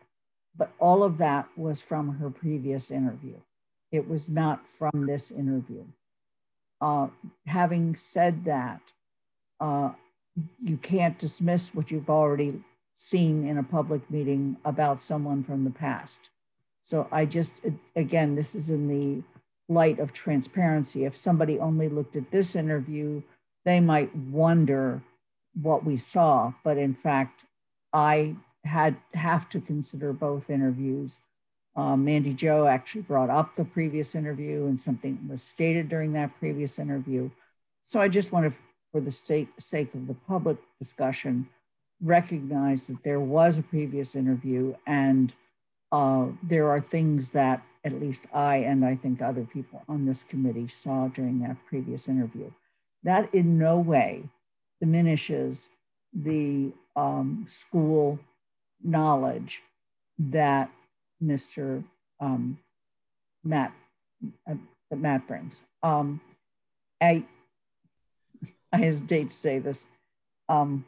But all of that was from her previous interview. It was not from this interview. Uh, having said that, uh, you can't dismiss what you've already seen in a public meeting about someone from the past. So I just, again, this is in the light of transparency. If somebody only looked at this interview, they might wonder what we saw. But in fact, I had have to consider both interviews. Um, Mandi Jo actually brought up the previous interview and something was stated during that previous interview. So I just want to, for the sake, sake of the public discussion, recognize that there was a previous interview and uh, there are things that at least I and I think other people on this committee saw during that previous interview. That in no way diminishes the um, school knowledge that Mr. Um, Matt uh, that Matt brings. Um, I I hesitate to say this. Um,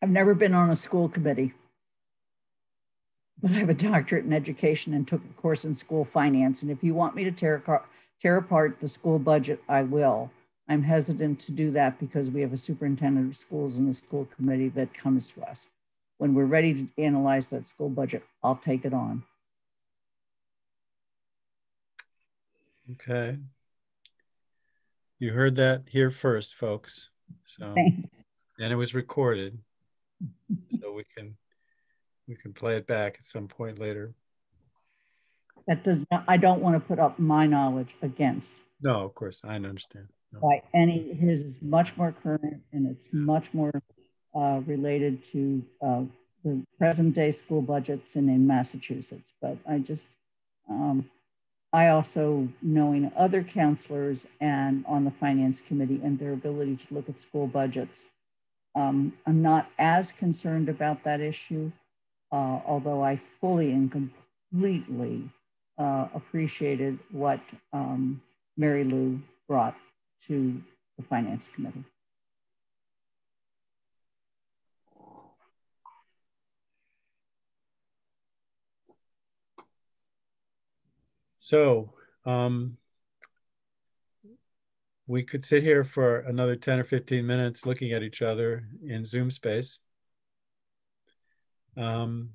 I've never been on a school committee but I have a doctorate in education and took a course in school finance. And if you want me to tear, tear apart the school budget, I will. I'm hesitant to do that because we have a superintendent of schools and a school committee that comes to us. When we're ready to analyze that school budget, I'll take it on. Okay. You heard that here first, folks. So, Thanks. and it was recorded, so we can we can play it back at some point later. That does not, I don't want to put up my knowledge against. No, of course, I understand. No. By any, his is much more current and it's much more uh, related to uh, the present day school budgets and in Massachusetts. But I just, um, I also, knowing other councilors and on the finance committee and their ability to look at school budgets, um, I'm not as concerned about that issue uh, although I fully and completely uh, appreciated what um, Mary Lou brought to the Finance Committee. So um, we could sit here for another 10 or 15 minutes looking at each other in Zoom space. Um,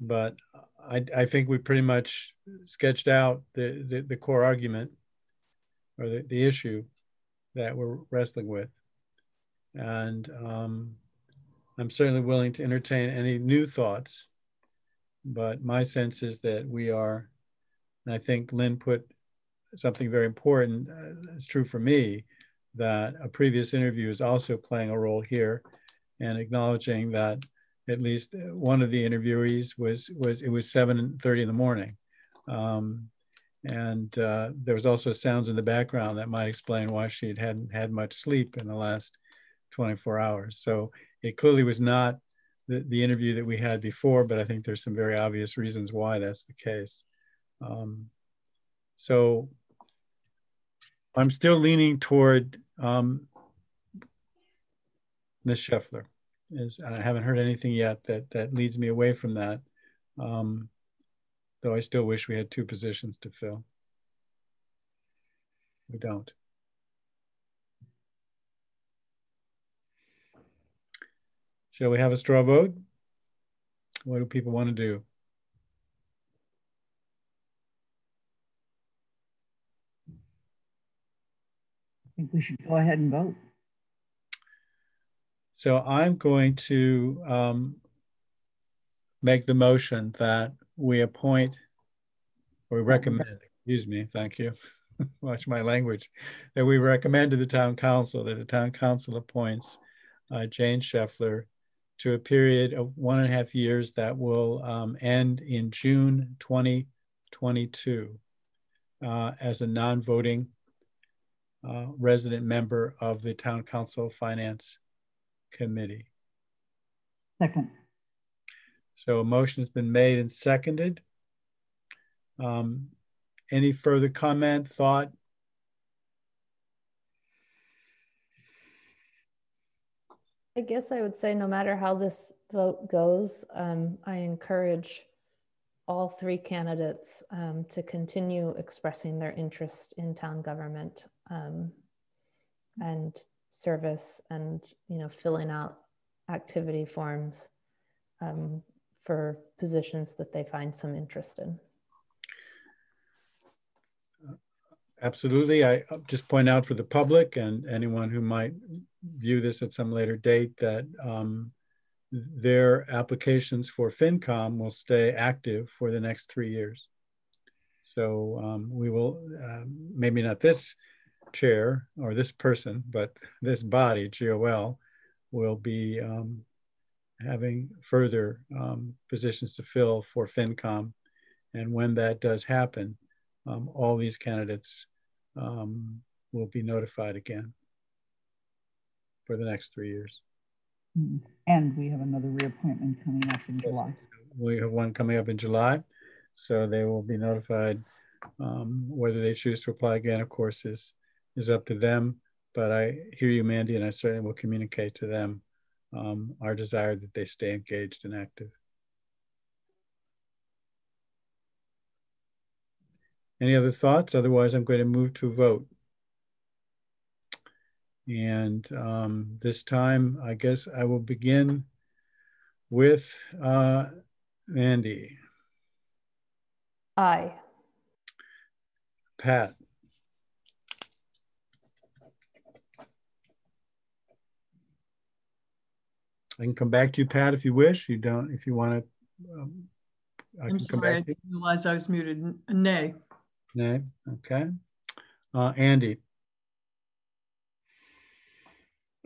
but I, I think we pretty much sketched out the, the, the core argument or the, the issue that we're wrestling with. And um, I'm certainly willing to entertain any new thoughts. But my sense is that we are, and I think Lynn put something very important, uh, it's true for me, that a previous interview is also playing a role here and acknowledging that at least uh, one of the interviewees was was it was 7:30 in the morning, um, and uh, there was also sounds in the background that might explain why she hadn't had much sleep in the last 24 hours. So it clearly was not the, the interview that we had before, but I think there's some very obvious reasons why that's the case. Um, so I'm still leaning toward um, Ms. Scheffler is I haven't heard anything yet that that leads me away from that. Um, though I still wish we had two positions to fill. We don't. Shall we have a straw vote? What do people want to do? Think we should go ahead and vote. So I'm going to um, make the motion that we appoint or recommend, excuse me, thank you. Watch my language. That we recommend to the town council that the town council appoints uh, Jane Scheffler to a period of one and a half years that will um, end in June 2022 uh, as a non-voting uh, resident member of the town council finance committee. Second. So a motion has been made and seconded. Um, any further comment, thought? I guess I would say no matter how this vote goes, um, I encourage all three candidates um, to continue expressing their interest in town government um, and service and you know filling out activity forms um, for positions that they find some interest in. Absolutely. I just point out for the public and anyone who might view this at some later date that um, their applications for FinCom will stay active for the next three years. So um, we will, uh, maybe not this chair or this person, but this body, GOL, will be um, having further um, positions to fill for FinCom. And when that does happen, um, all these candidates um, will be notified again for the next three years. Hmm. And we have another reappointment coming up in July. We have one coming up in July, so they will be notified. Um, whether they choose to apply again, of course, is is up to them. But I hear you, Mandi, and I certainly will communicate to them um, our desire that they stay engaged and active. Any other thoughts? Otherwise, I'm going to move to vote. And um, this time, I guess I will begin with uh, Mandi. Aye. Pat. I can come back to you, Pat, if you wish. You don't, if you want to. Um, I am sorry, I didn't realize I was muted. Nay. Nay, okay. Uh, Andy.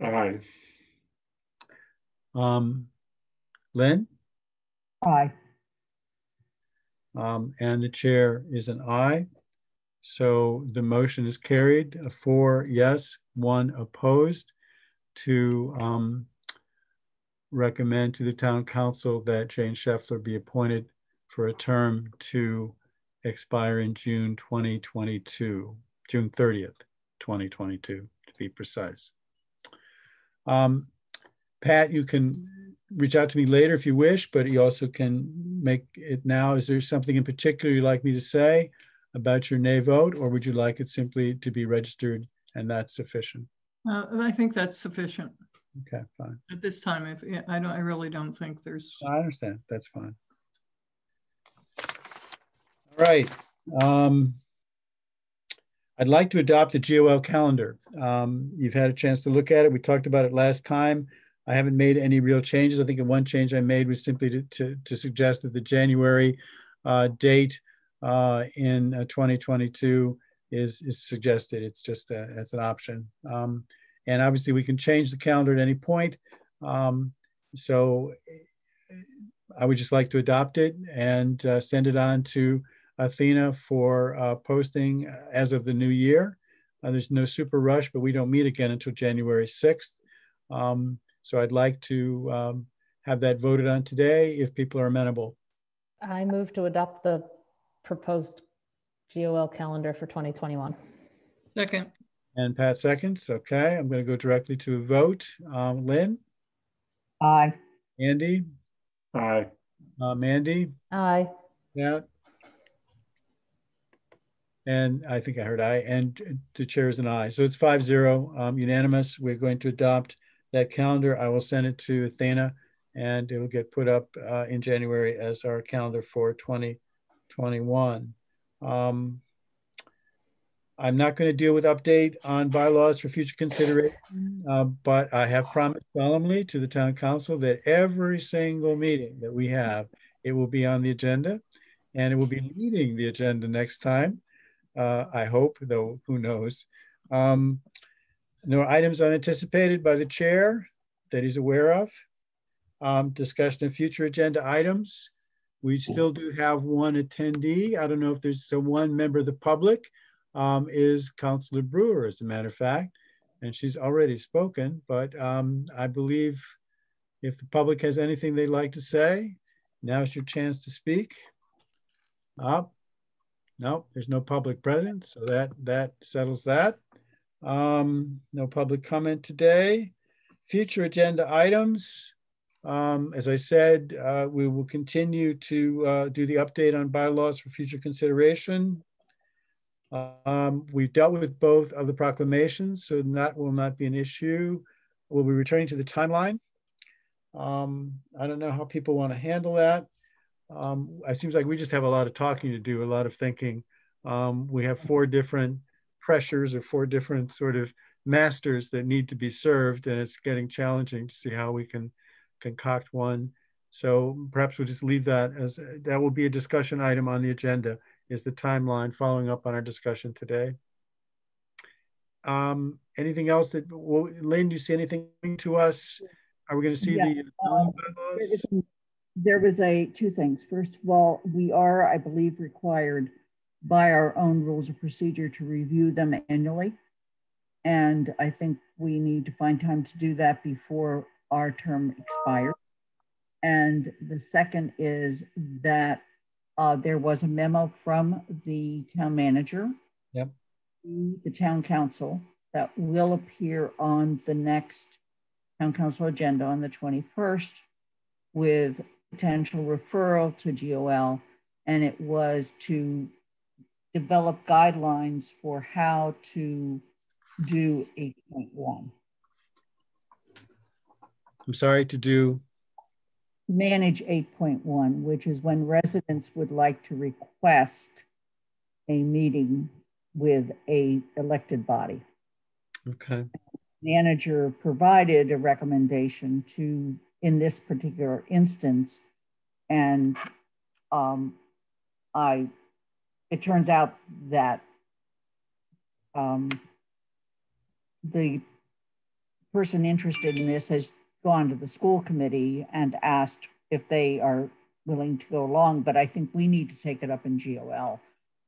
Aye. Um, Lynn? Aye. Um, and the chair is an aye. So the motion is carried, a four yes, one opposed to um, recommend to the town council that Jane Scheffler be appointed for a term to expire in June 2022, June 30th, 2022, to be precise. Um, Pat, you can reach out to me later if you wish, but you also can make it now. Is there something in particular you'd like me to say about your nay vote, or would you like it simply to be registered and that's sufficient? Uh, I think that's sufficient. Okay, fine. At this time, if I don't, I really don't think there's. I understand. That's fine. All right. Um, I'd like to adopt the GOL calendar. Um, you've had a chance to look at it. We talked about it last time. I haven't made any real changes. I think the one change I made was simply to, to, to suggest that the January uh, date uh, in uh, 2022 is, is suggested. It's just a, it's an option. Um, and obviously we can change the calendar at any point. Um, so I would just like to adopt it and uh, send it on to Athena for uh, posting as of the new year. Uh, there's no super rush, but we don't meet again until January 6th. Um, so I'd like to um, have that voted on today if people are amenable. I move to adopt the proposed GOL calendar for 2021. Second. And Pat seconds. Okay, I'm going to go directly to a vote. Um, Lynn? Aye. Andy? Aye. Uh, Mandi? Aye. Pat? And I think I heard aye, and the chair is an aye. So it's 5 0, um, unanimous. We're going to adopt that calendar. I will send it to Athena and it will get put up uh, in January as our calendar for 2021. Um, I'm not going to deal with update on bylaws for future consideration, uh, but I have promised solemnly to the town council that every single meeting that we have, it will be on the agenda and it will be leading the agenda next time. Uh, I hope, though who knows. Um, no items unanticipated by the chair that he's aware of. Um, discussion of future agenda items. We still do have one attendee. I don't know if there's a one member of the public um, is Councillor Brewer, as a matter of fact, and she's already spoken. But um, I believe if the public has anything they'd like to say, now's your chance to speak. Up. Oh, no, there's no public present, so that that settles that. Um, no public comment today. future agenda items. Um, as I said, uh, we will continue to uh, do the update on bylaws for future consideration. Um, we've dealt with both of the proclamations, so that will not be an issue. We'll be returning to the timeline. Um, I don't know how people want to handle that. Um, it seems like we just have a lot of talking to do, a lot of thinking. Um, we have four different pressures or four different sort of masters that need to be served, and it's getting challenging to see how we can concoct one. So perhaps we'll just leave that as that will be a discussion item on the agenda is the timeline following up on our discussion today. Um, anything else that, well, Lynn, do you see anything to us? Are we going to see yeah. the um, there was a two things. First of all, we are, I believe, required by our own rules of procedure to review them annually. And I think we need to find time to do that before our term expires. And the second is that uh, there was a memo from the town manager yep. the town council that will appear on the next town council agenda on the 21st with potential referral to GOL. And it was to develop guidelines for how to do 8.1. I'm sorry to do manage 8.1, which is when residents would like to request a meeting with a elected body. Okay. Manager provided a recommendation to, in this particular instance, and um, I, it turns out that um, the person interested in this has gone to the school committee and asked if they are willing to go along, but I think we need to take it up in GOL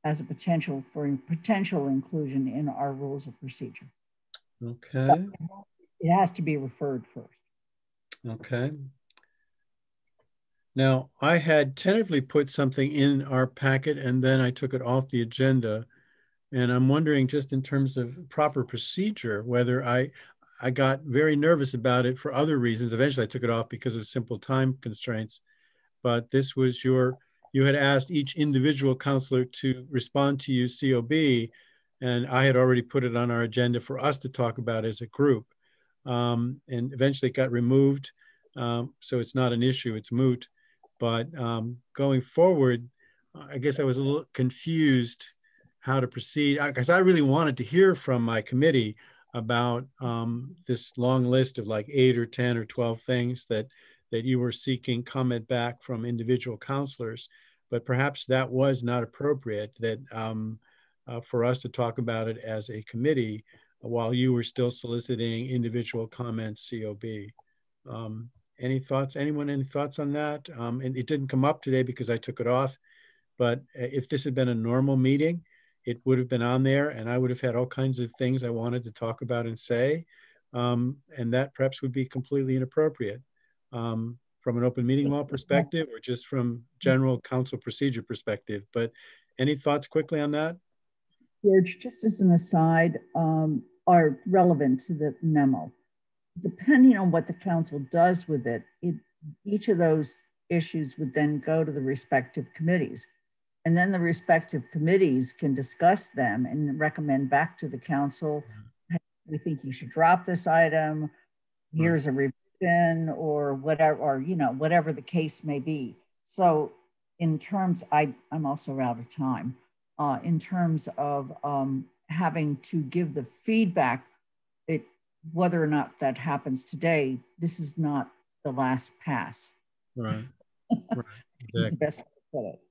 as a potential for potential inclusion in our rules of procedure. Okay. But it has to be referred first. Okay. Now, I had tentatively put something in our packet and then I took it off the agenda. And I'm wondering, just in terms of proper procedure, whether I, I got very nervous about it for other reasons. Eventually, I took it off because of simple time constraints. But this was your, you had asked each individual councilor to respond to you COB, and I had already put it on our agenda for us to talk about as a group. Um, and eventually it got removed. Um, so it's not an issue, it's moot. But um, going forward, I guess I was a little confused how to proceed because I really wanted to hear from my committee about um, this long list of like eight or 10 or 12 things that, that you were seeking comment back from individual councilors. But perhaps that was not appropriate that um, uh, for us to talk about it as a committee while you were still soliciting individual comments COB. Um, any thoughts, anyone, any thoughts on that? Um, and it didn't come up today because I took it off, but uh, if this had been a normal meeting, it would have been on there and I would have had all kinds of things I wanted to talk about and say. Um, and that perhaps would be completely inappropriate um, from an open meeting law perspective or just from general council procedure perspective. But any thoughts quickly on that? George, just as an aside, um, are relevant to the memo. Depending on what the council does with it, it each of those issues would then go to the respective committees. And then the respective committees can discuss them and recommend back to the council, hey, we think you should drop this item. Here's a revision or whatever, or, you know, whatever the case may be. So in terms, I, I'm also out of time. Uh, in terms of um, having to give the feedback, it, whether or not that happens today, this is not the last pass. Right. right. Exactly. the best to put it.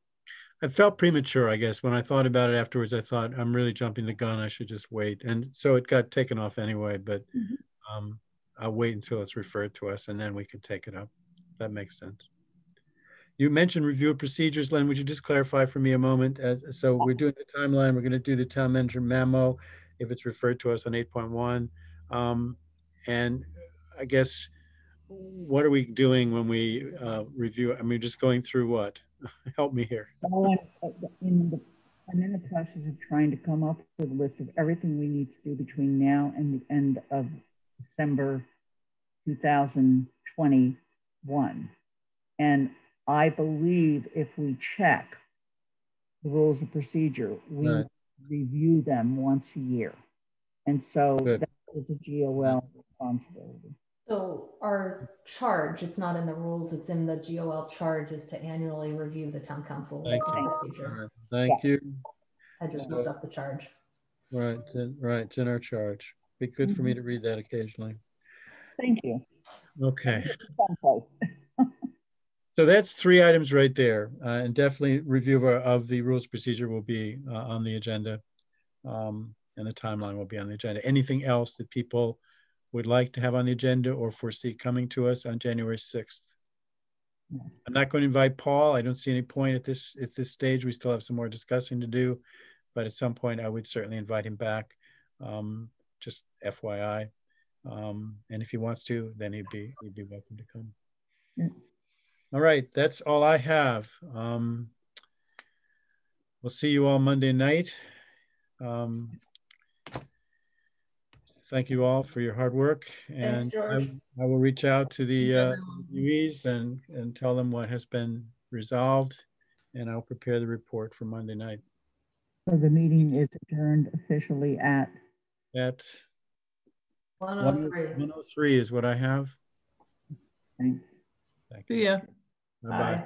I felt premature, I guess. When I thought about it afterwards, I thought I'm really jumping the gun. I should just wait. And so it got taken off anyway, but mm-hmm. um, I'll wait until it's referred to us and then we can take it up. That makes sense. You mentioned review of procedures, Len. Would you just clarify for me a moment? As, so we're doing the timeline. We're going to do the town manager memo if it's referred to us on 8.1. Um, and I guess what are we doing when we uh, review? I mean, just going through what? Help me here. Oh, I'm in, uh, the, I'm in the process of trying to come up with a list of everything we need to do between now and the end of December 2021. And I believe if we check the rules of procedure, we Right. review them once a year. And so Good. that is a GOL responsibility. So our charge, it's not in the rules, it's in the GOL charge is to annually review the town council Thank you. Procedure. right, Thank you. I just looked up the charge. Right, it's in, right, it's in our charge. Be good for me to read that occasionally. Thank you. Okay. So that's three items right there. Uh, and definitely review of, our- of the rules procedure will be uh, on the agenda. Um, and the timeline will be on the agenda. Anything else that people would like to have on the agenda or foresee coming to us on January 6th? I'm not going to invite Paul. I don't see any point at this, at this stage. We still have some more discussing to do. But at some point, I would certainly invite him back. Um, just FYI. Um, and if he wants to, then he'd be, he'd be welcome to come. All right, that's all I have. Um, we'll see you all Monday night. Um, thank you all for your hard work, and I, I will reach out to the Thanks, uh. UEs and and tell them what has been resolved, and I'll prepare the report for Monday night. So the meeting is adjourned officially at At 103. 103 is what I have. Thanks. Thank you. See ya. Bye bye. Bye.